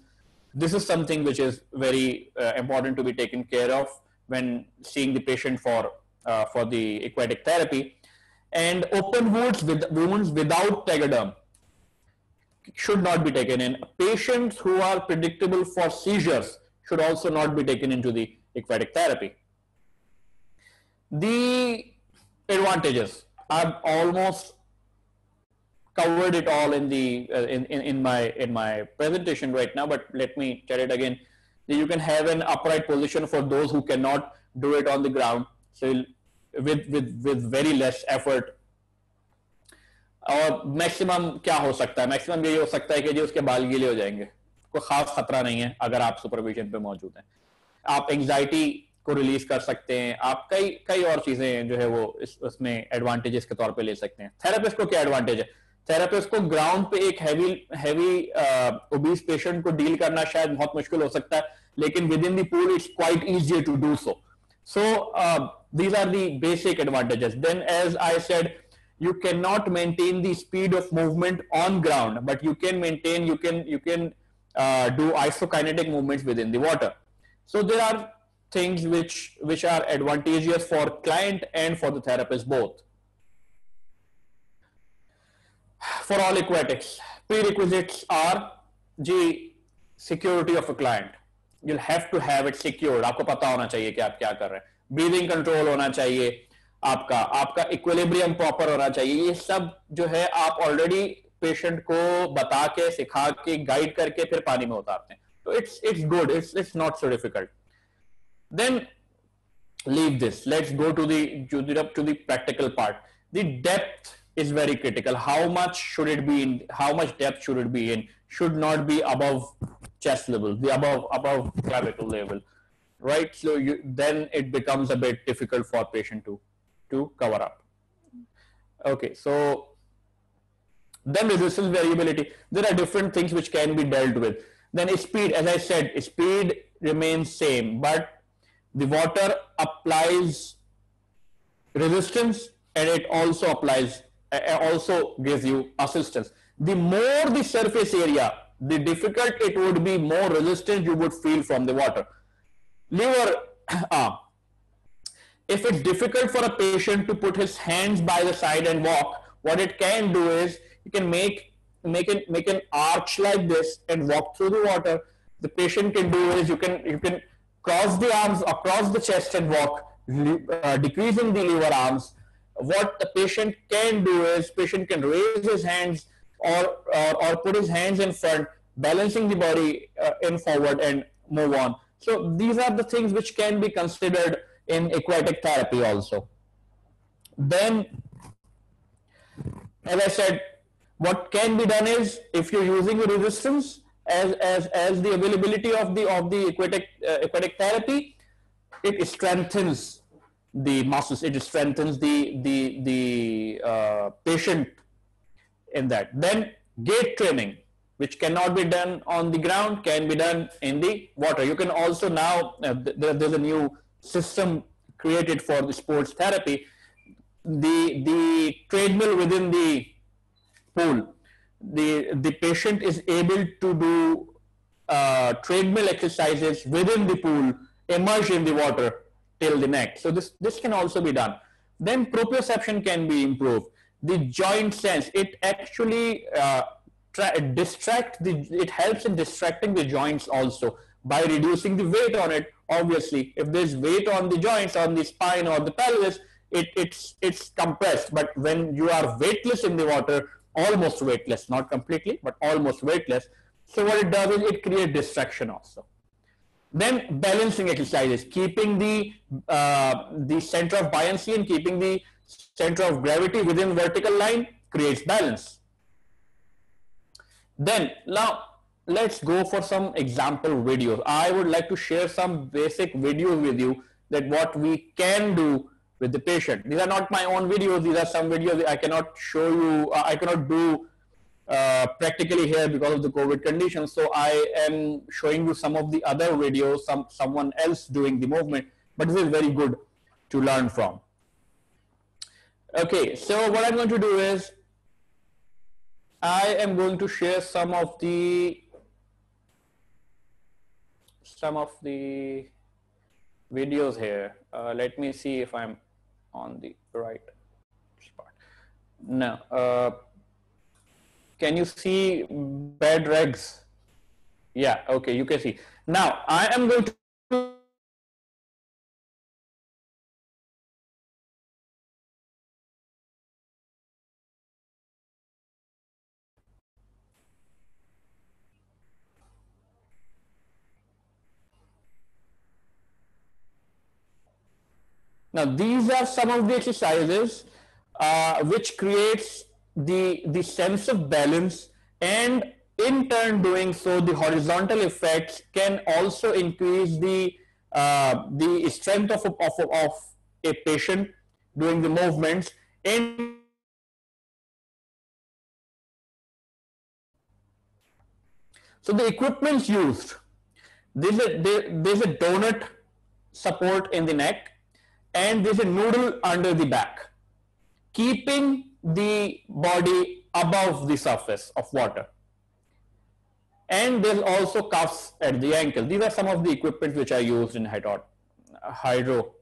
This is something which is very uh, important to be taken care of when seeing the patient for uh, for the aquatic therapy. And open wounds with wounds without tegaderm should not be taken in. Patients who are predictable for seizures should also not be taken into the aquatic therapy. The advantages I've almost covered it all in the uh, in, in, in my in my presentation right now but let me tell it again you can have an upright position for those who cannot do it on the ground so with with with very less effort और maximum क्या हो सकता है? Maximum ये हो सकता है कि जी उसके बाल गीले हो जाएँगे। कोई खास खतरा नहीं है, अगर आप सुपरविजन पे मौजूद हैं। आप एंजाइटी को रिलीज़ कर सकते हैं। आप कई कई और चीज़ें जो है वो इस, उसमें एडवांटेजेस के तौर पे ले सकते हैं। थेरेपिस्ट को क्या एडवांटेज है? थेरेपिस्ट को ग्राउंड पे एक हैवी हैवी ओबीस पेशेंट को डील करना शायद बहुत मुश्किल हो सकता है, लेकिन within the pool it's quite easier to do so so these are the basic advantages. Then, as i said you cannot maintain the speed of movement on ground but you can maintain you can you can uh, do isokinetic movements within the water so there are things which which are advantageous for client and for the therapist both for all aquatics prerequisites are the security of a client you'll have to have it secured आपको पता होना चाहिए कि आप क्या कर रहे हैं breathing control होना चाहिए आपका आपका इक्वेलिब्रियम प्रॉपर होना चाहिए। ये सब जो है, आप ऑलरेडी पेशेंट को बता के, सिखा के गाइड करके फिर पानी में उतारते हैं। तो it's it's good it's it's not so difficult then leave this let's go to the to the practical part the depth is very critical how much should it be in how much depth should it be in should not be above chest level above above clavicle level right so you then it becomes a bit difficult for patient to to cover up. Okay so then resistance variability. There are different things which can be dealt with. Then speed as i said speed remains same but the water applies resistance and it also applies uh, also gives you assistance. The more the surface area the difficult it would be more resistance you would feel from the water. Liver [COUGHS] uh, if it's difficult for a patient to put his hands by the side and walk what it can do is you can make make an make an arch like this and walk through the water the patient can do is you can you can cross the arms across the chest and walk, uh, decreasing the lever arms. What the patient can do is patient can raise his hands or, or, or put his hands in front, balancing the body uh, in forward and move on. So these are the things which can be considered in aquatic therapy also. Then, as I said, what can be done is if you're using resistance, as, as, as the availability of the, of the aquatic, uh, aquatic therapy, it strengthens the muscles, it strengthens the, the, the uh, patient in that. Then gait training, which cannot be done on the ground, can be done in the water. You can also now, uh, there, there's a new system created for the sports therapy. The, the treadmill within the pool the the patient is able to do uh, treadmill exercises within the pool, immerse in the water till the neck. So this this can also be done. Then proprioception can be improved. The joint sense it actually uh, distract the it helps in distracting the joints also by reducing the weight on it. Obviously, if there's weight on the joints on the spine or the pelvis, it, it's it's compressed. But when you are weightless in the water, almost weightless, not completely, but almost weightless. So what it does is it creates distraction also. Then balancing exercises, keeping the uh, the center of buoyancy and keeping the center of gravity within vertical line creates balance. Then now let's go for some example videos. I would like to share some basic videos with you that what we can do with the patient. These are not my own videos. These are some videos I cannot show you. Uh, I cannot do uh, practically here because of the COVID condition. So I am showing you some of the other videos, some someone else doing the movement, but this is very good to learn from. Okay, so what I'm going to do is I am going to share some of the some of the videos here. Uh, let me see if I'm on the right spot. No. Uh, can you see Bad Ragaz? Yeah, okay, you can see. Now, I am going to Now, these are some of the exercises uh, which creates the, the sense of balance and in turn doing so, the horizontal effects can also increase the, uh, the strength of, of, of a patient doing the movements and so the equipments used. There's a there's a donut support in the neck and there's a noodle under the back, keeping the body above the surface of water. And there's also cuffs at the ankle. These are some of the equipment which are used in hydro, hydro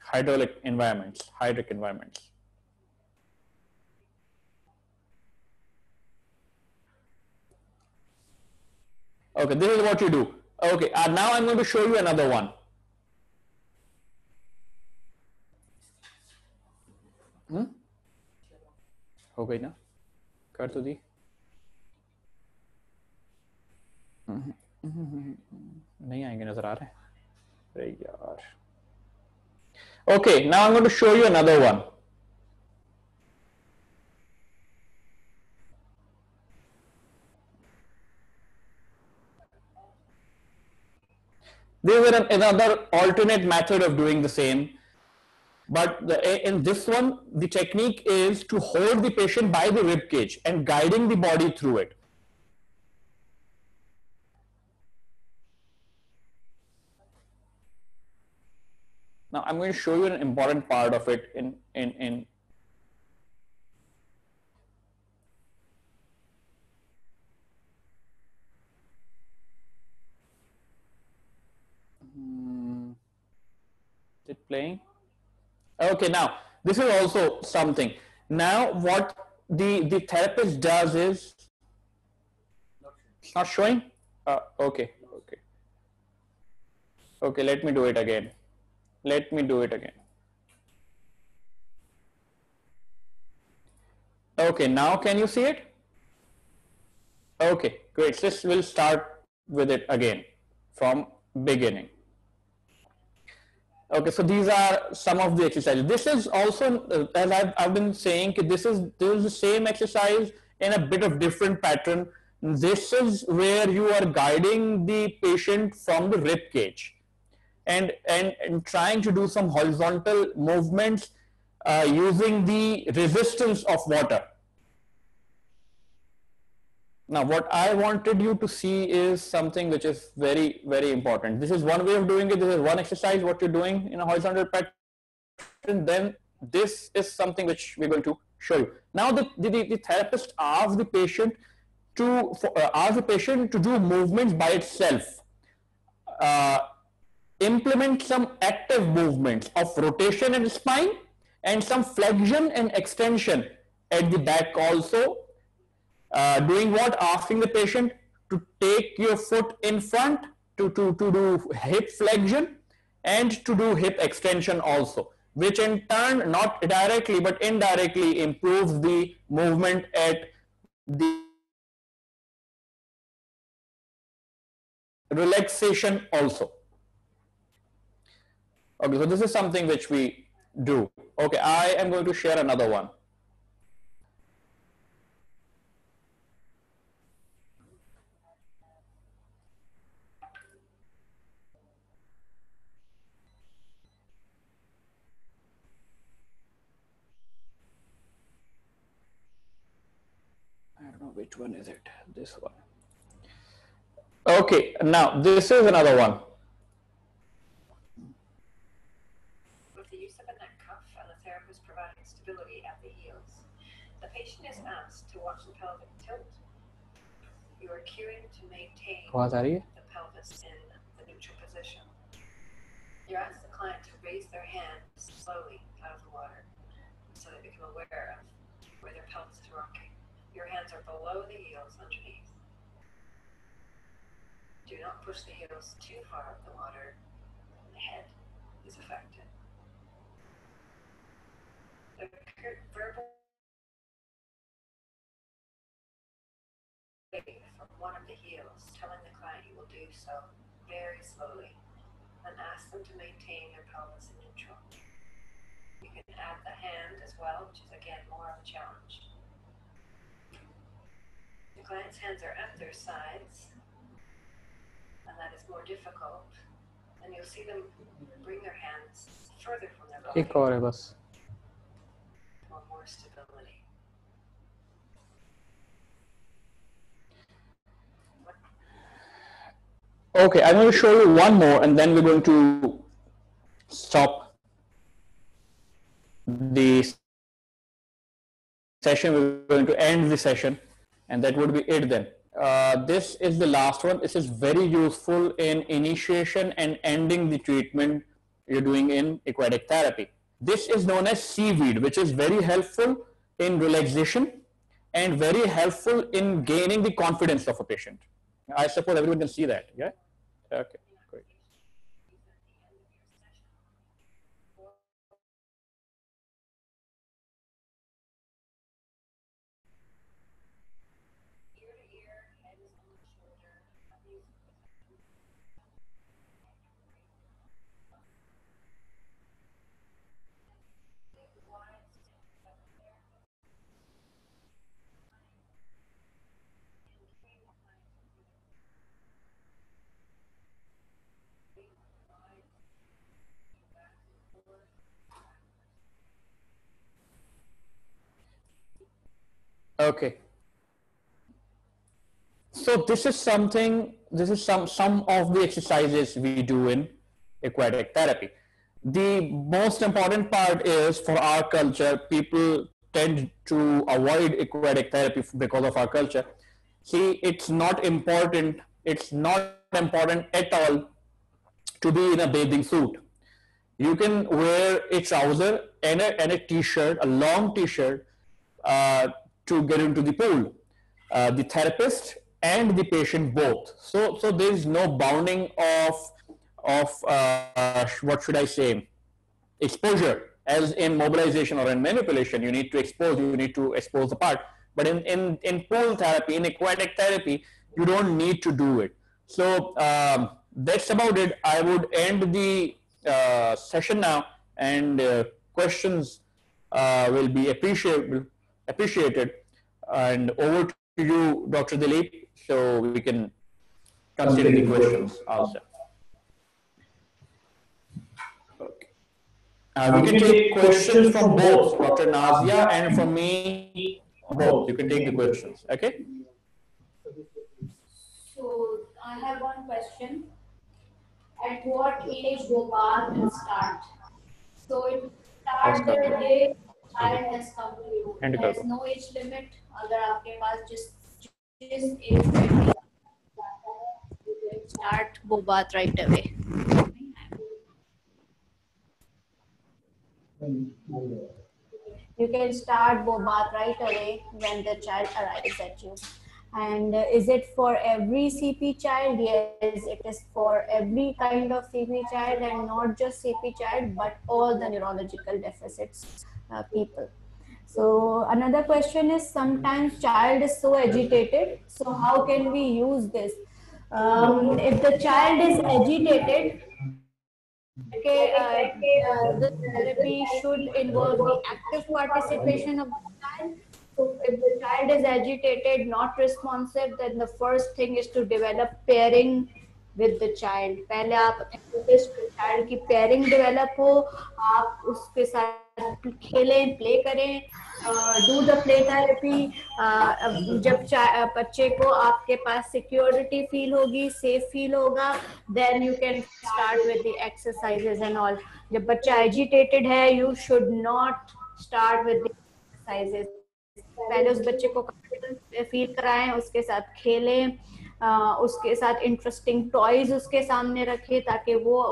hydraulic environments, hydric environments. Okay, this is what you do. Okay, uh, now I'm going to show you another one. हुँ? हो गई ना कर तो दी नहीं आएँगे नज़र आ रहे अरे यार okay now I am going to show you another one These were another alternate method of doing the same. But the, in this one, the technique is to hold the patient by the rib cage and guiding the body through it. Now I'm going to show you an important part of it in, in, in hmm. Is it playing? Okay, now this is also something. Now what the, the therapist does is, it's not showing? Uh, okay, okay. Okay, let me do it again. Let me do it again. Okay, now can you see it? Okay, great. So we'll start with it again from beginning. Okay, so these are some of the exercises. This is also, uh, as I've, I've been saying, this is, this is the same exercise in a bit of different pattern. This is where you are guiding the patient from the rib cage and, and, and trying to do some horizontal movements uh, using the resistance of water. Now, what I wanted you to see is something which is very, very important. This is one way of doing it. This is one exercise, what you're doing in a horizontal pattern. And then this is something which we're going to show you. Now, the, the, the therapist asks the patient to uh, ask the patient to do movements by itself. Uh, implement some active movements of rotation in the spine and some flexion and extension at the back also uh, doing what? Asking the patient to take your foot in front to, to, to do hip flexion and to do hip extension also, which in turn, not directly but indirectly improves the movement at the relaxation also. Okay, so this is something which we do. Okay, I am going to share another one. which one is it? This one. Okay, now this is another one. With the use of a neck cuff and the therapist providing stability at the heels, the patient is asked to watch the pelvic tilt. You are cueing to maintain the pelvis in the neutral position. You ask the client to raise their hands slowly out of the water so they become aware of where their pelvis is rocking. Your hands are below the heels underneath. Do not push the heels too far up the water. The head is affected. The verbal from one of the heels, telling the client you will do so very slowly, and ask them to maintain their pelvis in neutral. You can add the hand as well, which is again more of a challenge The client's hands are at their sides, and that is more difficult. And you'll see them bring their hands further from their body एक और है बस. for more stability. Okay, I'm going to show you one more and then we're going to stop the session. We're going to end the session and that would be it then. Uh, this is the last one. This is very useful in initiation and ending the treatment you're doing in aquatic therapy. This is known as seaweed, which is very helpful in relaxation and very helpful in gaining the confidence of a patient. I suppose everyone can see that. Yeah. Okay. Okay. So this is something, this is some, some of the exercises we do in aquatic therapy. The most important part is for our culture, people tend to avoid aquatic therapy because of our culture. See, it's not important, it's not important at all to be in a bathing suit. You can wear a trouser and a, and a t-shirt, a long t-shirt, uh, to get into the pool. Uh, the therapist and the patient both. So, so there is no bounding of of uh, what should I say exposure as in mobilization or in manipulation. You need to expose. You need to expose the part. But in in in pool therapy, in aquatic therapy, you don't need to do it. So um, that's about it. I would end the uh, session now, and uh, questions uh, will be appreciated appreciated. And over to you, Dr. Dileep, so we can consider the questions also. Okay. Uh, we can take questions from both Dr. Nazia and from me. Both. You can take the questions. Okay. So I have one question. At what age Bobath will start? So it starts the day RNS company and कर दो no age limit अगर आपके पास जिस जिस as में start bobat right away you can start bobat right away when the child arrives at you And uh, is it for every CP child? Yes, it is for every kind of CP child and not just CP child, but all the neurological deficits uh, people. So another question is sometimes child is so agitated. So how can we use this? Um, if the child is agitated, okay, uh, uh, the therapy should involve the active participation of the child. So if child is agitated, not responsive, then the first thing is to develop pairing with the child. पहले आप child की pairing develop हो आप उसके साथ खेलें play करें do the play therapy जब बच्चे को आपके पास सिक्योरिटी फील होगी सेफ़ फील होगा then you can start with the exercises and all जब बच्चा एजिटेटेड है you should not start with the exercises पहले उस बच्चे को फील कराएँ, उसके साथ खेलें उसके साथ इंटरेस्टिंग टॉयज उसके सामने रखे ताकि वो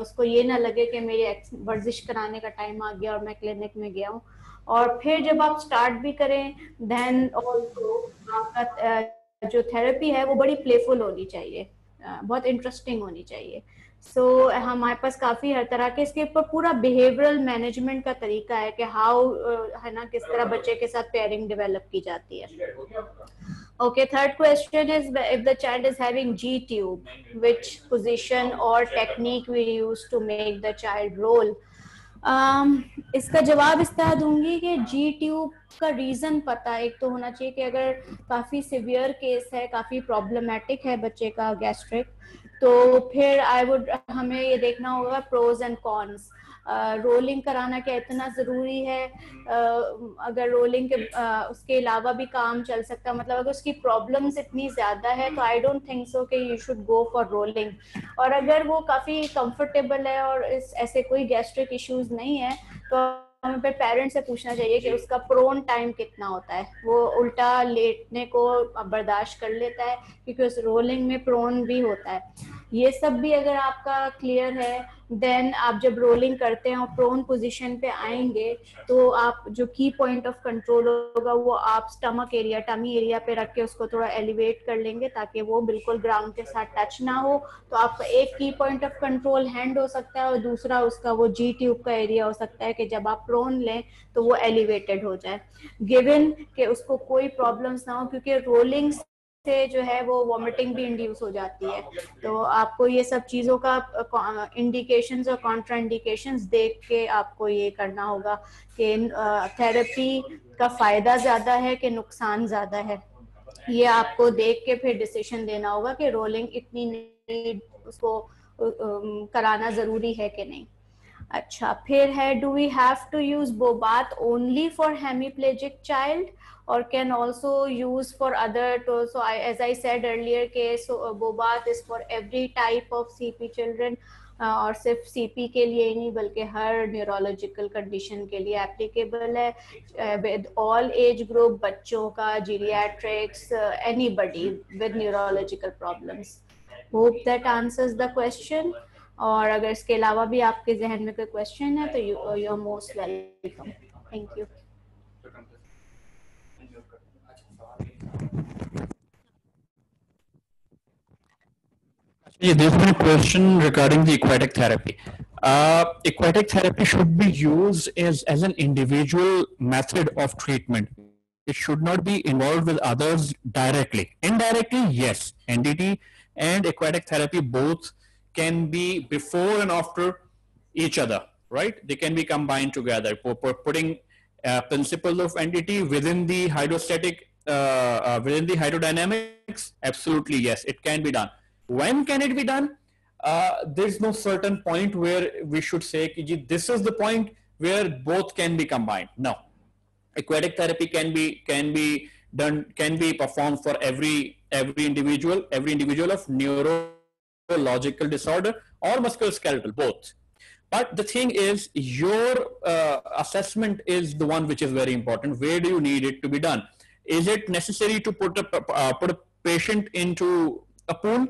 उसको ये ना लगे कि मेरी वर्जिश कराने का टाइम आ गया और मैं क्लिनिक में गया हूँ। और फिर जब आप स्टार्ट भी करें देन आपका जो थेरेपी है वो बड़ी प्लेफुल होनी चाहिए। बहुत इंटरेस्टिंग होनी चाहिए। सो so, हमारे पास काफ़ी हर तरह के इसके ऊपर पूरा बिहेवियरल मैनेजमेंट का तरीका है कि हाउ है ना किस तरह बच्चे के साथ पेयरिंग डेवलप की जाती है okay third question is if the child is having G tube, which position or technique we use to make the child roll? Um, इसका जवाब इस तरह दूँगी कि जी ट्यूब का रीजन पता एक तो होना चाहिए कि अगर काफ़ी सिवियर केस है काफ़ी प्रॉब्लमेटिक है बच्चे का गैस्ट्रिक तो फिर आई वुड हमें ये देखना होगा प्रोज एंड कॉन्स रोलिंग कराना क्या इतना ज़रूरी है? अगर रोलिंग के उसके अलावा भी काम चल सकता मतलब अगर उसकी प्रॉब्लम्स इतनी ज़्यादा है तो आई डोंट थिंक सो कि you should go for rolling और अगर वो काफ़ी कंफर्टेबल है और इस, ऐसे कोई गैस्ट्रिक इश्यूज़ नहीं है तो हमें फिर पेरेंट्स से पूछना चाहिए कि उसका प्रोन टाइम कितना होता है? वो उल्टा लेटने को बर्दाश्त कर लेता है क्योंकि उस रोलिंग में प्रोन भी होता है। ये सब भी अगर आपका क्लियर है देन आप जब रोलिंग करते हैं और प्रोन पोजीशन पे आएँगे तो आप जो की पॉइंट ऑफ़ कंट्रोल होगा, वो आप स्टमक एरिया टमी एरिया पे रख के उसको थोड़ा एलिवेट कर लेंगे, ताकि वो बिल्कुल ग्राउंड के साथ टच ना हो। तो आपका एक की पॉइंट ऑफ़ कंट्रोल हैंड हो सकता है और दूसरा उसका वो जी ट्यूब का एरिया हो सकता है कि जब आप प्रोन लें तो वो एलिवेटेड हो जाए। गिवन कि उसको कोई प्रॉब्लम्स ना हो, क्योंकि रोलिंग से जो है वो वॉमिटिंग भी इंड्यूस हो जाती है। तो आपको ये सब चीज़ों का इंडिकेशन और कॉन्ट्रा इंडिकेशन देख के आपको ये करना होगा कि थेरेपी का फ़ायदा ज़्यादा है कि नुकसान ज़्यादा है। ये आपको देख के फिर डिसीज़न देना होगा कि रोलिंग इतनी नीड उसको कराना ज़रूरी है कि नहीं। अच्छा फिर है do we have to use Bobath only for hemiplegic child or can also use for other to, so I, as i said earlier case so uh, bobath is for every type of uh, और सिर्फ़ CP के लिए ही नहीं बल्कि हर neurological condition के लिए applicable है with all as group बच्चों का geriatrics anybody with neurological problems hope that answers the question और अगर इसके अलावा भी आपके जहन में कोई क्वेश्चन है तो you are most welcome thank you Yeah, there's been a question regarding the aquatic therapy. Uh, aquatic therapy should be used as, as an individual method of treatment. It should not be involved with others directly. Indirectly, yes. NDT and aquatic therapy both can be before and after each other, right? They can be combined together. Putting uh, principle of NDT within the hydrostatic, uh, uh, within the hydrodynamics, absolutely yes, it can be done when can it be done? Uh, there's no certain point where we should say this is the point where both can be combined. No, aquatic therapy can be can be done can be performed for every every individual every individual of neurological disorder or musculoskeletal both. But the thing is, your uh, assessment is the one which is very important. Where do you need it to be done? Is it necessary to put a uh, put a patient into a pool?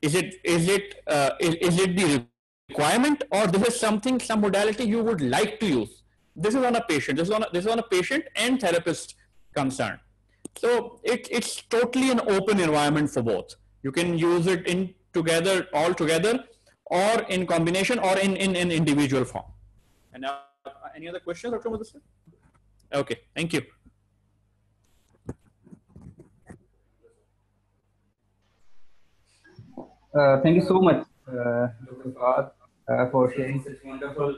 Is it is it uh, is, is it the requirement or this is something some modality you would like to use? This is on a patient. This is on a, this is on a patient and therapist concern. So it, it's totally an open environment for both. You can use it in together all together or in combination or in, in, in individual form. And now, uh, any other questions, Dr. Madhusar? Okay, thank you. Uh, thank you so much, uh, Dr. Fahad, uh, for sharing such wonderful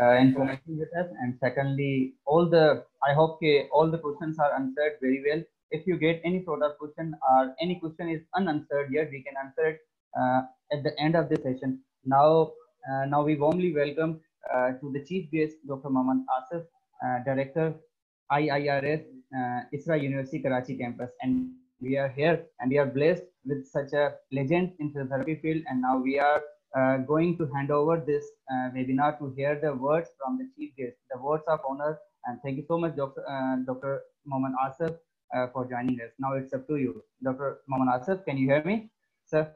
uh, information with us. And secondly, all the I hope all the questions are answered very well. if you get any sort of question or any question is unanswered yet, we can answer it uh, at the end of the session. Now, uh, now we warmly welcome uh, to the chief guest, Dr. Mohammad Asif, uh, Director, IIRS, uh, ISRA University Karachi campus. And we are here and we are blessed with such a legend in the therapy field. And now we are uh, going to hand over this uh, webinar to hear the words from the chief guest, the words of honor. And thank you so much, Dr. Uh, Dr. Mohammad Asif, uh, for joining us. Now it's up to you. Dr. Mohammad Asif, can you hear me, sir?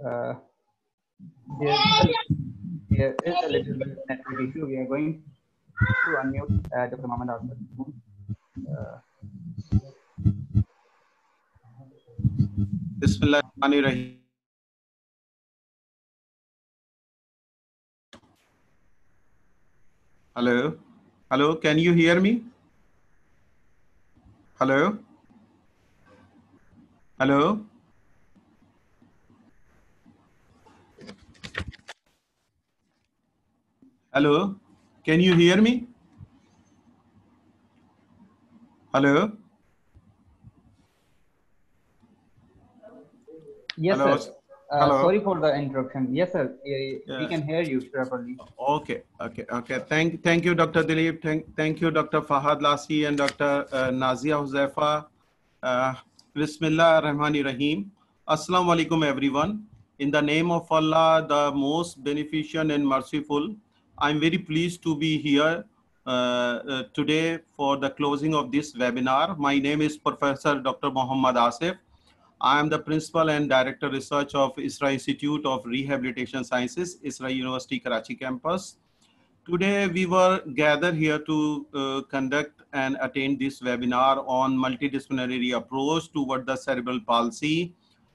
Uh, there, there is a little bit network issue. We are going to unmute uh, Dr. Mohammad Asif. Uh, Bismillahirrahmanirrahim. Hello. Hello. Can you hear me? Hello. Hello. Hello. Can you hear me? Hello. yes, Hello. sir. Uh, Hello. sorry for the interruption. Yes, sir. We can hear you properly. Okay, okay, okay. Thank, thank you, Dr. Dileep. Thank, thank you, Dr. Fahad Lasi and Dr. Uh, Nazia Hozaifa. Uh, Bismillah ar-Rahmani Rahim. Assalamu alaikum, everyone. In the name of Allah, the most beneficent and merciful, I'm very pleased to be here uh, uh, today for the closing of this webinar. My name is Professor Dr. Muhammad Asif. I am the principal and director research of ISRA Institute of Rehabilitation Sciences, ISRA University Karachi campus. Today we were gathered here to uh, conduct and attend this webinar on multidisciplinary approach toward the cerebral palsy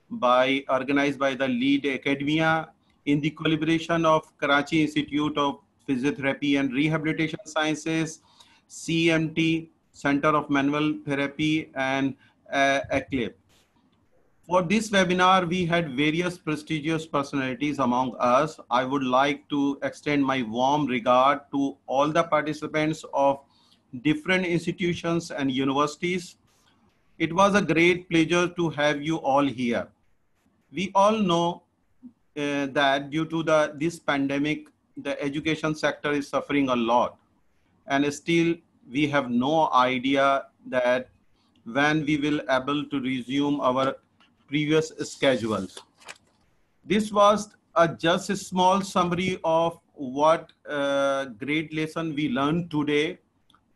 by organized by the LEADS Academia in the collaboration of Karachi Institute of Physiotherapy and Rehabilitation Sciences, CMT, Center of Manual Therapy and uh, ACELP. For this webinar, we had various prestigious personalities among us. I would like to extend my warm regard to all the participants of different institutions and universities. It was a great pleasure to have you all here. We all know uh, that due to the this pandemic, the education sector is suffering a lot. And still, we have no idea that when we will able to resume our previous schedules. This was a just a small summary of what uh, great lesson we learned today.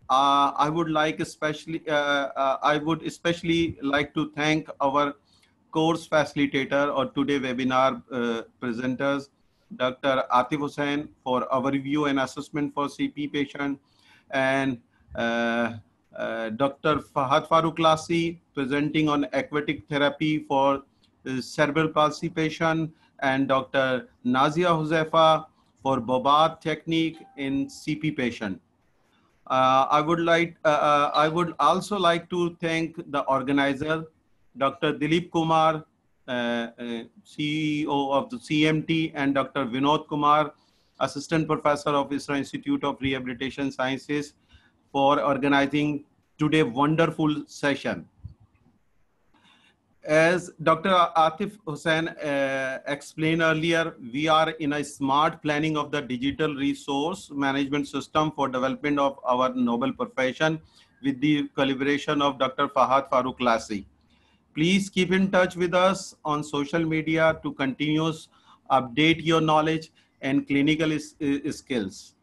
Uh, I would like especially, uh, uh, I would especially like to thank our course facilitator or today webinar uh, presenters, Dr. Atif Hussain for overview and assessment for CP patient and uh, uh, Dr. Fahad Farooq Lasi presenting on aquatic therapy for uh, cerebral palsy patient and Dr. Nazia Hozaifa for Bobath technique in CP patient. Uh, I would like, uh, uh, I would also like to thank the organizer, Dr. Dileep Kumar, CEO of the CMT and Dr. Vinod Kumar, Assistant Professor of ISRA Institute of Rehabilitation Sciences for organizing today wonderful session. As Dr. Atif Hussain uh, explained earlier, we are in a smart planning of the digital resource management system for development of our noble profession with the collaboration of Dr. Fahad Farooq Lasi. Please keep in touch with us on social media to continuous update your knowledge and clinical skills.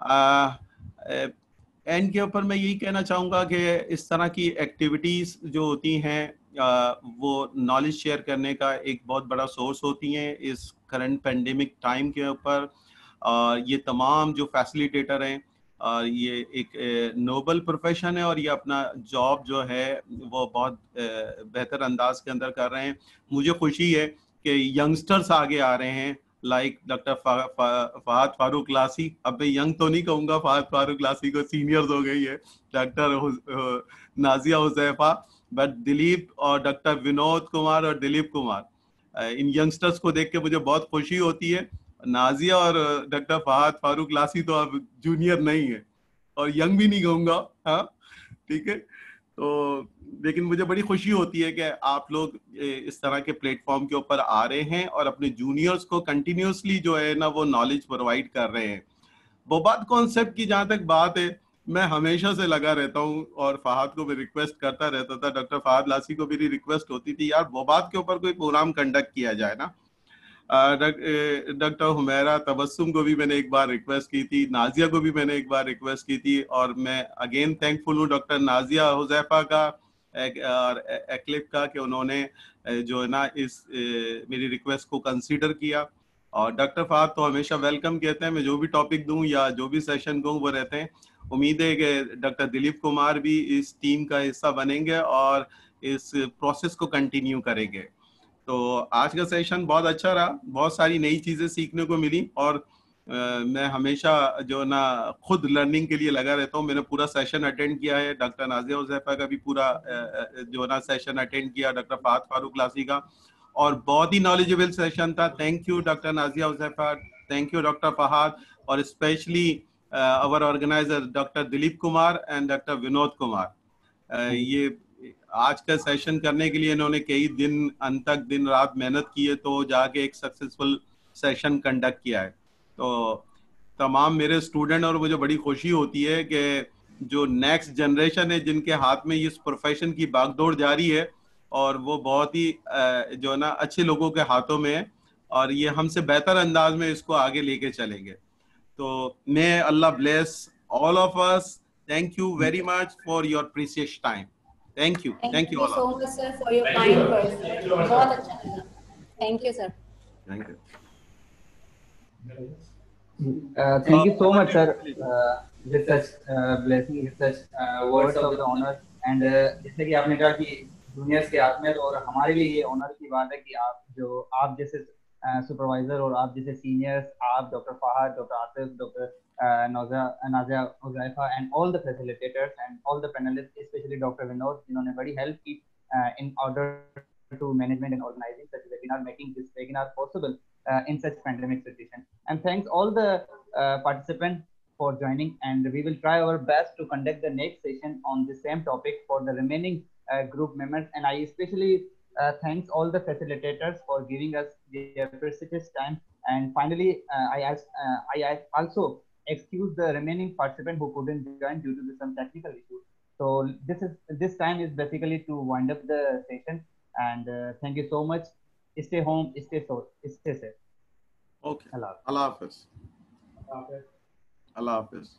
Uh, uh, and के ऊपर मैं यही कहना चाहूँगा कि इस तरह की एक्टिविटीज़ जो होती हैं वो नॉलेज शेयर करने का एक बहुत बड़ा सोर्स होती हैं इस करंट पेंडेमिक टाइम के ऊपर ये तमाम जो फैसिलिटेटर हैं ये एक नोबल प्रोफेशन है और ये अपना जॉब जो है वो बहुत बेहतर अंदाज के अंदर कर रहे हैं। मुझे खुशी है कि यंगस्टर्स आगे आ रहे हैं लाइक डॉक्टर फहद फारूक लासी। अब मैं यंग तो नहीं कहूँगा, फहद फारूक लासी को सीनियर्स हो गई है डॉक्टर नाजिया हुजैफा बट दिलीप और डॉक्टर विनोद कुमार और दिलीप कुमार। इन यंगस्टर्स को देख के मुझे बहुत खुशी होती है नाजिया और डॉक्टर फहद, फारूक लासी तो अब जूनियर नहीं है। और यंग भी नहीं कहूँगा हाँ ठीक है? तो लेकिन मुझे बड़ी खुशी होती है कि आप लोग इस तरह के प्लेटफॉर्म के ऊपर आ रहे हैं और अपने जूनियर्स को कंटिन्यूसली जो है ना वो नॉलेज प्रोवाइड कर रहे हैं। बोबाद कॉन्सेप्ट की जहाँ तक बात है, मैं हमेशा से लगा रहता हूँ और फहाद को भी रिक्वेस्ट करता रहता था डॉक्टर फहाद लासी को मेरी रिक्वेस्ट होती थी, यार बोबाद के ऊपर कोई प्रोग्राम कंडक्ट किया जाए ना डॉक्टर हुमैरा, तबस्सुम को भी मैंने एक बार रिक्वेस्ट की थी, नाजिया को भी मैंने एक बार रिक्वेस्ट की थी, और मैं अगेन थैंकफुल हूँ डॉक्टर नाजिया हुजैफा का और एक्लिप का, कि उन्होंने जो है ना, इस मेरी रिक्वेस्ट को कंसीडर किया। और डॉक्टर फाद तो हमेशा वेलकम कहते हैं, मैं जो भी टॉपिक दूँ या जो भी सेशन दूँ वो रहते हैं। उम्मीद है कि डॉक्टर दिलीप कुमार भी इस टीम का हिस्सा बनेंगे और इस प्रोसेस को कंटिन्यू करेंगे। तो आज का सेशन बहुत अच्छा रहा। बहुत सारी नई चीज़ें सीखने को मिली और आ, मैं हमेशा जो ना खुद लर्निंग के लिए लगा रहता हूँ। मैंने पूरा सेशन अटेंड किया है। डॉक्टर नाजिया उजैफा का भी पूरा जो ना सेशन अटेंड किया डॉक्टर फात फारूक लासी का। और बहुत ही नॉलेजेबल सेशन था। Thank you doctor Nazia Uzaifa thank you doctor Fahad और specially our organiser doctor Dilip Kumar and doctor Vinod Kumar ये आज का सेशन करने के लिए इन्होंने कई दिन अंत तक दिन रात मेहनत की है तो जाके एक सक्सेसफुल सेशन कंडक्ट किया है। तो तमाम मेरे स्टूडेंट और मुझे बड़ी खुशी होती है कि जो नेक्स्ट जनरेशन है जिनके हाथ में इस प्रोफेशन की बागदौड़ जारी है और वो बहुत ही जो है ना अच्छे लोगों के हाथों में है और ये हमसे बेहतर अंदाज में इसको आगे लेके चलेंगे। तो may Allah bless all of us thank you very much for your precious time thank you thank you so much sir for your kind words बहुत अच्छा लगा thank you sir thank you Uh, thank you so much, sir, uh, with such uh, blessing, with such uh, words of the honor. And जैसे कि आपने कहा कि juniors के हाथ में और हमारे लिए ये ऑनर की बात है कि आप जो आप जैसे सुपरवाइजर और आप जैसे सीनियर्स आप doctor Fahad doctor Atif doctor Nazia Uzaifa and all the facilitators and all the panelist specially doctor Vinod जिन्होंने बड़ी हेल्प की in order to management and organizing such a webinar, making this webinar possible uh, in such pandemic situation. And thanks all the uh, participants for joining. And we will try our best to conduct the next session on the same topic for the remaining uh, group members. And I especially uh, thanks all the facilitators for giving us their precious time. And finally, uh, I ask, uh, I also excuse the remaining participant who couldn't join due to some technical issues. So this is this time is basically to wind up the session. And uh, thank you so much. Stay home, stay so, stay safe. Okay. Allah. Allah Hafiz. Hafiz. Allah Hafiz.